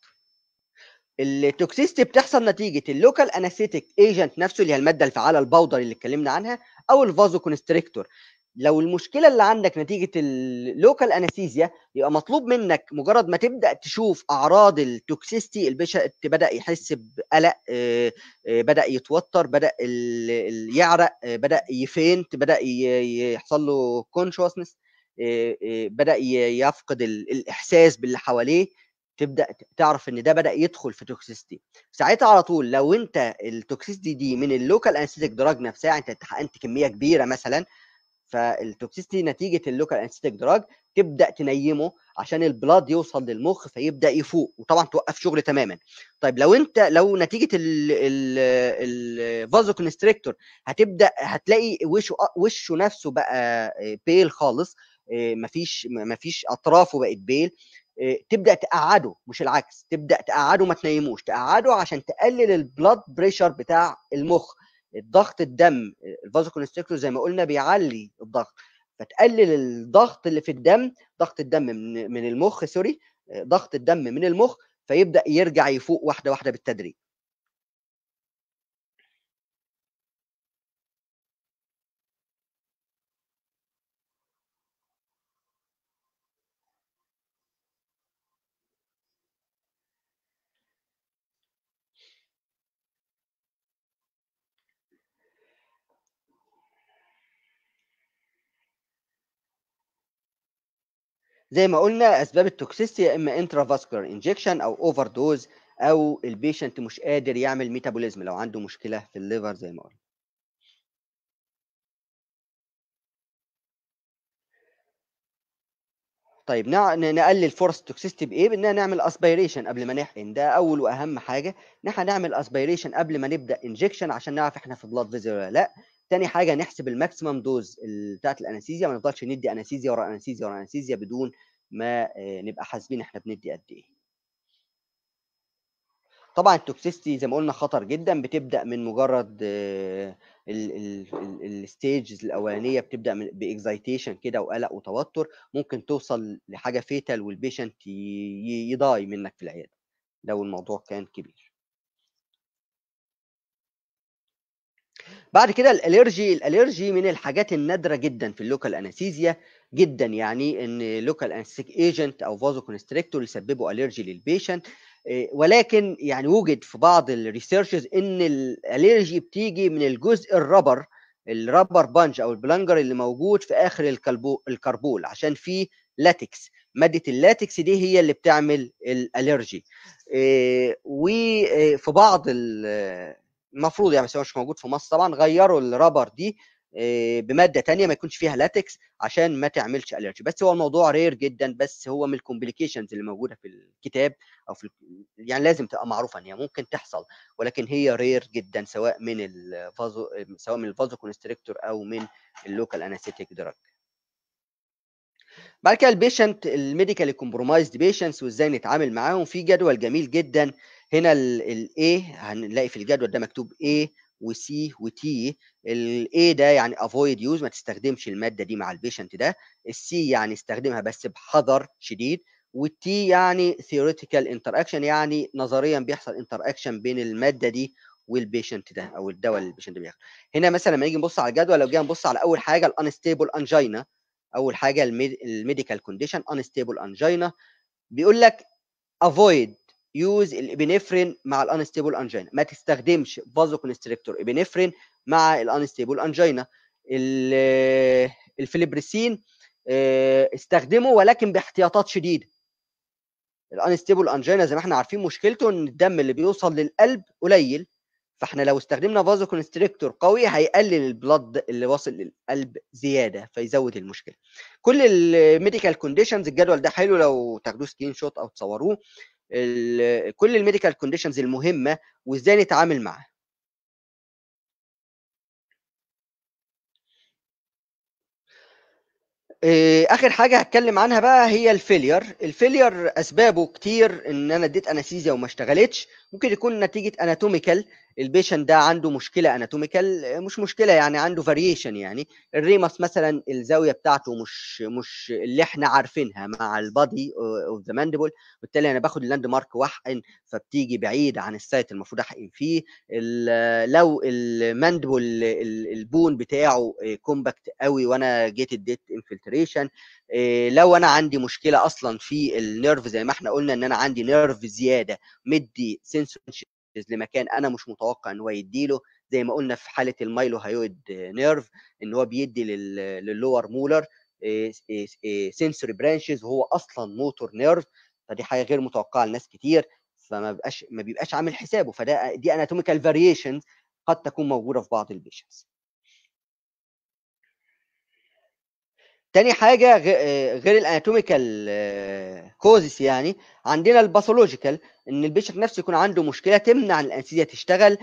A: ال toxicity بتحصل نتيجة ال local anesthetic agent نفسه اللي هي المادة الفعالة ال powder اللي اتكلمنا عنها أو ال vasoconstrictor لو المشكلة اللي عندك نتيجة ال local anesthesia يبقى مطلوب منك مجرد ما تبدأ تشوف أعراض ال toxicity ال patient بدأ يحس بقلق بدأ يتوتر بدأ يعرق بدأ ي faint بدأ يحصل له consciousness بدأ يفقد الإحساس باللي حواليه تبدأ تعرف إن ده بدأ يدخل في toxicity ساعتها على طول لو أنت ال toxicity دي من ال local anesthetic drug نفسها أنت حقنت كمية كبيرة مثلا فال toxicity نتيجة ال local anesthetic drug تبدأ تنيمه عشان ال blood يوصل للمخ فيبدأ يفوق وطبعا توقف شغل تماما. طيب لو انت لو نتيجة ال vasoconstrictor هتبدأ هتلاقي وشه وشه نفسه بقى pale خالص مفيش مفيش أطرافه بقت pale تبدأ تقعده مش العكس تبدأ تقعده ما تنيموش تقعده عشان تقلل ال blood pressure بتاع المخ. الضغط الدم ال vasoconstrictor زي ما قلنا بيعلي الضغط فتقلل الضغط اللي في الدم ضغط الدم من المخ سوري ضغط الدم من المخ فيبدأ يرجع يفوق واحدة واحدة بالتدريج. زي ما قلنا أسباب ال toxicity يا إما intravascular injection أو overdose أو ال patient مش قادر يعمل metabolism لو عنده مشكلة في ال liver زي ما قلنا. طيب نقلل فرص ال toxicity بإيه؟ بإننا نعمل aspiration قبل ما نحقن ده أول وأهم حاجة. ان إحنا نعمل aspiration قبل ما نبدأ injection عشان نعرف إحنا في blood vessel ولا لأ. تاني حاجة نحسب ال maximum dose بتاعت ال anesthesia ما نفضلش ندي anesthesia ورا anesthesia ورا anesthesia بدون ما آه، نبقى حاسبين إحنا بندي قد إيه. طبعا ال toxicity زي ما قلنا خطر جدا بتبدأ من مجرد ال stages الأولانية بتبدأ ب excitation كده وقلق وتوتر ممكن توصل لحاجة fatal وال patient يضيع منك في العيادة. لو الموضوع كان كبير. بعد كده ال allergy ال allergy من الحاجات النادرة جدا في ال local anesthesia جدا يعني إن local anesthetic agent أو vasoconstrictor يسببوا allergy لل patient إيه، ولكن يعني وجد في بعض ال researches إن ال allergy بتيجي من الجزء ال rubber ال rubber bung أو ال plunger اللي موجود في آخر ال carpule عشان فيه لاتكس مادة اللاتكس دي هي اللي بتعمل ال allergy إيه، وفي بعض ال- المفروض يعني بس مش موجود في مصر طبعا غيروا ال rubber دي إيه، بمادة تانية ما يكونش فيها لاتكس عشان ما تعملش allergy بس هو الموضوع rare جدا بس هو من ال complications اللي موجودة في الكتاب أو في يعني لازم تبقى معروفه ان هي ممكن تحصل ولكن هي rare جدا سواء من ال vaso سواء من ال vasoconstrictor أو من ال local anesthetic drug بعد كده ال patient ال medically compromised patients وإزاي نتعامل معاهم في جدول جميل جدا هنا ال A هنلاقي في الجدول ده مكتوب A و C و T ال A ده يعني avoid use ما تستخدمش المادة دي مع ال patient ده. ال C يعني استخدمها بس بحذر شديد. وال T يعني theoretical interaction يعني نظريا بيحصل interaction بين المادة دي وال patient ده أو الدواء اللي ال patient بياخده. هنا مثلا لما نيجي نبص على الجدول لو جينا نبص على أول حاجة ال unstable angina أول حاجة ال medical condition unstable angina بيقول لك avoid use ال epinephrine مع ال unstable angina. ما تستخدمش vasoconstrictor epinephrine مع ال unstable angina. ال felypressin آه، استخدمه ولكن باحتياطات شديدة. ال unstable angina زي ما إحنا عارفين مشكلته إن الدم اللي بيوصل للقلب قليل. فاحنا لو استخدمنا vasoconstrictor قوي هيقلل ال blood اللي واصل للقلب زيادة فيزود المشكلة. كل ال medical conditions الجدول ده حلو لو تاخدوه screenshot أو تصوروه. كل ال medical conditions المهمة وإزاي نتعامل معاها. إيه، آخر حاجة هتكلم عنها بقى هي ال failure. ال failure أسبابه كتير إن أنا اديت anesthesia وما اشتغلتش. ممكن يكون نتيجة anatomical ال patient ده عنده مشكلة anatomical مش مشكلة يعني عنده variation يعني. ال ramus مثلا الزاوية بتاعته مش مش اللي إحنا عارفينها مع ال body of the mandible بالتالي أنا باخد ال landmark واحقن فبتيجي بعيد عن ال site المفروض أحقن فيه. لو ال mandible ال bone بتاعه compact قوي وأنا جيت اديت infiltration لو أنا عندي مشكلة أصلا في ال nerve زي ما إحنا قلنا إن أنا عندي nerve زيادة مدي sensory لمكان أنا مش متوقع إن هو يديله زي ما قلنا في حالة ال mylohyoid nerve إن هو بيدي لل- لل lower molar sensory branches وهو أصلا motor nerve فدي حاجة غير متوقعة لناس كتير فما بيبقاش ما بيبقاش عامل حسابه فده دي anatomical variations قد تكون موجودة في بعض ال patients. تاني حاجة غ- آه، غير ال anatomical causes يعني عندنا ال pathological إن ال patient نفسه يكون عنده مشكلة تمنع ال anesthesia تشتغل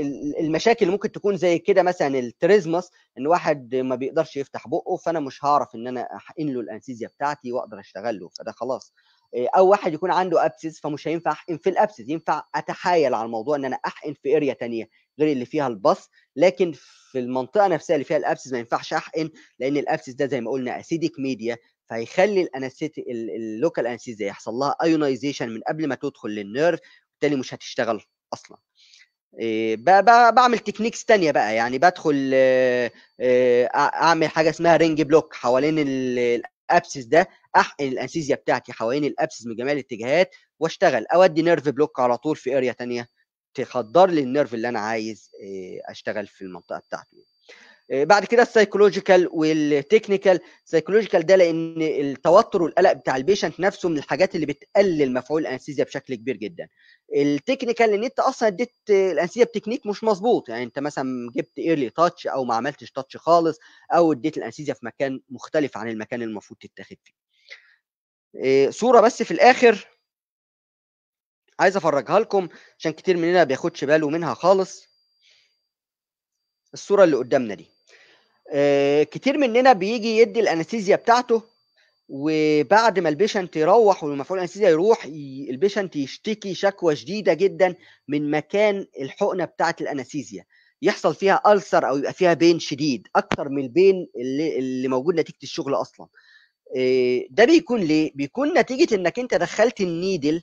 A: ال- المشاكل اللي ممكن تكون زي كده مثلا ال trismus إن واحد ما بيقدرش يفتح بقه فأنا مش هعرف إن أنا أحقن له ال anesthesia بتاعتي وأقدر أشتغل له فده خلاص. أو واحد يكون عنده abscess فمش هينفع أحقن في ال abscess ينفع أتحايل على الموضوع إن أنا أحقن في area تانية. غير اللي فيها ال pus لكن في المنطقة نفسها اللي فيها ال abscess ما ينفعش أحقن لأن ال abscess ده زي ما قلنا acidic media فهيخلي ال anesthet- ال local anesthesia يحصل لها ionization من قبل ما تدخل لل nerve بالتالي مش هتشتغل أصلا. ب- بعمل techniques تانية بقى يعني بدخل آه، آه، أعمل حاجة اسمها ring block حوالين ال- ال abscess ده أحقن ال anesthesia بتاعتي حوالين ال abscess من جميع الاتجاهات وأشتغل أو ادي nerve block على طول في area تانية. تخدر لي ال nerve اللي أنا عايز آه، أشتغل في المنطقة بتاعته. آه، بعد كده ال psychological وال technical psychological ده لأن التوتر والقلق بتاع ال patient نفسه من الحاجات اللي بتقلل مفعول ال anesthesia بشكل كبير جدا. ال technical إن أنت أصلا اديت ال anesthesia ب technique مش مظبوط. يعني أنت مثلا جبت early touch أو ما عملتش touch خالص أو اديت ال anesthesia في مكان مختلف عن المكان المفروض تتاخد فيه. إيه، صورة بس في الآخر. عايز أفرجها لكم عشان كتير مننا ما بياخدش باله منها خالص. الصورة اللي قدامنا دي. آه، كتير مننا بيجي يدي ال anesthesia بتاعته وبعد ما ال patient يروح والمفعول ال anesthesia يروح ال patient يشتكي شكوى شديدة جدا من مكان الحقنة بتاعه ال anesthesia. يحصل فيها ulcer أو يبقى فيها pain شديد أكتر من ال pain اللي, اللي موجود نتيجة الشغل أصلا. آه، ده بيكون ليه؟ بيكون نتيجة إنك أنت دخلت ال needle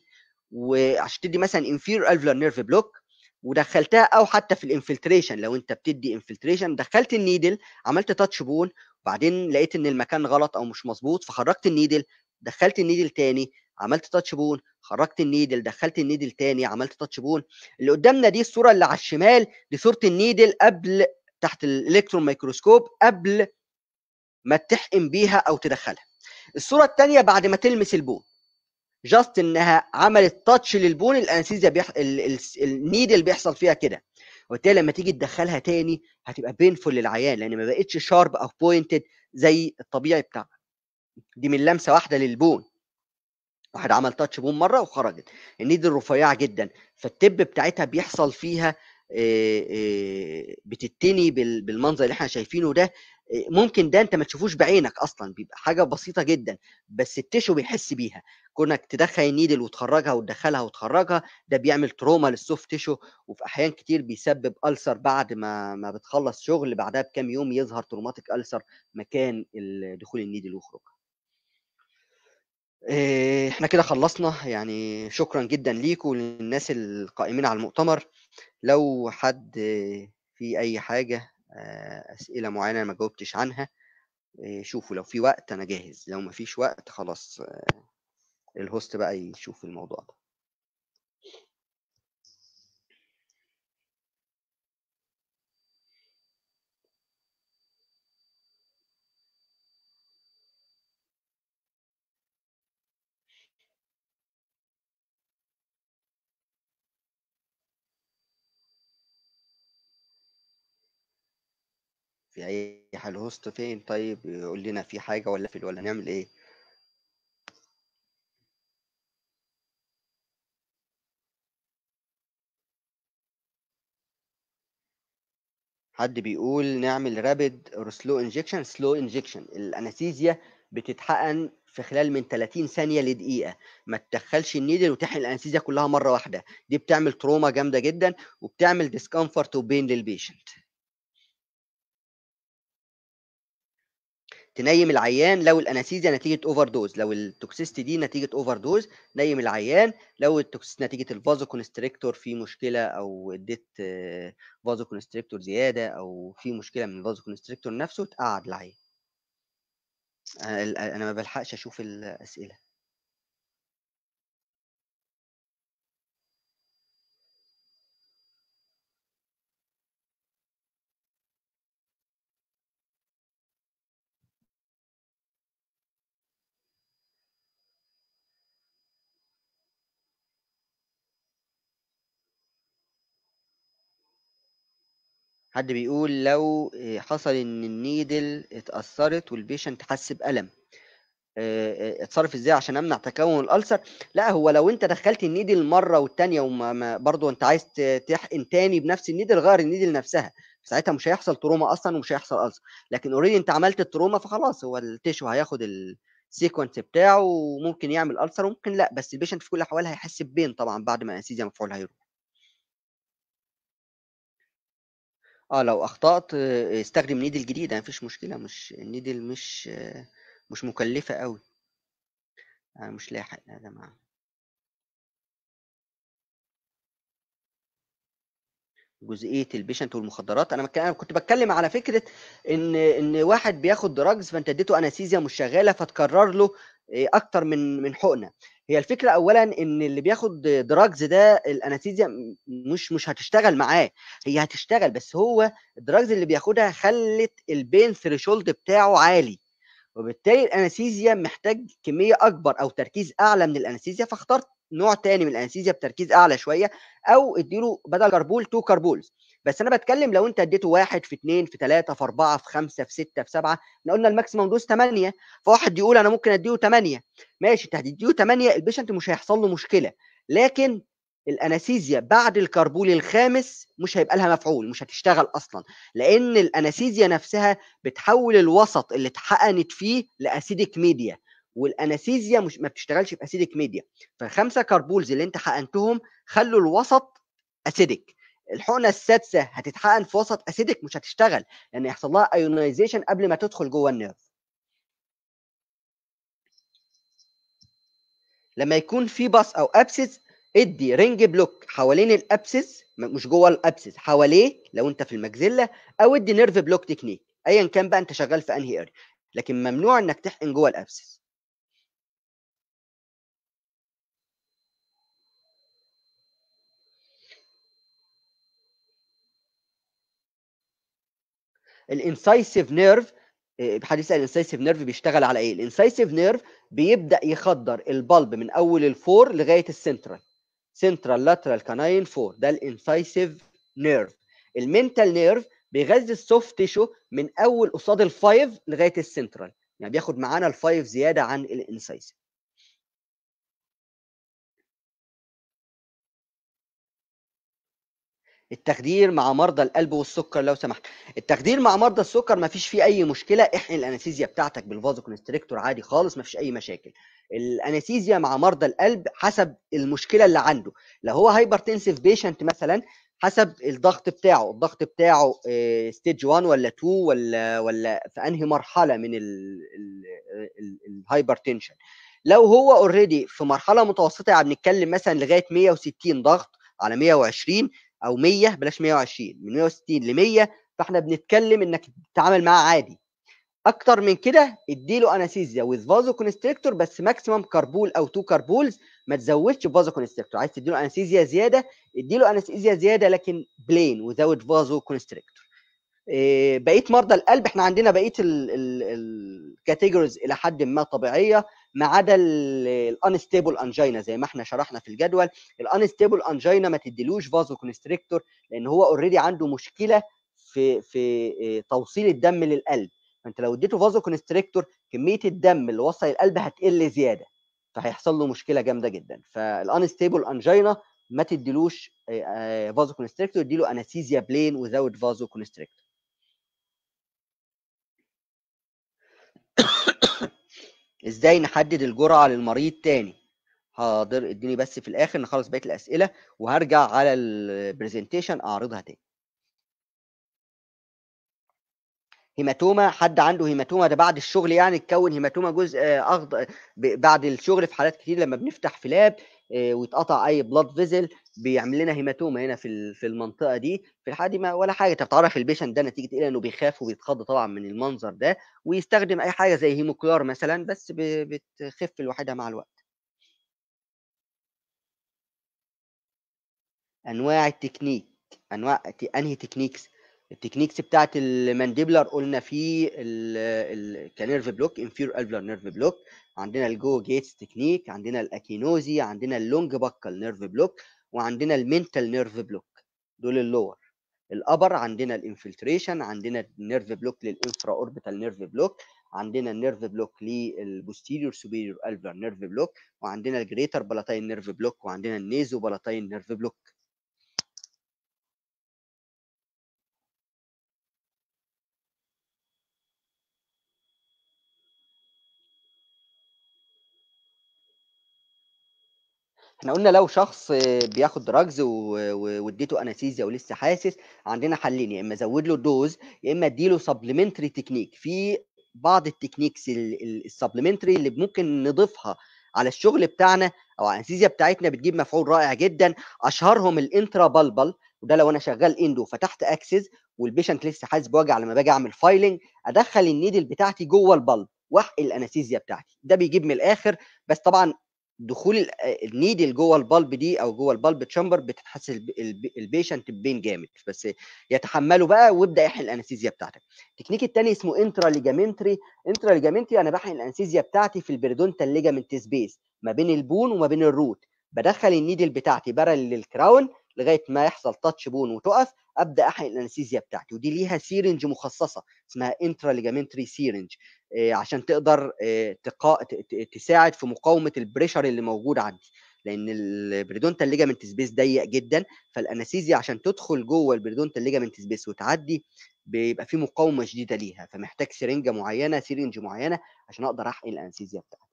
A: وعشان تدي مثلا inferior alveolar nerve block ودخلتها أو حتى في ال infiltration لو أنت بتدي infiltration دخلت ال needle عملت touch bone وبعدين لقيت إن المكان غلط أو مش مظبوط فخرجت ال needle دخلت ال needle تاني عملت touch bone خرجت ال needle دخلت ال needle تاني عملت touch bone اللي قدامنا دي الصورة اللي على الشمال دي صورة ال needle قبل تحت ال electron microscope قبل ما تحقن بيها أو تدخلها. الصورة الثانية بعد ما تلمس ال bone. just إنها عملت touch لل bone ال anesthesia بيح... ال... ال... ال needle بيحصل فيها كده. وبالتالي لما تيجي تدخلها تاني هتبقى painful للعيان لأن ما بقتش sharp أو pointed زي الطبيعي بتاعها. دي من لمسة واحدة لل bone. واحد عمل touch bone مرة وخرجت. ال needle رفيعه جدا. فال tip بتاعتها بيحصل فيها بتتني بال- بالمنظر اللي إحنا شايفينه ده ممكن ده انت ما تشوفوش بعينك أصلا بيبقى حاجة بسيطة جدا بس ال tissue بيحس بيها. كونك تدخل ال needle وتخرجها وتدخلها وتخرجها ده بيعمل trauma لل soft tissue وفي أحيان كتير بيسبب ulcer بعد ما ما بتخلص شغل بعدها بكام يوم يظهر traumatic ulcer مكان دخول ال needle وخروجها. إيه، إحنا كده خلصنا. يعني شكرا جدا ليكم وللناس القائمين على المؤتمر. لو حد آه، في أي حاجة أسئلة معينة ما جاوبتش عنها شوفوا لو في وقت أنا جاهز لو ما فيش وقت خلاص الهوست بقى يشوف الموضوع ده. في أي حاجة ال host فين؟ طيب يقول لنا في حاجة ولا في ولا نعمل إيه؟ حد بيقول نعمل rapid or slow injection slow injection ال anesthesia بتتحقن في خلال من 30 ثانية لدقيقة. ما تدخلش ال needle وتحقن ال anesthesia كلها مرة واحدة. دي بتعمل trauma جامدة جدا وبتعمل discomfort و pain لل patient تنيم العيان لو ال anesthesia نتيجة overdose لو ال toxicity دي نتيجة overdose نيم العيان لو التوكسيس نتيجة ال vasoconstrictor في مشكلة أو اديت vasoconstrictor زيادة أو في مشكلة من ال vasoconstrictor نفسه تقعد العيان. أنا ال- أنا ما بلحقش أشوف الأسئلة. حد بيقول لو آه، حصل إن ال needle اتأثرت وال patient حس بألم آه، آه، اتصرف إزاي عشان أمنع تكون ال ulcer؟ لأ هو لو أنت دخلت ال needle مرة والتانية وما ما- برضو أنت عايز تحقن تاني بنفس ال needle غير ال needle نفسها ساعتها مش هيحصل trauma أصلا ومش هيحصل ulcer. لكن already أنت عملت ال trauma فخلاص هو ال tissue هياخد ال sequence بتاعه وممكن يعمل ulcer وممكن لأ بس ال patient في كل الأحوال هيحس ب pain طبعا بعد ما ال anesthesia مفعول هيروح. آه لو أخطأت استخدم needle جديدة مفيش مشكلة مش ال needle مش مش مكلفة قوي أنا مش لاحق يا جماعة. جزئية ال patient والمخدرات. أنا أنا كنت بتكلم على فكرة إن إن واحد بياخد drugs فأنت اديته anesthesia مش شغالة فتكرر له آه، أكتر من من حقنة. هي الفكرة اولا إن اللي بياخد drugs ده ال anesthesia مش مش هتشتغل معاه هي هتشتغل بس هو ال drugs اللي بياخدها خلت ال pain threshold بتاعه عالي وبالتالي ال anesthesia محتاج كمية أكبر أو تركيز أعلى من ال anesthesia فاخترت نوع تاني من ال anesthesia بتركيز أعلى شوية أو اديله بدل carpule two carpules بس أنا بتكلم لو أنت اديته واحد في اثنين في ثلاثة في أربعة في خمسة في ستة في سبعة إحنا قلنا ال maximum dose 8 فواحد يقول أنا ممكن اديه 8 ماشي أنت هتديه 8 ال patient مش هيحصل له مشكلة لكن ال anesthesia بعد ال carpule الخامس مش هيبقى لها مفعول مش هتشتغل أصلا لأن ال anesthesia نفسها بتحول الوسط اللي اتحقنت فيه ل acidic media وال anesthesia مش ما بتشتغلش في acidic media. فالخمسه carpules اللي أنت حقنتهم خلوا الوسط acidic. الحقنة السادسة هتتحقن في وسط acidic مش هتشتغل لأن يحصل لها ionization قبل ما تدخل جوه ال nerve. لما يكون في pus أو abscess ادي ring block حوالين ال abscess مش جوه ال abscess حواليه لو أنت في ال maxilla أو ادي nerve block technique ايا كان بقى أنت شغال في أنهي area لكن ممنوع إنك تحقن جوه ال abscess ال incisive nerve حد يسال ال incisive nerve بيشتغل على إيه؟ ال incisive nerve بيبدأ يخدر ال pulp من أول ال four لغاية ال central central lateral canine four ده ال incisive nerve ال mental nerve بيغذي ال soft tissue من أول قصاد ال five لغاية السنترال يعني بياخد معانا ال five زيادة عن ال incisive التخدير مع مرضى القلب والسكر لو سمحت. التخدير مع مرضى السكر ما فيش فيه أي مشكلة. احقن ال anesthesia بتاعتك بال vasoconstrictor عادي خالص ما فيش أي مشاكل. ال anesthesia مع مرضى القلب حسب المشكلة اللي عنده. لو هو hypertensive patient مثلا حسب الضغط بتاعه. الضغط بتاعه stage 1 ولا 2 ولا ولا في أنهي مرحلة من ال hypertension لو هو already في مرحلة متوسطة يعني بنتكلم مثلا لغاية 160 ضغط على 120 أو 100 بلاش 120 من 160 ل 100 فإحنا بنتكلم إنك تتعامل معاه عادي. أكتر من كده اديله anesthesia with vasoconstrictor بس maximum carpule أو 2 carpules ما تزودش vasoconstrictor عايز تديله anesthesia زيادة اديله anesthesia زيادة لكن plain without vasoconstrictor بقيه مرضى القلب. إحنا عندنا بقية ال categories إلى حد ما طبيعية ما عدا ال unstable angina زي ما إحنا شرحنا في الجدول. ال unstable angina ما تديلوش vasoconstrictor لأن هو already عنده مشكلة في في توصيل الدم للقلب. فأنت لو اديته vasoconstrictor كمية الدم اللي وصل القلب هتقل زيادة فهيحصل له مشكلة جامدة جدا. فال unstable angina ما تديلوش vasoconstrictor اديله anesthesia plain without vasoconstrictor إزاي نحدد الجرعة للمريض تاني؟ حاضر إديني بس في الآخر نخلص بقيه الأسئلة وهرجع على ال presentation أعرضها تاني. hematoma حد عنده hematoma ده بعد الشغل يعني تكون hematoma جزء اخضر بعد الشغل في حالات كتير لما بنفتح في flap ويتقطع أي blood vessel بيعمل لنا hematoma هنا في في المنطقة دي. في الحالة دي ما ولا حاجة. انت بتعرف ال patient ده نتيجة إيه؟ انه بيخاف وبيتخض طبعا من المنظر ده ويستخدم أي حاجة زي Hemoclar مثلا بس بتخف لوحدها مع الوقت. أنواع التكنيك أنواع أنهي techniques؟ ال techniques بتاعت ال mandibular قلنا في ال nerve block inferior alveolar nerve block. عندنا ال Gow-Gates technique عندنا ال Akinosi عندنا ال long buccal nerve block وعندنا ال mental nerve block. دول ال lower ال upper عندنا ال infiltration عندنا ال nerve block لل infraorbital nerve block عندنا ال nerve block لل posterior superior alveolar nerve block وعندنا ال greater palatine nerve block وعندنا ال nasopalatine nerve block. إحنا قلنا لو شخص بياخد drugs واديته anesthesia ولسه حاسس عندنا حلين يا إما ازود له ال dose يا إما اديله supplementary technique في بعض ال techniques ال supplementary اللي ممكن نضيفها على الشغل بتاعنا أو على ال anesthesia بتاعتنا بتجيب مفعول رائع جدا أشهرهم ال intrapulpal وده لو أنا شغال endo فتحت access وال patient لسه حاسس بوجع لما باجي أعمل filing أدخل ال needle بتاعتي جوه ال pulp وأحقن ال anesthesia بتاعتي. ده بيجيب من الآخر بس طبعا دخول ال needle جوه ال pulp دي أو جوه ال pulp chamber بتتحسس ال patient pain جامد بس يتحمله بقى وابدأ يحقن ال anesthesia بتاعتك. التكنيك الثاني اسمه intraligamentary intraligamentary أنا بحقن ال anesthesia بتاعتي في ال periodontal ligament space ما بين ال bone وما بين ال root بدخل ال needle بتاعتي parallel لل crown لغاية ما يحصل touch bone وتقف أبدأ احقن ال anesthesia بتاعتي. ودي ليها syringe مخصصة اسمها intraligamentary syringe عشان تقدر آه، تقا... تساعد في مقاومة ال pressure اللي موجود عندي. لأن ال periodontal ligament space ضيق جدا فال anesthesia عشان تدخل جوه ال periodontal ligament space وتعدي بيبقى في مقاومة شديدة ليها. فمحتاج سرنجه معينة syringe معينة عشان أقدر احقن ال anesthesia بتاعتي.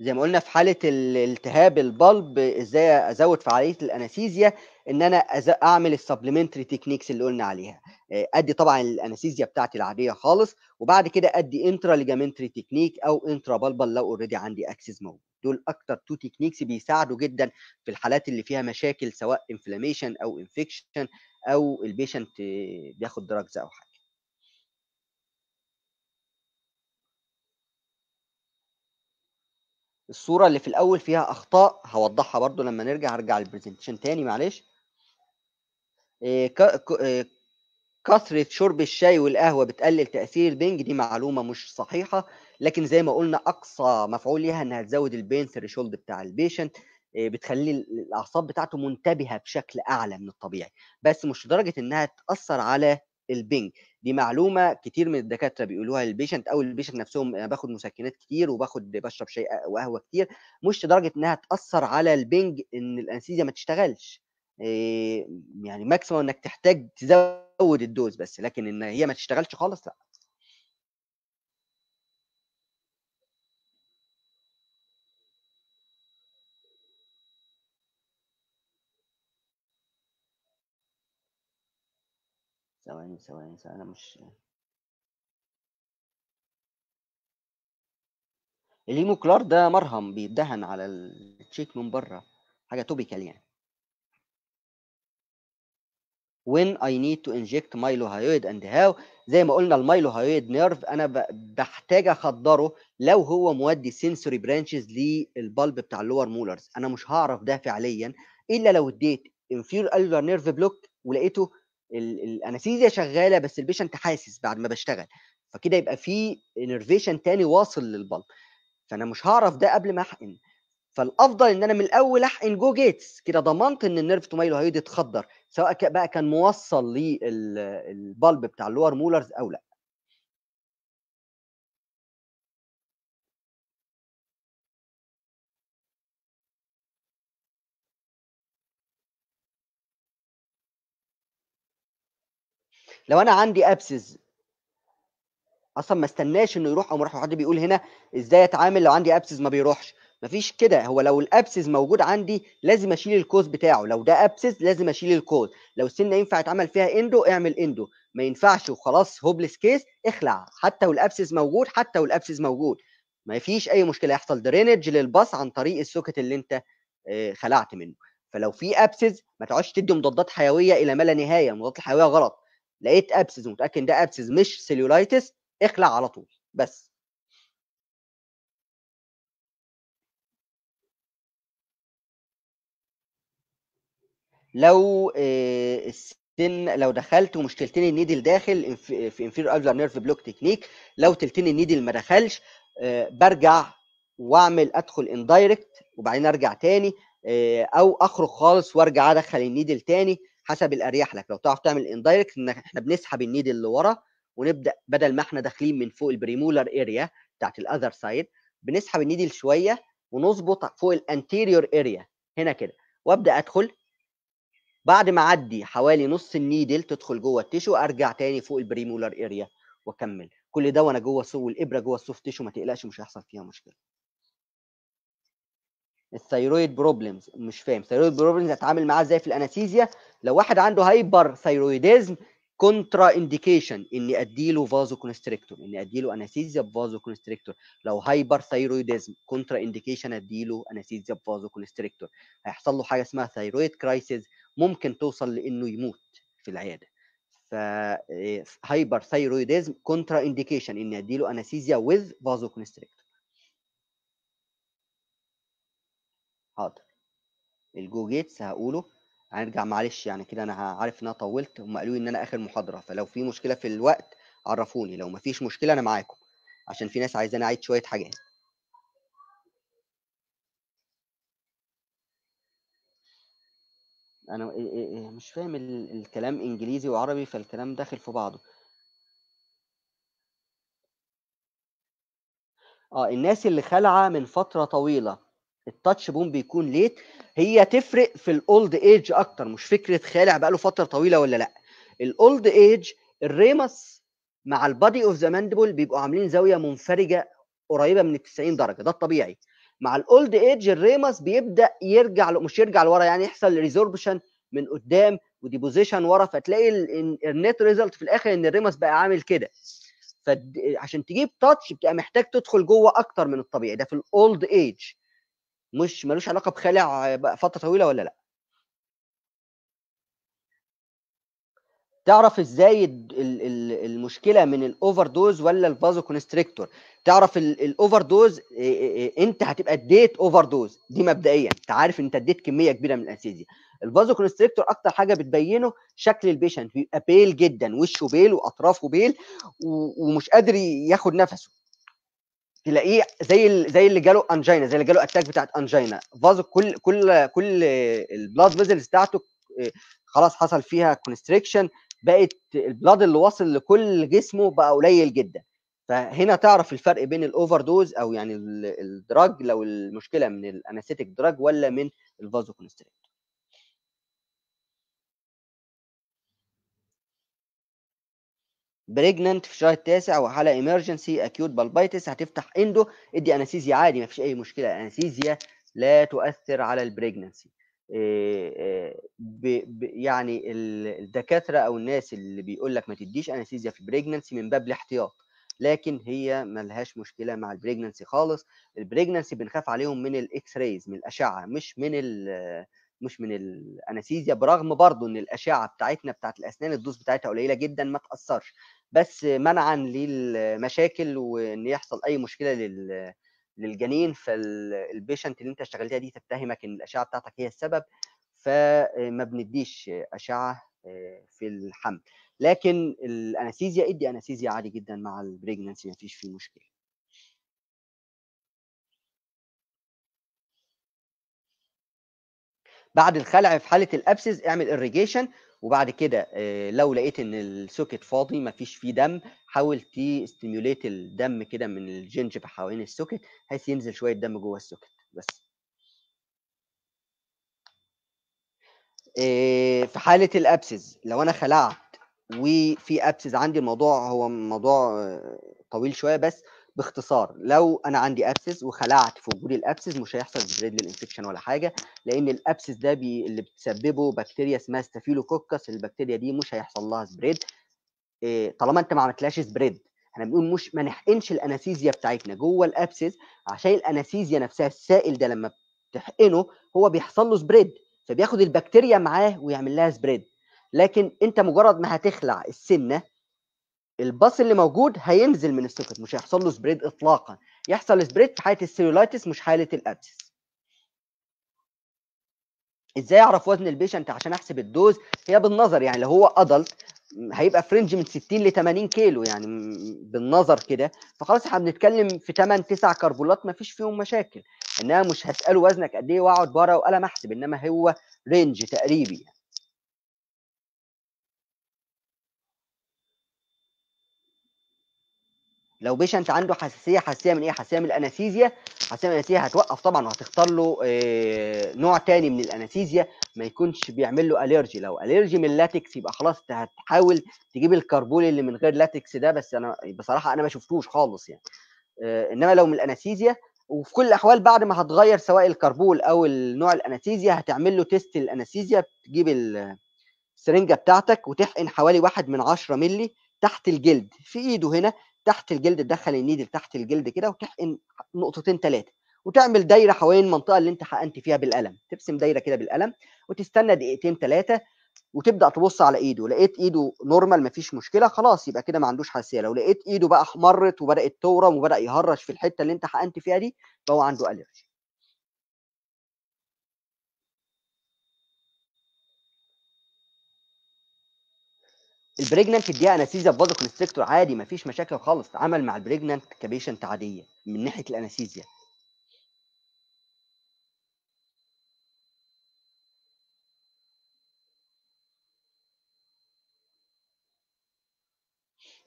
A: زي ما قلنا في حالة الالتهاب ال pulp إزاي أزود فعالية ال anesthesia إن أنا أعمل ال supplementary techniques اللي قلنا عليها. آه، أدي طبعا ال anesthesia بتاعتي العادية خالص وبعد كده أدي intraligamentary technique أو intrapulpal لو already عندي access موجود. دول أكتر two techniques بيساعدوا جدا في الحالات اللي فيها مشاكل سواء inflammation أو infection أو ال patient بياخد drugs أو حاجة. الصورة اللي في الأول فيها أخطاء هوضحها برضو لما نرجع هرجع ال presentation تاني معلش. ك- إيه، كثرة شرب الشاي والقهوة بتقلل تأثير البنج دي معلومة مش صحيحة. لكن زي ما قلنا أقصى مفعول ليها إنها تزود ال pain threshold بتاع ال patient إيه، بتخلي ال- الأعصاب بتاعته منتبهة بشكل أعلى من الطبيعي. بس مش لدرجة إنها تأثر على البنج. دي معلومة كتير من الدكاترة بيقولوها لل patient أو ال patient نفسهم أنا باخد مسكنات كتير وباخد بشرب شاي وقهوة كتير مش لدرجة إنها تأثر على البنج إن ال anesthesia ما تشتغلش. إيه، يعني maximum إنك تحتاج تزود ال dose بس لكن إن هي ما تشتغلش خالص لأ. ثواني ثواني ثواني أنا مش الهيموكلار ده مرهم بيدهن على ال cheek من بره حاجة topical يعني. When I need to inject mylohyoid and how زي ما قلنا ال mylohyoid nerve أنا بحتاج اخدره لو هو مودي sensory branches لل pulp بتاع ال lower molars. أنا مش هعرف ده فعليا إلا لو اديت alveolar nerve block ولقيته ال- ال anesthesia شغالة بس ال patient حاسس بعد ما بشتغل فكده يبقى في innervation تاني واصل لل pulp. فأنا مش هعرف ده قبل ما أحقن. فالأفضل إن أنا من الأول أحقن Gow-Gates كده ضمنت إن ال nerve to mylohyoid اتخدر سواء بقى كان موصل لل pulp بتاع ال lower molars أو لأ. لو أنا عندي ابسز أصلا ما استناش إنه يروح أو راح حد بيقول هنا إزاي أتعامل لو عندي abscess ما بيروحش. مفيش كده. هو لو ال abscess موجود عندي لازم أشيل ال cause بتاعه. لو ده abscess لازم أشيل ال cause لو السنة ينفع يتعمل فيها endo اعمل endo ما ينفعش وخلاص hopeless case اخلع. حتى وال abscess موجود حتى وال abscess موجود. ما فيش أي مشكلة. يحصل drainage لل pus عن طريق ال socket اللي أنت آه، خلعت منه. فلو في abscess ما تقعدش تدي مضادات حيوية إلى ما لا نهاية. المضادات الحيوية غلط. لقيت abscess ومتاكد ده abscess مش cellulitis اخلع على طول بس. لو آه، السن لو دخلت ومش تلتين ال needle داخل في inferior alveolar nerve block technique لو تلتين ال needle ما دخلش آه، برجع واعمل أدخل indirect وبعدين أرجع تاني آه، أو أخرج خالص وأرجع أدخل ال needle تاني. حسب الاريح لك لو تعرف تعمل indirect ان إحنا بنسحب ال needle لورا ونبدأ بدل ما إحنا داخلين من فوق ال premolar area بتاعت ال other side بنسحب ال needle شوية ونظبط فوق ال anterior area هنا كده. وأبدأ أدخل. بعد ما أعدي حوالي نص ال needle تدخل جوه ال tissue أرجع تاني فوق ال premolar area وأكمل. كل ده وأنا جوه so الابره جوه ال soft tissue ما تقلقش مش هيحصل فيها مشكلة. ال thyroid problems مش فاهم. thyroid problems اتعامل معاه إزاي في ال anesthesia لو واحد عنده hyperthyroidism contraindication إني أديله vasoconstrictor إني أديله anesthesia ب vasoconstrictor لو hyperthyroidism contraindication أديله anesthesia ب vasoconstrictor هيحصل له حاجة اسمها thyroid crisis ممكن توصل لإنه يموت في العيادة. ف hyperthyroidism contraindication إني أديله anesthesia with vasoconstrictor حاضر. ال Gow-Gates هقوله. هنرجع معلش يعني كده أنا عارف إن أنا طولت. هم قالوا لي إن أنا آخر محاضرة. فلو في مشكلة في الوقت عرفوني. لو مفيش مشكلة أنا معاكم. عشان في ناس عايزاني أعيد شوية حاجات. أنا إيه، إيه، إيه، مش فاهم الكلام إنجليزي وعربي فالكلام داخل في بعضه. آه الناس اللي خلعة من فترة طويلة. ال touch bone بيكون late هي تفرق في ال old age أكتر مش فكرة خالع بقاله فترة طويلة ولا لأ. ال old age ال ramus مع ال body of the mandible بيبقوا عاملين زاوية منفرجة قريبة من ال 90 درجة ده الطبيعي. مع ال old age ال ramus بيبدأ يرجع مش يرجع لورا يعني يحصل resorption من قدام و deposition ورا فتلاقي ال net result في الآخر إن ال ramus بقى عامل كده. فعشان تجيب touch بتبقى محتاج تدخل جوه أكتر من الطبيعي ده في ال old age مش ملوش علاقة بخلع بقى فترة طويلة ولا لأ. تعرف إزاي ال- ال- ال- المشكلة من ال overdose ولا ال vasoconstrictor تعرف ال overdose أنت هتبقى اديت overdose دي مبدئيا. أنت عارف أنت اديت كمية كبيرة من ال anesthesia ال vasoconstrictor أكتر حاجة بتبينه شكل ال patient بيبقى pale جدا وشه pale وأطرافه بيل ومش قادر ياخد نفسه. تلاقيه زي زي اللي جاله angina زي اللي جاله attack بتاعت angina vaso كل كل كل ال blood vessels بتاعته آه، خلاص حصل فيها constriction بقت ال blood اللي واصل لكل جسمه بقى قليل جدا. فهنا تعرف الفرق بين ال overdose أو يعني ال- ال drug لو المشكلة من ال anesthetic drug ولا من ال vasoconstrictor pregnant في الشهر التاسع وحالة emergency acute pulpitis هتفتح endo ادي anesthesia عادي ما فيش أي مشكلة. ال anesthesia لا تؤثر على ال pregnancy يعني ال- الدكاترة أو الناس اللي بيقول لك ما تديش anesthesia في ال pregnancy من باب الاحتياط. لكن هي ملهاش مشكلة مع ال pregnancy خالص. ال pregnancy بنخاف عليهم من ال x-rays من الأشعة مش من مش من ال anesthesia برغم برضو إن الأشعة بتاعتنا بتاعت الأسنان ال dose بتاعتها قليلة جدا ما تأثرش. بس منعا للمشاكل وإن يحصل أي مشكلة لل للجنين فال patient اللي أنت اشتغلتها دي تتهمك إن الأشعة بتاعتك هي السبب فما بنديش أشعة في الحمل. لكن ال anesthesia ادي anesthesia عادي جدا مع ال pregnancy ما فيش فيه مشكلة. بعد الخلع في حالة ال abscess اعمل اريجيشن وبعد كده آه، لو لقيت إن ال socket فاضي مفيش فيه دم حاول ت stimulate الدم كده من ال gingiva حوالين ال socket بحيث ينزل شوية دم جوه ال socket بس. آه، في حالة ال abscess لو أنا خلعت وفي abscess عندي الموضوع هو موضوع آه، طويل شوية بس باختصار لو أنا عندي abscess وخلعت في وجود ال abscess مش هيحصل spread لل infection ولا حاجة لأن ال abscess ده بي اللي بتسببه بكتيريا اسمها staphylococcus البكتيريا دي مش هيحصل لها spread إيه، طالما أنت ما عملتلاش spread إحنا بنقول مش ما نحقنش ال anesthesia بتاعتنا جوه ال abscess عشان ال anesthesia نفسها السائل ده لما بتحقنه هو بيحصل له spread فبياخد البكتيريا معاه ويعمل لها spread لكن أنت مجرد ما هتخلع السنة ال pus اللي موجود هينزل من ال socket مش هيحصل له spread اطلاقا. يحصل spread في حالة ال cellulitis مش حالة ال abscess. إزاي أعرف وزن ال patient عشان أحسب ال dose؟ هي بالنظر يعني لو هو adult هيبقى ف range من 60 ل 80 كيلو يعني بالنظر كده. فخلاص إحنا بنتكلم في 8 9 كربولات ما فيش فيهم مشاكل. انما مش هساله وزنك قد إيه وأقعد بره وقلم أحسب إنما هو range تقريبي يعني. لو patient عنده حساسية حساسية من إيه؟ حساسية من ال anesthesia. حساسية من ال anesthesia هتوقف طبعا وهتختار له آه، نوع تاني من ال anesthesia ما يكونش بيعمل له allergy. لو allergy من اللاتكس يبقى خلاص أنت هتحاول تجيب الكربول اللي من غير لاتكس ده بس أنا بصراحة أنا ما شفتوش خالص يعني. آه، إنما لو من ال anesthesia وفي كل الأحوال بعد ما هتغير سواء الكربول أو النوع ال anesthesia هتعمل له test ال anesthesia تجيب ال- السرنجة بتاعتك وتحقن حوالي واحد من 10 مللي تحت الجلد في إيده هنا. تحت الجلد تدخل ال needle تحت الجلد كده وتحقن نقطتين ثلاثة وتعمل دايرة حوالين المنطقة اللي انت حقنت فيها بالقلم ترسم دايرة كده بالقلم وتستنى دقيقتين ثلاثة وتبدأ تبص على إيده لقيت إيده normal مفيش مشكلة خلاص يبقى كده ما عندوش حساسية لو لقيت إيده بقى احمرت وبدأت تورم وبدأ يهرش في الحتة اللي انت حقنت فيها دي فهو عنده allergy ال pregnant دي anesthesia ب vasoconstrictor عادي مفيش مشاكل خالص. عمل مع ال pregnant ك patient عادية من ناحية ال anesthesia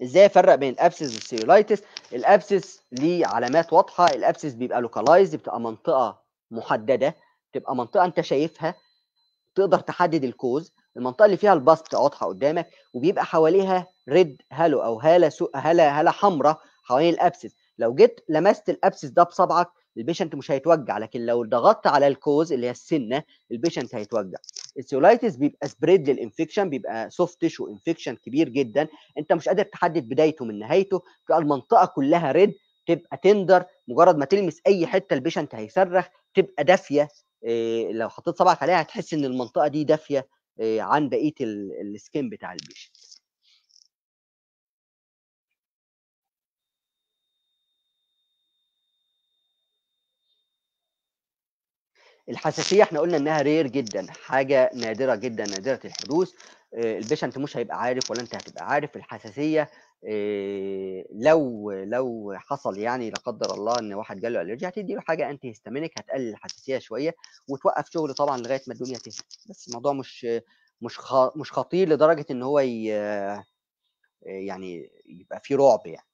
A: إزاي أفرق بين ال abscess وال cellulitis ال abscess ليه علامات واضحة. ال abscess بيبقى localized بتبقى منطقة محددة تبقى منطقة أنت شايفها تقدر تحدد ال cause المنطقة اللي فيها ال pus بتبقى واضحة قدامك وبيبقى حواليها red halo أو هالة سو... هالة هالة حمراء حوالين ال abscess لو جيت لمست ال abscess ده بصبعك ال patient مش هيتوجع لكن لو ضغطت على ال cause اللي هي السنة ال patient هيتوجع. ال cellulitis بيبقى spread لل infection بيبقى soft tissue infection كبير جدا. أنت مش قادر تحدد بدايته من نهايته تبقى المنطقة كلها red تبقى tender مجرد ما تلمس أي حتة ال patient هيصرخ تبقى دافية. إيه لو حطيت صبعك عليها هتحس إن المنطقة دي دافية. عن بقية ال skin بتاع ال patient الحساسية إحنا قلنا إنها rare جدا حاجة نادرة جدا نادرة الحدوث. ال patient مش هيبقى عارف ولا أنت هتبقى عارف الحساسية لو لو حصل يعني لا قدر الله إن واحد جاله allergy هتدي له حاجة antihistaminic هتقلل الحساسية شوية وتوقف شغل طبعا لغاية ما الدنيا تهدى. بس الموضوع مش مش مش خطير لدرجة إن هو يعني يبقى فيه رعب يعني.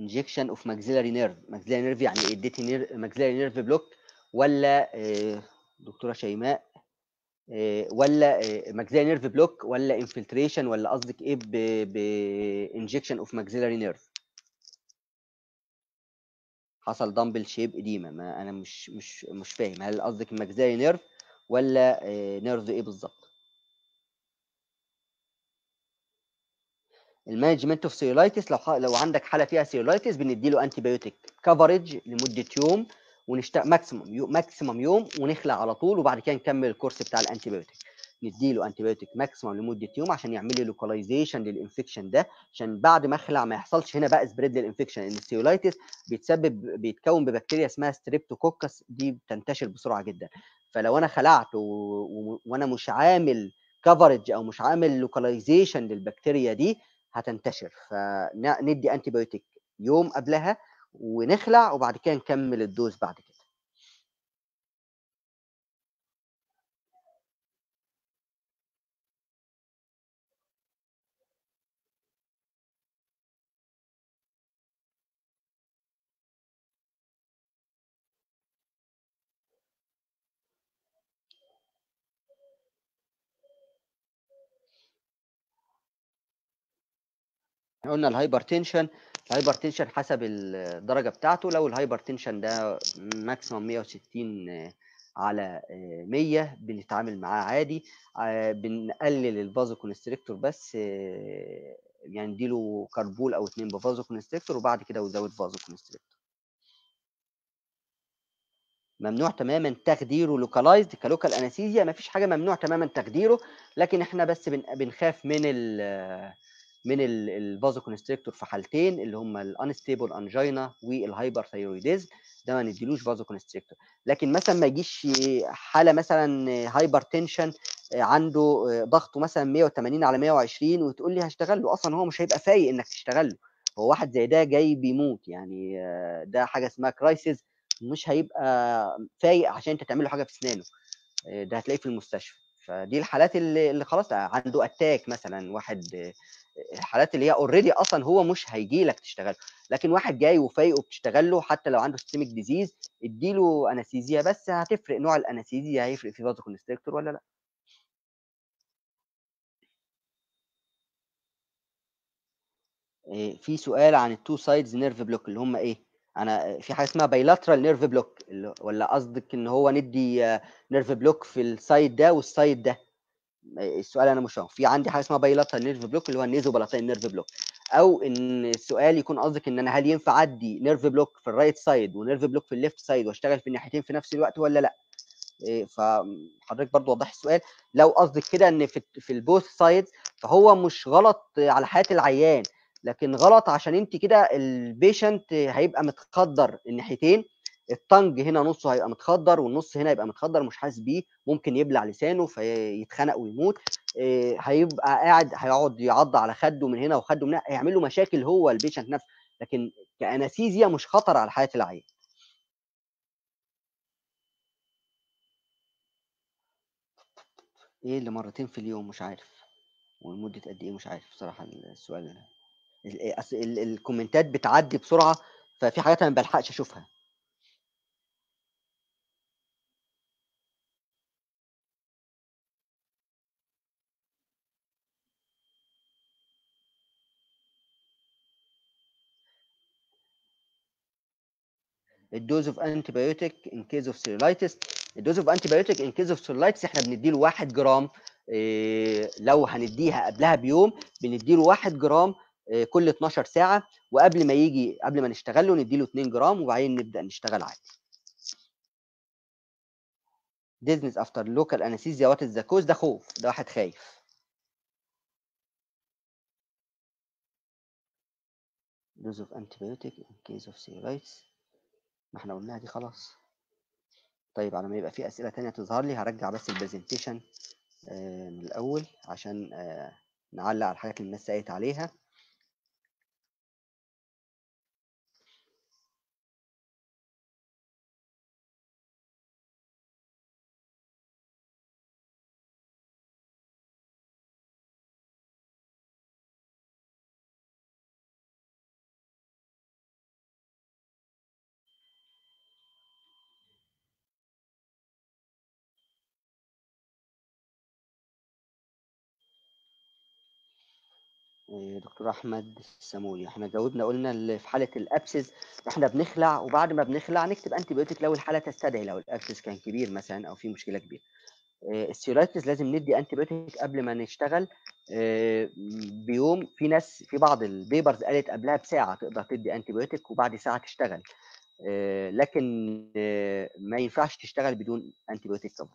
A: injection of maxillary nerve maxillary nerve يعني إديتي nerve maxillary nerve block ولا دكتورة شيماء ولا maxillary nerve block ولا infiltration ولا قصدك إيه؟ ب injection of maxillary nerve حصل dumbbell shape edema ما أنا مش مش مش فاهم. هل قصدك maxillary nerve ولا nerve إيه بالظبط؟ ال management of cellulitis لو لو عندك حالة فيها cellulitis بندي له antibiotic coverage لمدة يوم ونشتغل maximum يوم maximum يوم ونخلع على طول وبعد كده نكمل ال course بتاع ال antibiotic ندي له antibiotic maximum لمدة يوم عشان يعمل لي localization لل infection ده عشان بعد ما اخلع ما يحصلش هنا بقى spread لل infection ان ال cellulitis بيتسبب بيتكون ببكتيريا اسمها streptococcus دي بتنتشر بسرعة جدا. فلو أنا خلعت و... و... وأنا مش عامل coverage أو مش عامل localization للبكتيريا دي هتنتشر. فندي anti يوم قبلها ونخلع وبعد كده نكمل ال dose بعد كده. قلنا ال hypertension ال hypertension حسب الدرجة بتاعته. لو ال hypertension ده maximum 160 على 100 بنتعامل معاه عادي. بنقلل ال vasoconstrictor بس يعني نديله carpule أو اتنين ب vasoconstrictor وبعد كده without vasoconstrictor. ممنوع تماما تخديره localized ك local anesthesia مفيش حاجة ممنوع تماما تخديره لكن إحنا بس بنخاف من ال من ال vasoconstrictor في حالتين اللي هم ال unstable angina وال hyperthyroidism ده ما نديلوش vasoconstrictor لكن مثلا ما يجيش حالة مثلا hypertension عنده ضغطه مثلا 180 على 120 وتقول لي هشتغل له أصلا هو مش هيبقى فايق إنك تشتغل له. هو واحد زي ده جاي بيموت يعني ده حاجة اسمها crisis مش هيبقى فايق عشان أنت تعمل له حاجة في أسنانه. ده هتلاقيه في المستشفى. فدي الحالات اللي, اللي خلاص عنده attack مثلا واحد الحالات اللي هي already أصلا هو مش هيجي لك تشتغل لكن واحد جاي وفايق وبتشتغل له حتى لو عنده systemic disease اديله anesthesia بس هتفرق نوع ال anesthesia هيفرق في vasoconstrictor ولا لأ. في سؤال عن ال two sides nerve block اللي هم إيه؟ أنا في حاجة اسمها bilateral nerve block ولا قصدك إن هو ندي nerve block في ال side ده وال side ده؟ السؤال أنا مش فاهم في عندي حاجة اسمها bilateral nerve block اللي هو ال nasopalatine nerve block أو إن السؤال يكون قصدك إن أنا هل ينفع أدي nerve block في ال right side و nerve block في ال left side وأشتغل في الناحيتين في نفس الوقت ولا لأ؟ فحضرتك برضو وضح السؤال. لو قصدك كده إن في في ال both side فهو مش غلط على حياة العيان لكن غلط عشان أنت كده ال patient هيبقى متخدر الناحيتين الطنج هنا نصه هيبقى متخدر والنص هنا يبقى متخدر مش حاسس بيه ممكن يبلع لسانه فيتخنق ويموت. آه، هيبقى قاعد هيقعد يعض على خده من هنا وخده من هنا هيعمل له مشاكل هو البيشنت نفسه لكن كأنستيزيا مش خطر على حياة العيان إيه اللي مرتين في اليوم؟ مش عارف. ولمدة قد إيه؟ مش عارف بصراحة السؤال ده. الكومنتات بتعدي بسرعة ففي حاجات أنا ما بلحقش أشوفها. ال dose of antibiotic in case of cellulitis ال dose of antibiotic in case of cellulitis إحنا بنديله 1 جرام إيه، لو هنديها قبلها بيوم بنديله 1 جرام إيه، كل 12 ساعة. وقبل ما يجي قبل ما نشتغل له نديله 2 جرام وبعدين نبدأ نشتغل عادي. dizziness after local anesthesia what the cause ده خوف ده واحد خايف. dose of anti in case of ما إحنا قلناها دي خلاص. طيب على ما يبقى في أسئلة تانية تظهر لي هرجع بس لل presentation آه، من الأول عشان آه، نعلق على الحاجات اللي الناس سألت عليها. دكتور أحمد السامولي إحنا جاوبنا قلنا اللي في حالة ال abscess إحنا بنخلع وبعد ما بنخلع نكتب antibiotic لو الحالة تستدعي لو ال abscess كان كبير مثلا أو في مشكلة كبيرة. آه، ال cellulitis لازم ندي antibiotic قبل ما نشتغل آه، بيوم. في ناس في بعض ال papers قالت قبلها بساعة تقدر تدي antibiotic وبعد ساعة تشتغل. آه، لكن ما ينفعش تشتغل بدون antibiotic طبعا.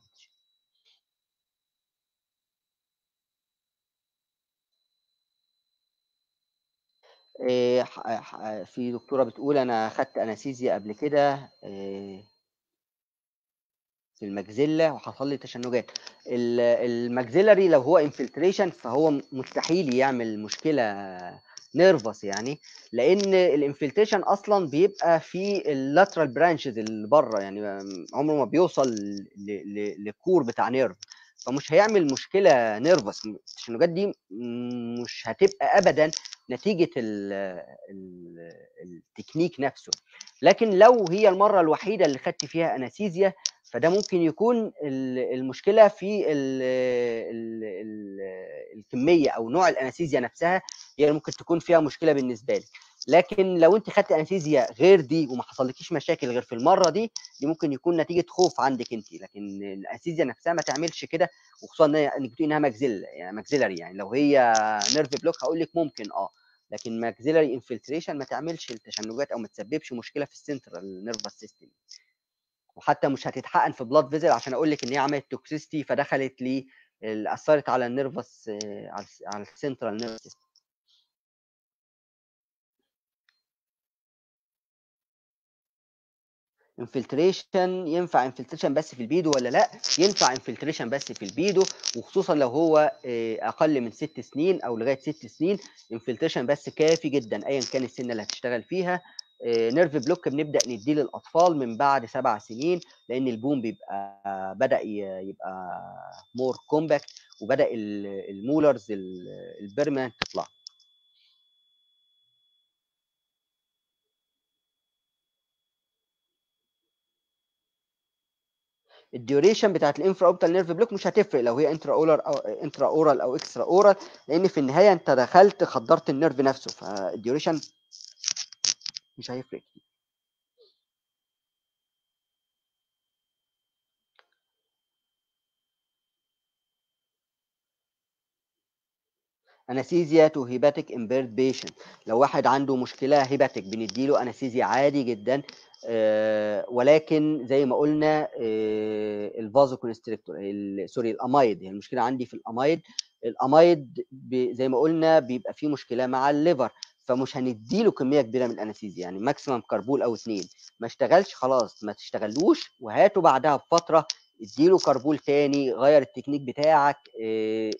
A: في دكتورة بتقول أنا خدت anesthesia قبل كده آه، في ال maxilla وحصل لي تشنجات. ال- ال maxillary لو هو infiltration فهو مستحيل يعمل مشكلة nervous يعني لأن ال infiltration أصلا بيبقى في ال lateral branches اللي بره يعني عمره ما بيوصل لل core بتاع nerve فمش هيعمل مشكلة nervous التشنجات دي مش هتبقى ابدا نتيجة ال ال التكنيك نفسه. لكن لو هي المرة الوحيدة اللي خدت فيها anesthesia فده ممكن يكون ال- المشكلة في ال ال ال الكمية أو نوع ال anesthesia نفسها هي اللي ممكن تكون فيها مشكلة بالنسبة لك. لكن لو انت خدت anesthesia غير دي وما حصلكيش مشاكل غير في المرة دي دي ممكن يكون نتيجة خوف عندك انت. لكن ال anesthesia نفسها ما تعملش كده وخصوصا انك بتقولي إنها maxilla يعني maxillary يعني لو هي nerve block هقول لك ممكن آه. لكن maxillary infiltration ما تعملش التشنجات أو ما تسببش مشكلة في ال central nervous system وحتى مش هتتحقن في blood vessel عشان أقول لك إن هي عملت toxicity فدخلت لي ال- أثرت على ال nervous آه، على ال central nervous system infiltration ينفع infiltration بس في ال pedo ولا لا؟ ينفع infiltration بس في ال pedo وخصوصا لو هو آه، أقل من ست سنين أو لغاية ست سنين infiltration بس كافي جدا ايا كان السن اللي هتشتغل فيها. nerve block بنبدأ نديه للأطفال من بعد سبع سنين لأن ال bone بيبقى بدأ يبقى more compact وبدأ ال- ال molars ال permanent تطلع. ال duration بتاعت ال infraorbital nerve block مش هتفرق لو هي intraoral أو intraoral أو extraoral لأن في النهاية أنت دخلت خدرت ال nerve نفسه فال duration مش هيفرق. anesthesia to hepatic impaired patient لو واحد عنده مشكلة hepatic بنديله anesthesia عادي جدا ولكن زي ما قلنا ال vasoconstrictor sorry ال amide. هي المشكلة عندي في ال amide ال amide زي ما قلنا بيبقى فيه مشكلة مع ال liver فمش هنديله كمية كبيرة من ال anesthesia. يعني maximum carpule أو اتنين. ما اشتغلش خلاص. ما تشتغلوش وهاته بعدها بفترة اديله carpule تاني غير التكنيك بتاعك آه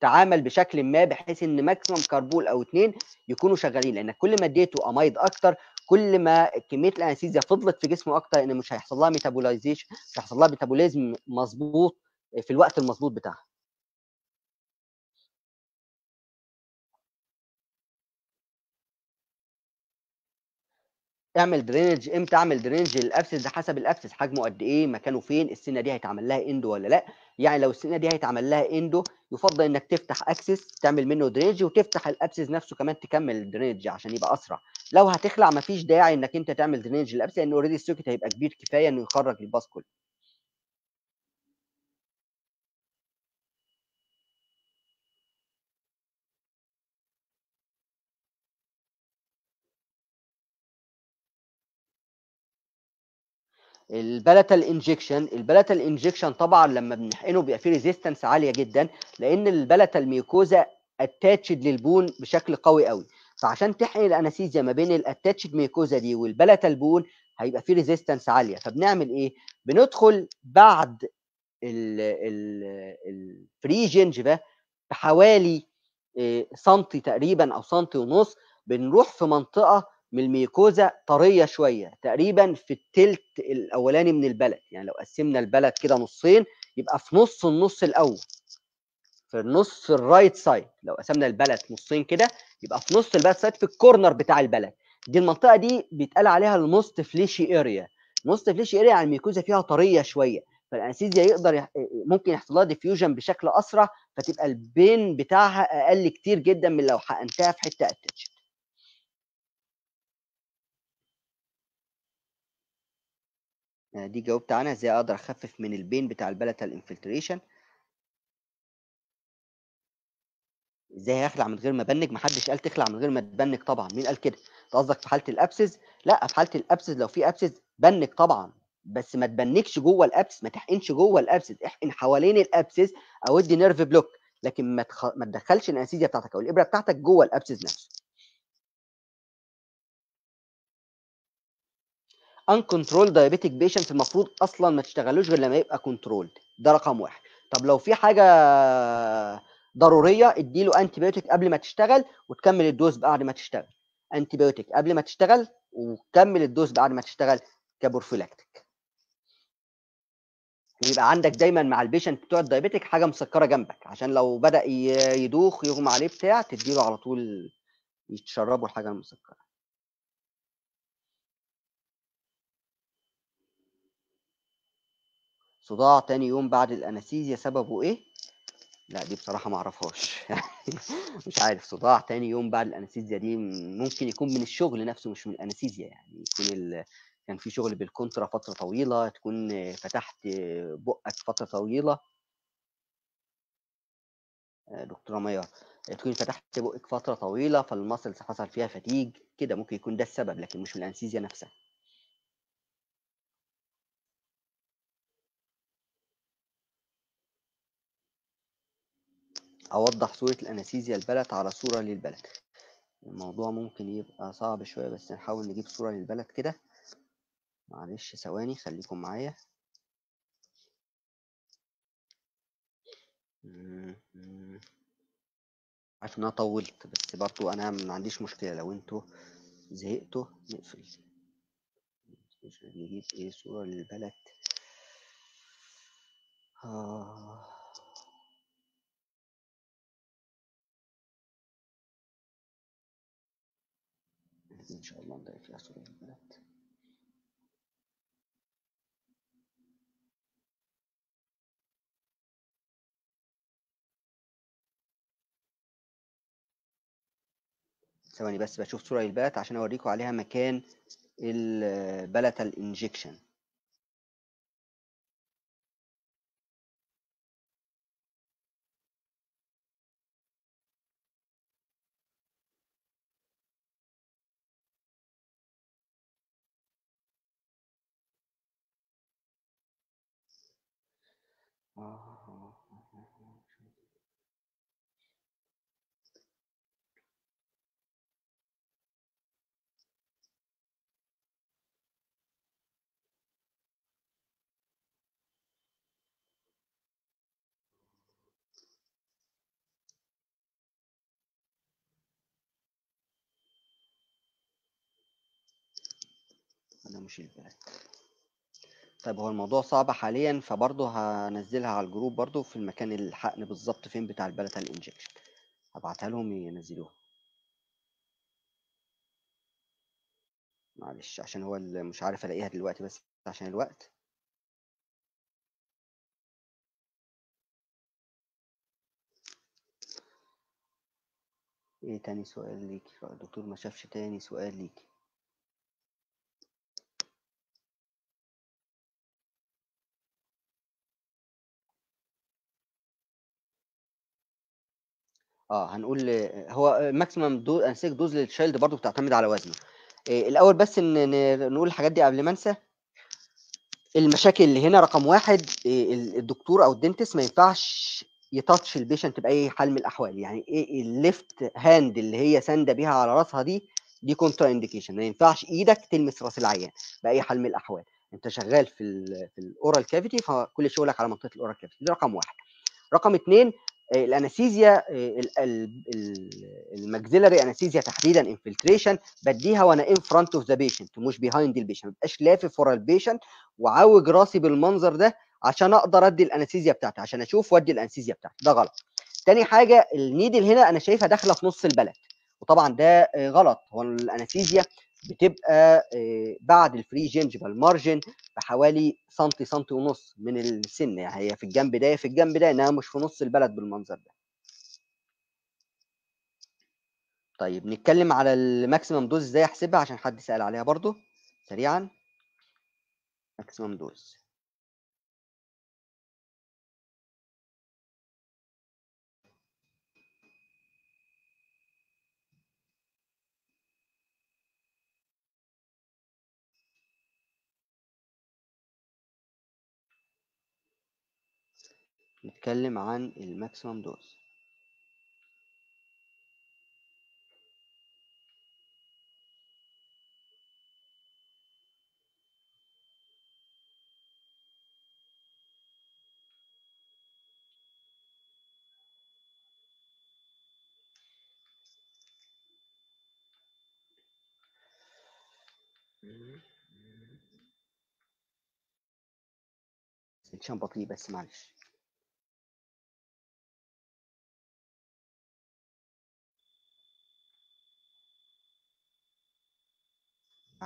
A: تعامل بشكل ما بحيث إن maximum carpule أو اتنين يكونوا شغالين. لأن كل ما اديته amide أكتر كل ما كمية ال anesthesia فضلت في جسمه أكتر إن مش هيحصل لها metabolization مش هيحصل لها metabolism مظبوط في الوقت المظبوط بتاعها. اعمل drainage إمتى أعمل drainage؟ لل abscess ده حسب ال abscess حجمه قد إيه مكانه فين السنة دي هيتعمل لها endo ولا لأ؟ يعني لو السنة دي هيتعمل لها endo يفضل إنك تفتح access تعمل منه drainage وتفتح ال abscess نفسه كمان تكمل ال drainage عشان يبقى أسرع. لو هتخلع مفيش داعي إنك أنت تعمل drainage لل abscess لأن already ال socket هيبقى كبير كفاية إنه يخرج ال pus كله. ال palatal injection ال palatal injection طبعا لما بنحقنه بيبقى فيه resistance عالية جدا لأن ال palatal mucosa attached لل bone بشكل قوي قوي. فعشان تحقن ال anesthesia ما بين ال attached mucosa دي وال palatal bone هيبقى فيه resistance عالية. فبنعمل إيه؟ بندخل بعد ال free gingiva بحوالي سنتي تقريبا أو سنتي ونص بنروح في منطقة من ال mucosa طرية شوية تقريبا في التلت الأولاني من ال palate. يعني لو قسمنا ال palate كده نصين يبقى في نص النص الأول. في النص ال right side لو قسمنا ال palate نصين كده يبقى في نص ال palate side في ال corner بتاع ال palate. دي المنطقة دي بيتقال عليها ال most fleshy area ال most fleshy area يعني ال mucosa فيها طرية شوية. فال anesthesia يقدر يح... ممكن يحصل لها diffusion بشكل أسرع فتبقى ال pain بتاعها أقل كتير جدا من لو حقنتها في حتة attached دي جاوبت عنها إزاي أقدر أخفف من ال pain بتاع ال palatal infiltration إزاي هخلع من غير ما أبنج؟ محدش قال تخلع من غير ما تبنج طبعا. مين قال كده؟ قصدك في حالة ال abscess؟ لا في حالة ال abscess لو في abscess بنج طبعا بس ما تبنجش جوه ال abscess ما تحقنش جوه ال abscess احقن حوالين ال abscess أو ادي nerve block لكن ما تخ... ما تدخلش ال anesthesia بتاعتك أو الإبرة بتاعتك جوه ال abscess نفسه. Uncontrolled diabetic patient المفروض أصلا ما تشتغلوش غير لما يبقى controlled ده رقم واحد. طب لو في حاجة ضرورية اديله antibiotic قبل ما تشتغل وتكمل ال dose بعد ما تشتغل. antibiotic قبل ما تشتغل وكمل ال dose بعد ما تشتغل ك prophylactic. ويبقى عندك دايما مع ال patient بتوع ال diabetic حاجة مسكرة جنبك. عشان لو بدأ يدوخ يغمى عليه بتاع تديله على طول يتشربوا الحاجة المسكرة. صداع تاني يوم بعد الأنستيزيا سببه إيه؟ لا دي بصراحة ما أعرفهاش. [laughs] مش عارف صداع تاني يوم بعد الأنستيزيا دي ممكن يكون من الشغل نفسه مش من الأنستيزيا يعني. يكون ال... كان في شغل بالكونترا فترة طويلة تكون فتحت بقك فترة طويلة. دكتورة ميار. تكون فتحت بقك فترة طويلة فالمسلز حصل فيها فتيج كده ممكن يكون ده السبب لكن مش من الأنستيزيا نفسها. أوضح صورة الأنستيزيا البلد على صورة للبلد. الموضوع ممكن يبقى صعب شوية بس نحاول نجيب صورة للبلد كده. معلش ثواني خليكم معايا. عارف إن أنا طولت بس برضو أنا ما عنديش مشكلة. لو أنتوا زهقتوا نقفل. نجيب إيه؟ صورة للبلد. آه. ان شاء الله نلاقي فيها صورة للبلد ثواني بس بشوف صورة لل palate عشان أوريكم عليها مكان البلتال انجكشن مش ال palate طيب هو الموضوع صعب حاليا فبرضه هنزلها على ال group برضه في المكان الحقن بالظبط فين بتاع ال palate ال injection هبعتها لهم ينزلوها. معلش عشان هو مش عارف ألاقيها دلوقتي بس عشان الوقت. إيه تاني سؤال ليكي؟ الدكتور ما شافش تاني سؤال ليكي. آه هنقول هو maximum do- anesthetic dose لل child برضو بتعتمد على وزنه. إيه الأول بس إن ن- نقول الحاجات دي قبل ما أنسى. المشاكل اللي هنا رقم واحد إيه ال- الدكتور أو ال dentist ما ينفعش ي touch ال patient بأي حال من الأحوال. يعني إيه ال left hand اللي هي ساندة بيها على راسها دي دي contraindication ما ينفعش إيدك تلمس رأس العيان بأي حال من الأحوال. أنت شغال في ال في ال oral cavity فكل شغلك على منطقة ال oral cavity ده رقم واحد. رقم اثنين ال anesthesia ال maxillary anesthesia تحديدا infiltration بديها وأنا in front of the patient مش behind ال patient ما بقاش لافف ورا ال patient وعوج راسي بالمنظر ده عشان أقدر أدي ال anesthesia بتاعتي عشان أشوف وأدي ال anesthesia بتاعتي. ده غلط. تاني حاجة ال needle هنا أنا شايفها داخلة في نص ال palate. وطبعا ده آه، غلط. هو ال anesthesia بتبقى آه، بعد ال free gingival margin بحوالي سنتي سنتي ونص من السن يعني هي في الجنب ده في الجنب ده إنها مش في نص ال palate بالمنظر ده. طيب نتكلم على ال maximum dose إزاي أحسبها؟ عشان حد سأل عليها برضو سريعا. maximum dose. نتكلم عن الماكسيمم دوز. section بطيء بس معلش.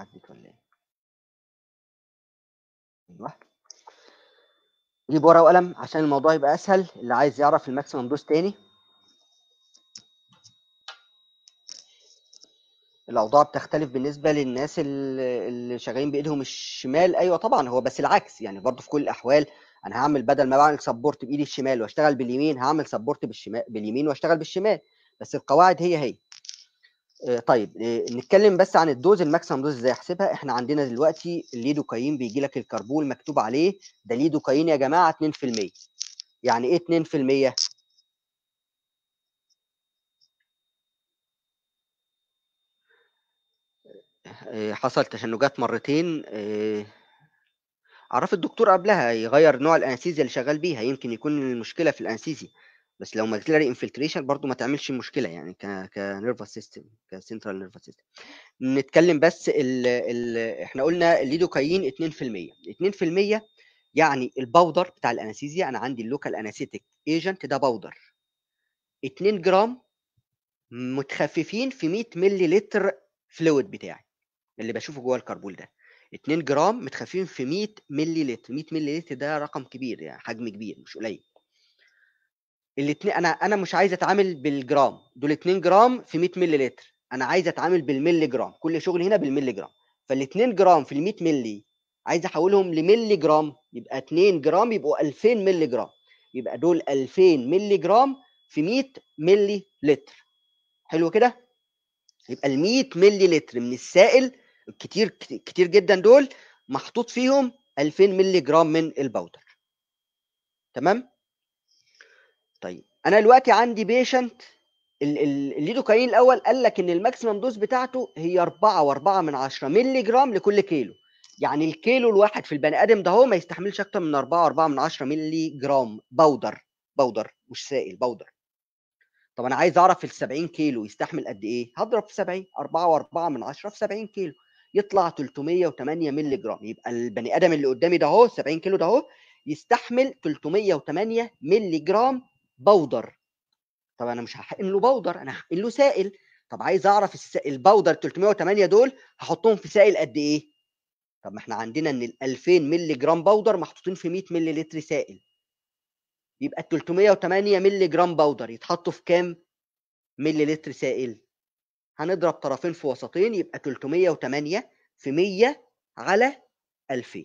A: عدت ولا إيه أيوه. جيب ورقة وقلم عشان الموضوع يبقى أسهل اللي عايز يعرف ال maximum dose تاني. الأوضاع بتختلف بالنسبة للناس اللي شغالين بإيدهم الشمال. أيوه طبعا هو بس العكس. يعني برضه في كل الأحوال أنا هعمل بدل ما بعمل support بإيدي الشمال وأشتغل باليمين هعمل support بالشمال باليمين وأشتغل بالشمال. بس القواعد هي هي. طيب آه، نتكلم بس عن ال dose ال maximum dose إزاي احسبها. إحنا عندنا دلوقتي الليدوكاين بيجي لك ال carpule مكتوب عليه ده ليدوكاين يا جماعة؟ 2% يعني إيه 2% آه، حصل تشنجات مرتين آه، عرف الدكتور قبلها يغير نوع ال anesthesia اللي شغال بيها يمكن يكون المشكلة في ال anesthesia بس لو maxillary infiltration برضو ما تعملش مشكلة يعني ك ك nervous system ك central nervous system نتكلم بس ال ال إحنا قلنا الليدوكاين 2% 2% يعني ال powder بتاع ال anesthesia أنا عندي ال local anesthetic agent ده powder. 2 جرام متخففين في 100 ملي لتر fluid بتاعي اللي بشوفه جوه ال carpule ده. 2 جرام متخففين في 100 ملي لتر 100 ملي لتر ده رقم كبير يعني حجم كبير مش قليل. الاثنين أنا أنا مش عايز أتعامل بالجرام. دول 2 جرام في 100 ملي لتر. أنا عايز أتعامل بالملي جرام كل شغل هنا بالملي جرام فال2 جرام في ال 100 ملي عايز أحولهم لملي جرام يبقى 2 جرام يبقوا 2000 ملي جرام يبقى دول 2000 ملي جرام في 100 ملي لتر. حلو كده؟ يبقى ال 100 ملي لتر من السائل كتير كتير جدا دول محطوط فيهم 2000 ملي جرام من ال powder. تمام؟ طيب أنا دلوقتي عندي patient ال lidocaine الأول قال لك إن ال maximum dose بتاعته هي 4 و4 من 10 ملي جرام لكل كيلو. يعني الكيلو الواحد في البني آدم ده هو ما يستحملش أكتر من 4 و4 من 10 ملي جرام powder powder مش سائل powder طب أنا عايز أعرف ال 70 كيلو يستحمل قد إيه؟ هضرب في 70 4 و4 من 10 في 70 كيلو. يطلع 308 مللي جرام يبقى البني آدم اللي قدامي ده أهو 70 كيلو ده أهو يستحمل 308 مللي جرام powder. طب أنا مش هحقن له powder أنا هحقن له سائل. طب عايز أعرف الس... ال powder 308 دول هحطهم في سائل قد إيه؟ طب ما إحنا عندنا إن ال 2000 مللي جرام powder محطوطين في 100 مللي لتر سائل. يبقى ال 308 مللي جرام بودر يتحطوا في كام مللي لتر سائل؟ هنضرب طرفين في وسطين يبقى 308 في 100 على 2000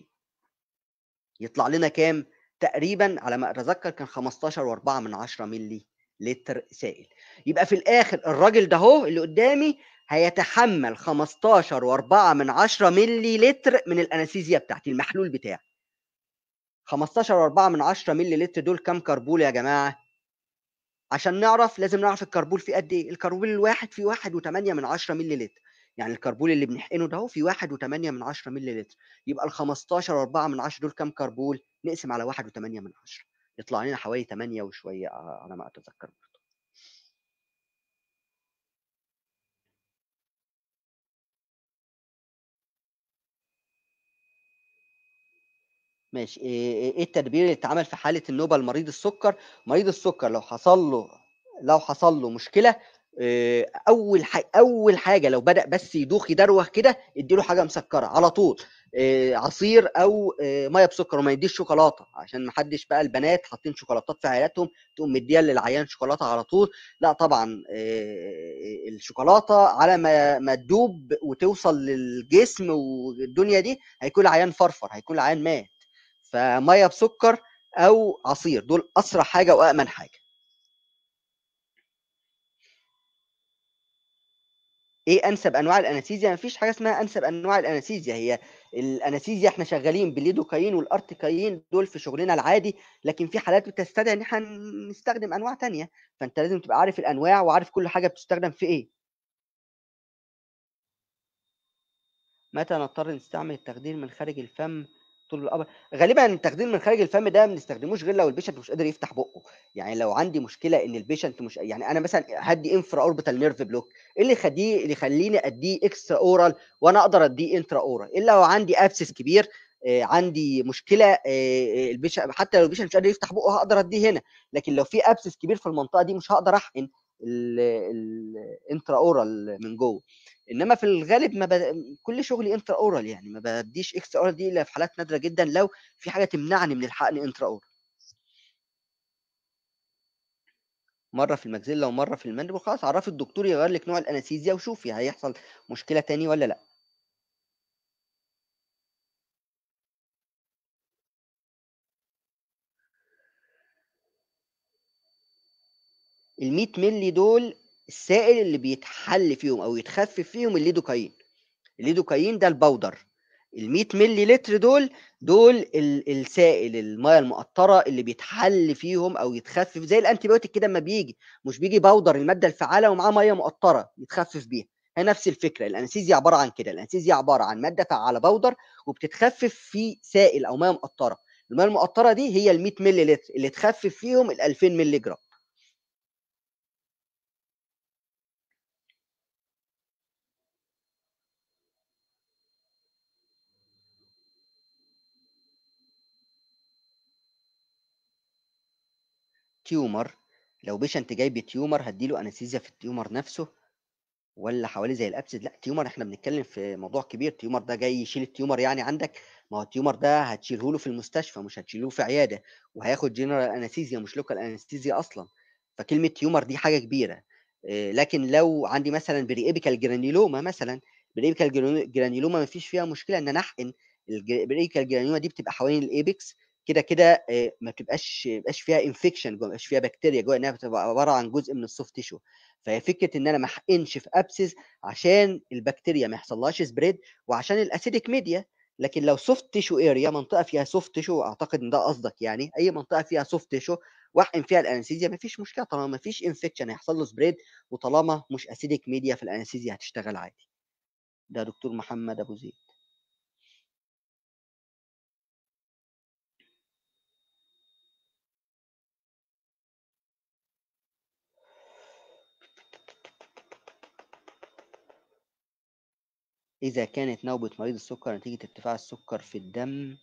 A: يطلع لنا كام؟ تقريبا على ما أتذكر كان 15 و4 من 10 مللي لتر سائل. يبقى في الآخر الراجل ده أهو اللي قدامي هيتحمل 15 و4 من 10 مللي لتر من الأنستيزيا بتاعتي المحلول بتاعي. 15 و4 من 10 مللي لتر دول كام كربول يا جماعة؟ عشان نعرف لازم نعرف الكربول فيه قد إيه. الكربول الواحد فيه 1.8 من 10 مللي لتر. يعني الكربول اللي بنحقنه ده أهو فيه 1.8 من 10 مللي لتر. يبقى ال 15 و4 من 10 دول كام كربول نقسم على 1.8 من 10 يطلع لنا حوالي 8 وشوية على ما أتذكر برضه. ماشي. إيه إيه التدبير اللي اتعمل في حالة النوبة لمريض السكر؟ مريض السكر لو حصل له لو حصل له مشكلة إيه، أول حاجة أول حاجة لو بدأ بس يدوخ يدروخ كده اديله حاجة مسكرة على طول إيه، عصير أو إيه، مية بسكر وما يديش شوكولاتة عشان ما حدش بقى البنات حاطين شوكولاتات في عيالاتهم تقوم مديها للعيان شوكولاتة على طول. لا طبعا الشوكولاتة على ما ما تدوب وتوصل للجسم والدنيا دي هيكون العيان فرفر هيكون العيان مات. فمية بسكر أو عصير دول أسرع حاجة وأمن حاجة. إيه أنسب أنواع الأنستيزيا؟ مفيش حاجة اسمها أنسب أنواع الأنستيزيا. هي الأنستيزيا إحنا شغالين بالليدوكاين والأرتيكاين دول في شغلنا العادي لكن في حالات بتستدعي إن إحنا نستخدم أنواع تانية. فأنت لازم تبقى عارف الأنواع وعارف كل حاجة بتستخدم في إيه. متى نضطر نستعمل التخدير من خارج الفم طول الأمر. غالبا التخدير من خارج الفم ده ما بنستخدموش غير لو ال patient مش قادر يفتح بقه. يعني لو عندي مشكلة إن ال patient مش يعني أنا مثلا هدي infraorbital nerve block إيه اللي يخليه اللي يخليني أديه extraoral وأنا أقدر أديه intraoral إلا لو عندي abscess كبير آه، عندي مشكلة آه، ال patient حتى لو ال patient مش قادر يفتح بقه هقدر أديه هنا. لكن لو في abscess كبير في المنطقة دي مش هقدر أحقن ال intraoral من جوه. إنما في الغالب ما ب... كل شغلي intraoral يعني ما بديش extraoral دي إلا في حالات نادرة جدا لو في حاجة تمنعني من الحقن intraoral مرة في ال maxilla ومرة في ال mandible خلاص عرفي الدكتور يغير لك نوع ال anesthesia وشوفي هيحصل مشكلة تاني ولا لأ. ال 100 مللي دول السائل اللي بيتحل فيهم أو يتخفف فيهم ال lidocaine ال lidocaine ده ال powder ال 100 مللي لتر دول دول ال- السائل الميه المقطرة اللي بيتحل فيهم أو يتخفف زي ال antibiotic كده أما بيجي. مش بيجي powder المادة الفعالة ومعاه ميه مقطرة يتخفف بيها. هي نفس الفكرة. ال anesthesia عبارة عن كده. ال anesthesia عبارة عن مادة فعالة powder وبتتخفف في سائل أو ميه مقطرة. الميه المقطرة دي هي ال 100 مللي لتر اللي تخفف فيهم ال 2000 مللي جرام. tumor لو patient جاي ب tumor هديله anesthesia في ال tumor نفسه ولا حوالي زي ال abscess لا tumor إحنا بنتكلم في موضوع كبير. tumor ده جاي يشيل ال tumor يعني عندك؟ ما هو ال tumor ده هتشيله له في المستشفى مش هتشيله في عيادة وهياخد general anesthesia مش local anesthesia أصلا. فكلمة tumor دي حاجة كبيرة. إيه، لكن لو عندي مثلا periapical granuloma مثلا periapical granuloma ما فيش فيها مشكلة إن أنا أحقن. ال periapical granuloma دي بتبقى حوالين ال apex كده كده آه، ما بتبقاش ما بيبقاش فيها infection جوه ما بيبقاش فيها بكتيريا جوه إنها بتبقى عبارة عن جزء من ال soft tissue فهي فكرة إن أنا ما أحقنش في abscess عشان البكتيريا ما يحصلهاش spread وعشان ال acidic media لكن لو soft tissue area منطقة فيها soft tissue أعتقد إن ده قصدك يعني أي منطقة فيها soft tissue وأحقن فيها ال anesthesia مفيش مشكلة طالما مفيش infection هيحصل له spread وطالما مش acidic media في ال anesthesia هتشتغل عادي. ده دكتور محمد أبو زيد. إذا كانت نوبة مريض السكر نتيجة ارتفاع السكر في الدم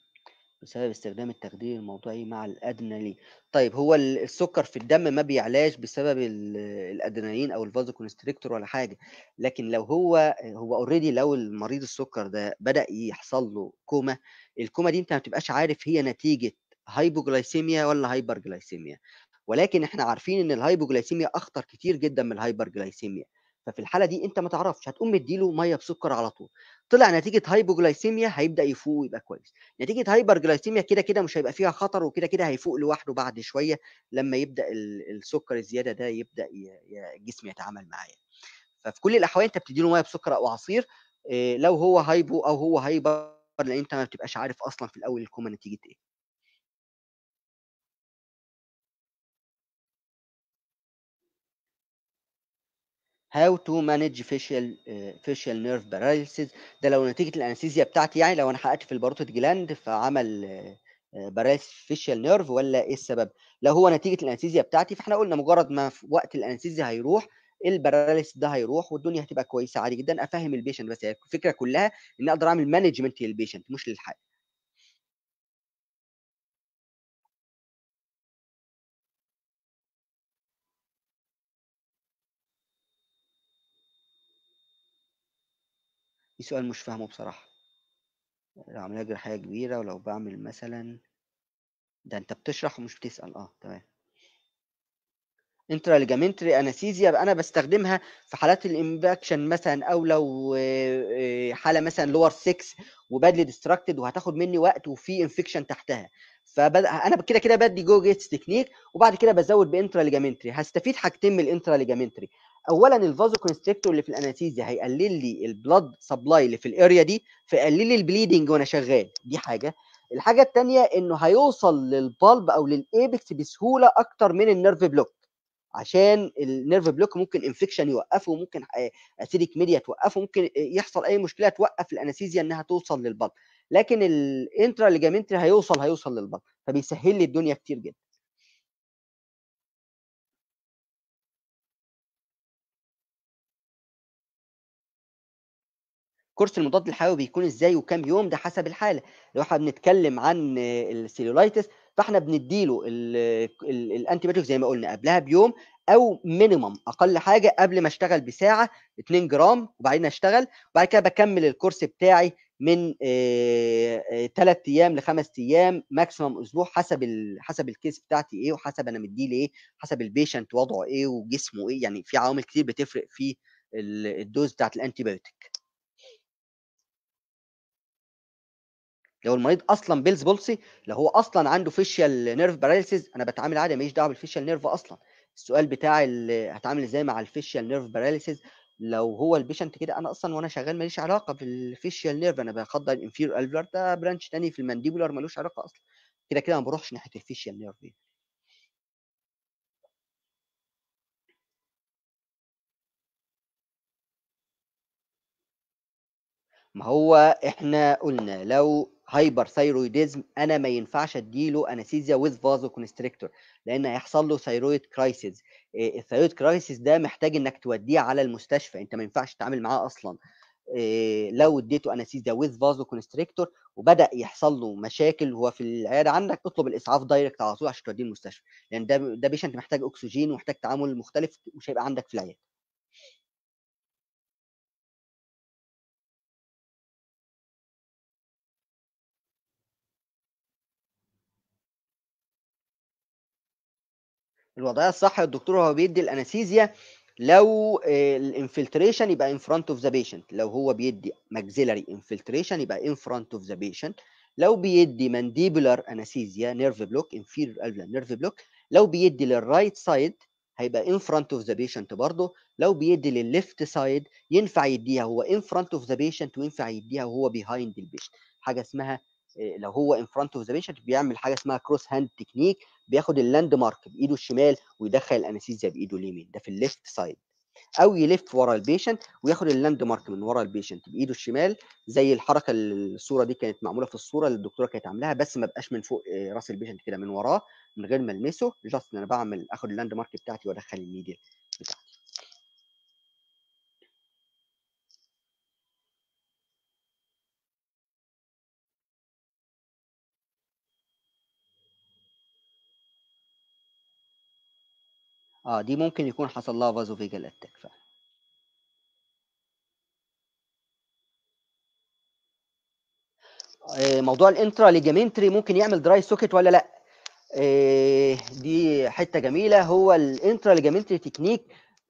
A: بسبب استخدام التخدير الموضعي مع الأدرينالين طيب هو ال- السكر في الدم ما بيعلاش بسبب ال- الأدرينالين أو ال vasoconstrictor ولا حاجة لكن لو هو هو already لو المريض السكر ده بدأ يحصل له coma ال coma دي انت ما بتبقاش عارف هي نتيجة hypoglycemia ولا hyperglycemia ولكن إحنا عارفين إن ال hypoglycemia أخطر كتير جدا من ال hyperglycemia ففي الحالة دي أنت ما تعرفش هتقوم مديله مية بسكر على طول. طلع نتيجة hypoglycemia هيبدأ يفوق ويبقى كويس. نتيجة hyperglycemia كده كده مش هيبقى فيها خطر وكده كده هيفوق لوحده بعد شوية لما يبدأ ال- السكر الزيادة ده يبدأ الجسم يتعامل معاه. ففي كل الأحوال أنت بتدي له مية بسكر أو عصير إيه، لو هو hypo أو هو hyper لأن أنت ما بتبقاش عارف أصلا في الأول الكوما نتيجة إيه. How to manage facial facial nerve paralysis ده لو نتيجة ال anesthesia بتاعتي يعني لو أنا حقنت في ال parotid gland فعمل paralysis facial nerve ولا إيه السبب؟ لو هو نتيجة ال anesthesia بتاعتي فإحنا قلنا مجرد ما في وقت ال anesthesia هيروح ال paralysis ده هيروح والدنيا هتبقى كويسة عادي جدا. أفهم ال patient بس هي الفكرة كلها ان أقدر أعمل management لل patient مش للحاله سؤال مش فاهمه بصراحة. لو عملية جراحية كبيرة ولو بعمل مثلا ده أنت بتشرح ومش بتسأل. آه تمام. anesthesia يبقى أنا بستخدمها في حالات ال impaction مثلا أو لو آه، آه، حالة مثلا lower 6 و badly destructed وهتاخد مني وقت وفي infection تحتها. فبدأ أنا كده كده بدي Gow-Gates technique وبعد كده بزود ب intraligamentary هستفيد حاجتين من ligamentary اولا ال vasoconstrictor اللي في ال anesthesia هيقلل لي ال blood supply اللي في ال area دي فيقلل لي ال bleeding وأنا شغال. دي حاجة. الحاجة الثانية إنه هيوصل لل pulp أو لل apex بسهولة أكتر من ال nerve block عشان ال nerve block ممكن infection يوقفه ممكن acidic media توقفه ممكن يحصل أي مشكلة توقف ال anesthesia إنها توصل لل pulp لكن ال intraligamentary هيوصل هيوصل لل pulp فبيسهل لي الدنيا كتير جدا. course المضاد الحيوي بيكون إزاي وكام يوم؟ ده حسب الحالة. لو إحنا بنتكلم عن ال cellulitis فإحنا بنديله ال antibiotic زي ما قلنا قبلها بيوم أو minimum أقل حاجة قبل ما أشتغل بساعة 2 جرام وبعدين أشتغل. وبعد كده بكمل ال course بتاعي من 3 أيام لخمس أيام maximum أسبوع حسب. حسب ال case بتاعتي إيه وحسب أنا مديه إيه حسب ال patient وضعه إيه وجسمه إيه. يعني في عوامل كتير بتفرق في ال dose بتاعت ال antibiotic لو المريض أصلا Bell's palsy لو هو أصلا عنده facial nerve paralysis أنا بتعامل عادي ماليش دعوة بال facial nerve أصلا. السؤال بتاع هتعامل إزاي مع ال facial nerve paralysis لو هو ال patient كده أنا أصلا وأنا شغال ماليش علاقة بال facial nerve أنا بخدر ال inferior alveolar ده branch تاني في ال mandibular ملوش علاقة أصلا. كده كده ما بروحش ناحية ال facial nerve دي. ما هو إحنا قلنا لو hyperthyroidism أنا ما ينفعش أديله anesthesia with vasoconstrictor لأن هيحصل له thyroid crisis ال thyroid crisis ده محتاج إنك توديه على المستشفى أنت ما ينفعش تتعامل معاه أصلا. إيه، لو اديته anesthesia with vasoconstrictor وبدأ يحصل له مشاكل وهو في العيادة عندك اطلب الإسعاف direct على طول عشان توديه المستشفى. لأن ده ده patient محتاج اكسجين ومحتاج تعامل مختلف مش هيبقى عندك في العيادة. الوضعية الصح الدكتور هو بيدي ال anesthesia لو ال infiltration يبقى in front of the patient لو هو بيدي maxillary infiltration يبقى in front of the patient لو بيدي mandibular anesthesia nerve block inferior alveolar nerve block لو بيدي لل right side هيبقى in front of the patient برضه. لو بيدي للل left side ينفع يديها هو in front of the patient وينفع يديها وهو behind ال patient حاجة اسمها لو هو in front of the patient بيعمل حاجة اسمها cross hand technique بياخد ال landmark بإيده الشمال ويدخل ال anesthesia بإيده اليمين ده في ال left side أو يلف ورا ال patient وياخد ال landmark من ورا ال patient بإيده الشمال زي الحركة الصورة دي كانت معمولة في الصورة اللي الدكتورة كانت عاملاها بس ما بقاش من فوق آه، رأس ال patient كده من وراه من غير ما ألمسه just أنا بعمل آخد ال landmark بتاعتي وأدخل ال needle بتاعتي. آه دي ممكن يكون حصل لها vasovagal attack فعلا. آه، موضوع ال intraligamentary ممكن يعمل dry socket ولا لأ؟ آه، دي حتة جميلة. هو ال intraligamentary technique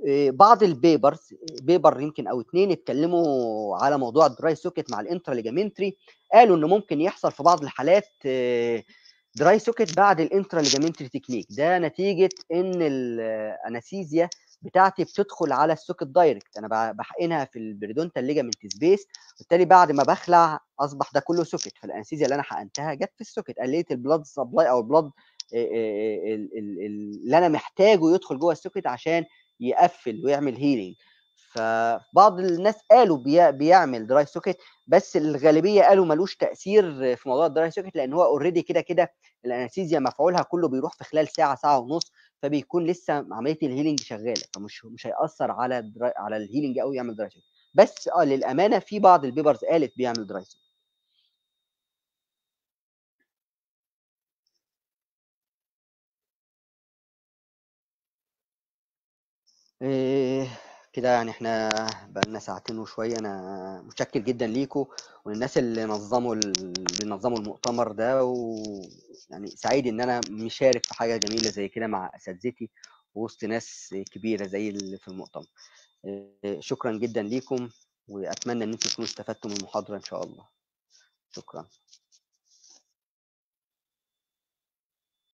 A: آه، بعض ال papers paper يمكن أو اتنين اتكلموا على موضوع ال dry socket مع ال intraligamentary قالوا إنه ممكن يحصل في بعض الحالات dry socket بعد ال intraligamentary technique ده نتيجة إن ال anesthesia بتاعتي بتدخل على ال socket direct أنا بحقنها في ال periodontal ligament space بالتالي بعد ما بخلع أصبح ده كله socket فال anesthesia اللي أنا حقنتها جت في ال socket قللت ال blood supply أو ال blood اللي أنا محتاجه يدخل جوه ال socket عشان يقفل ويعمل healing فبعض الناس قالوا بي- بيعمل dry socket بس الغالبية قالوا ملوش تأثير في موضوع ال dry socket لأن هو already كده كده ال anesthesia مفعولها كله بيروح في خلال ساعة ساعة ونص فبيكون لسه عملية ال healing شغالة فمش مش هيأثر على ال dry على ال healing قوي يعمل dry socket بس آه للأمانة في بعض ال papers قالت بيعمل dry socket إيه كده يعني إحنا بقالنا ساعتين وشوية أنا متشكر جدا ليكم والناس اللي نظموا ال... اللي بينظموا المؤتمر ده ويعني سعيد إن أنا مشارك في حاجة جميلة زي كده مع أساتذتي وسط ناس كبيرة زي اللي في المؤتمر. إيه شكرا جدا ليكم وأتمنى إن أنتم تكونوا استفدتوا من المحاضرة إن شاء الله. شكرا.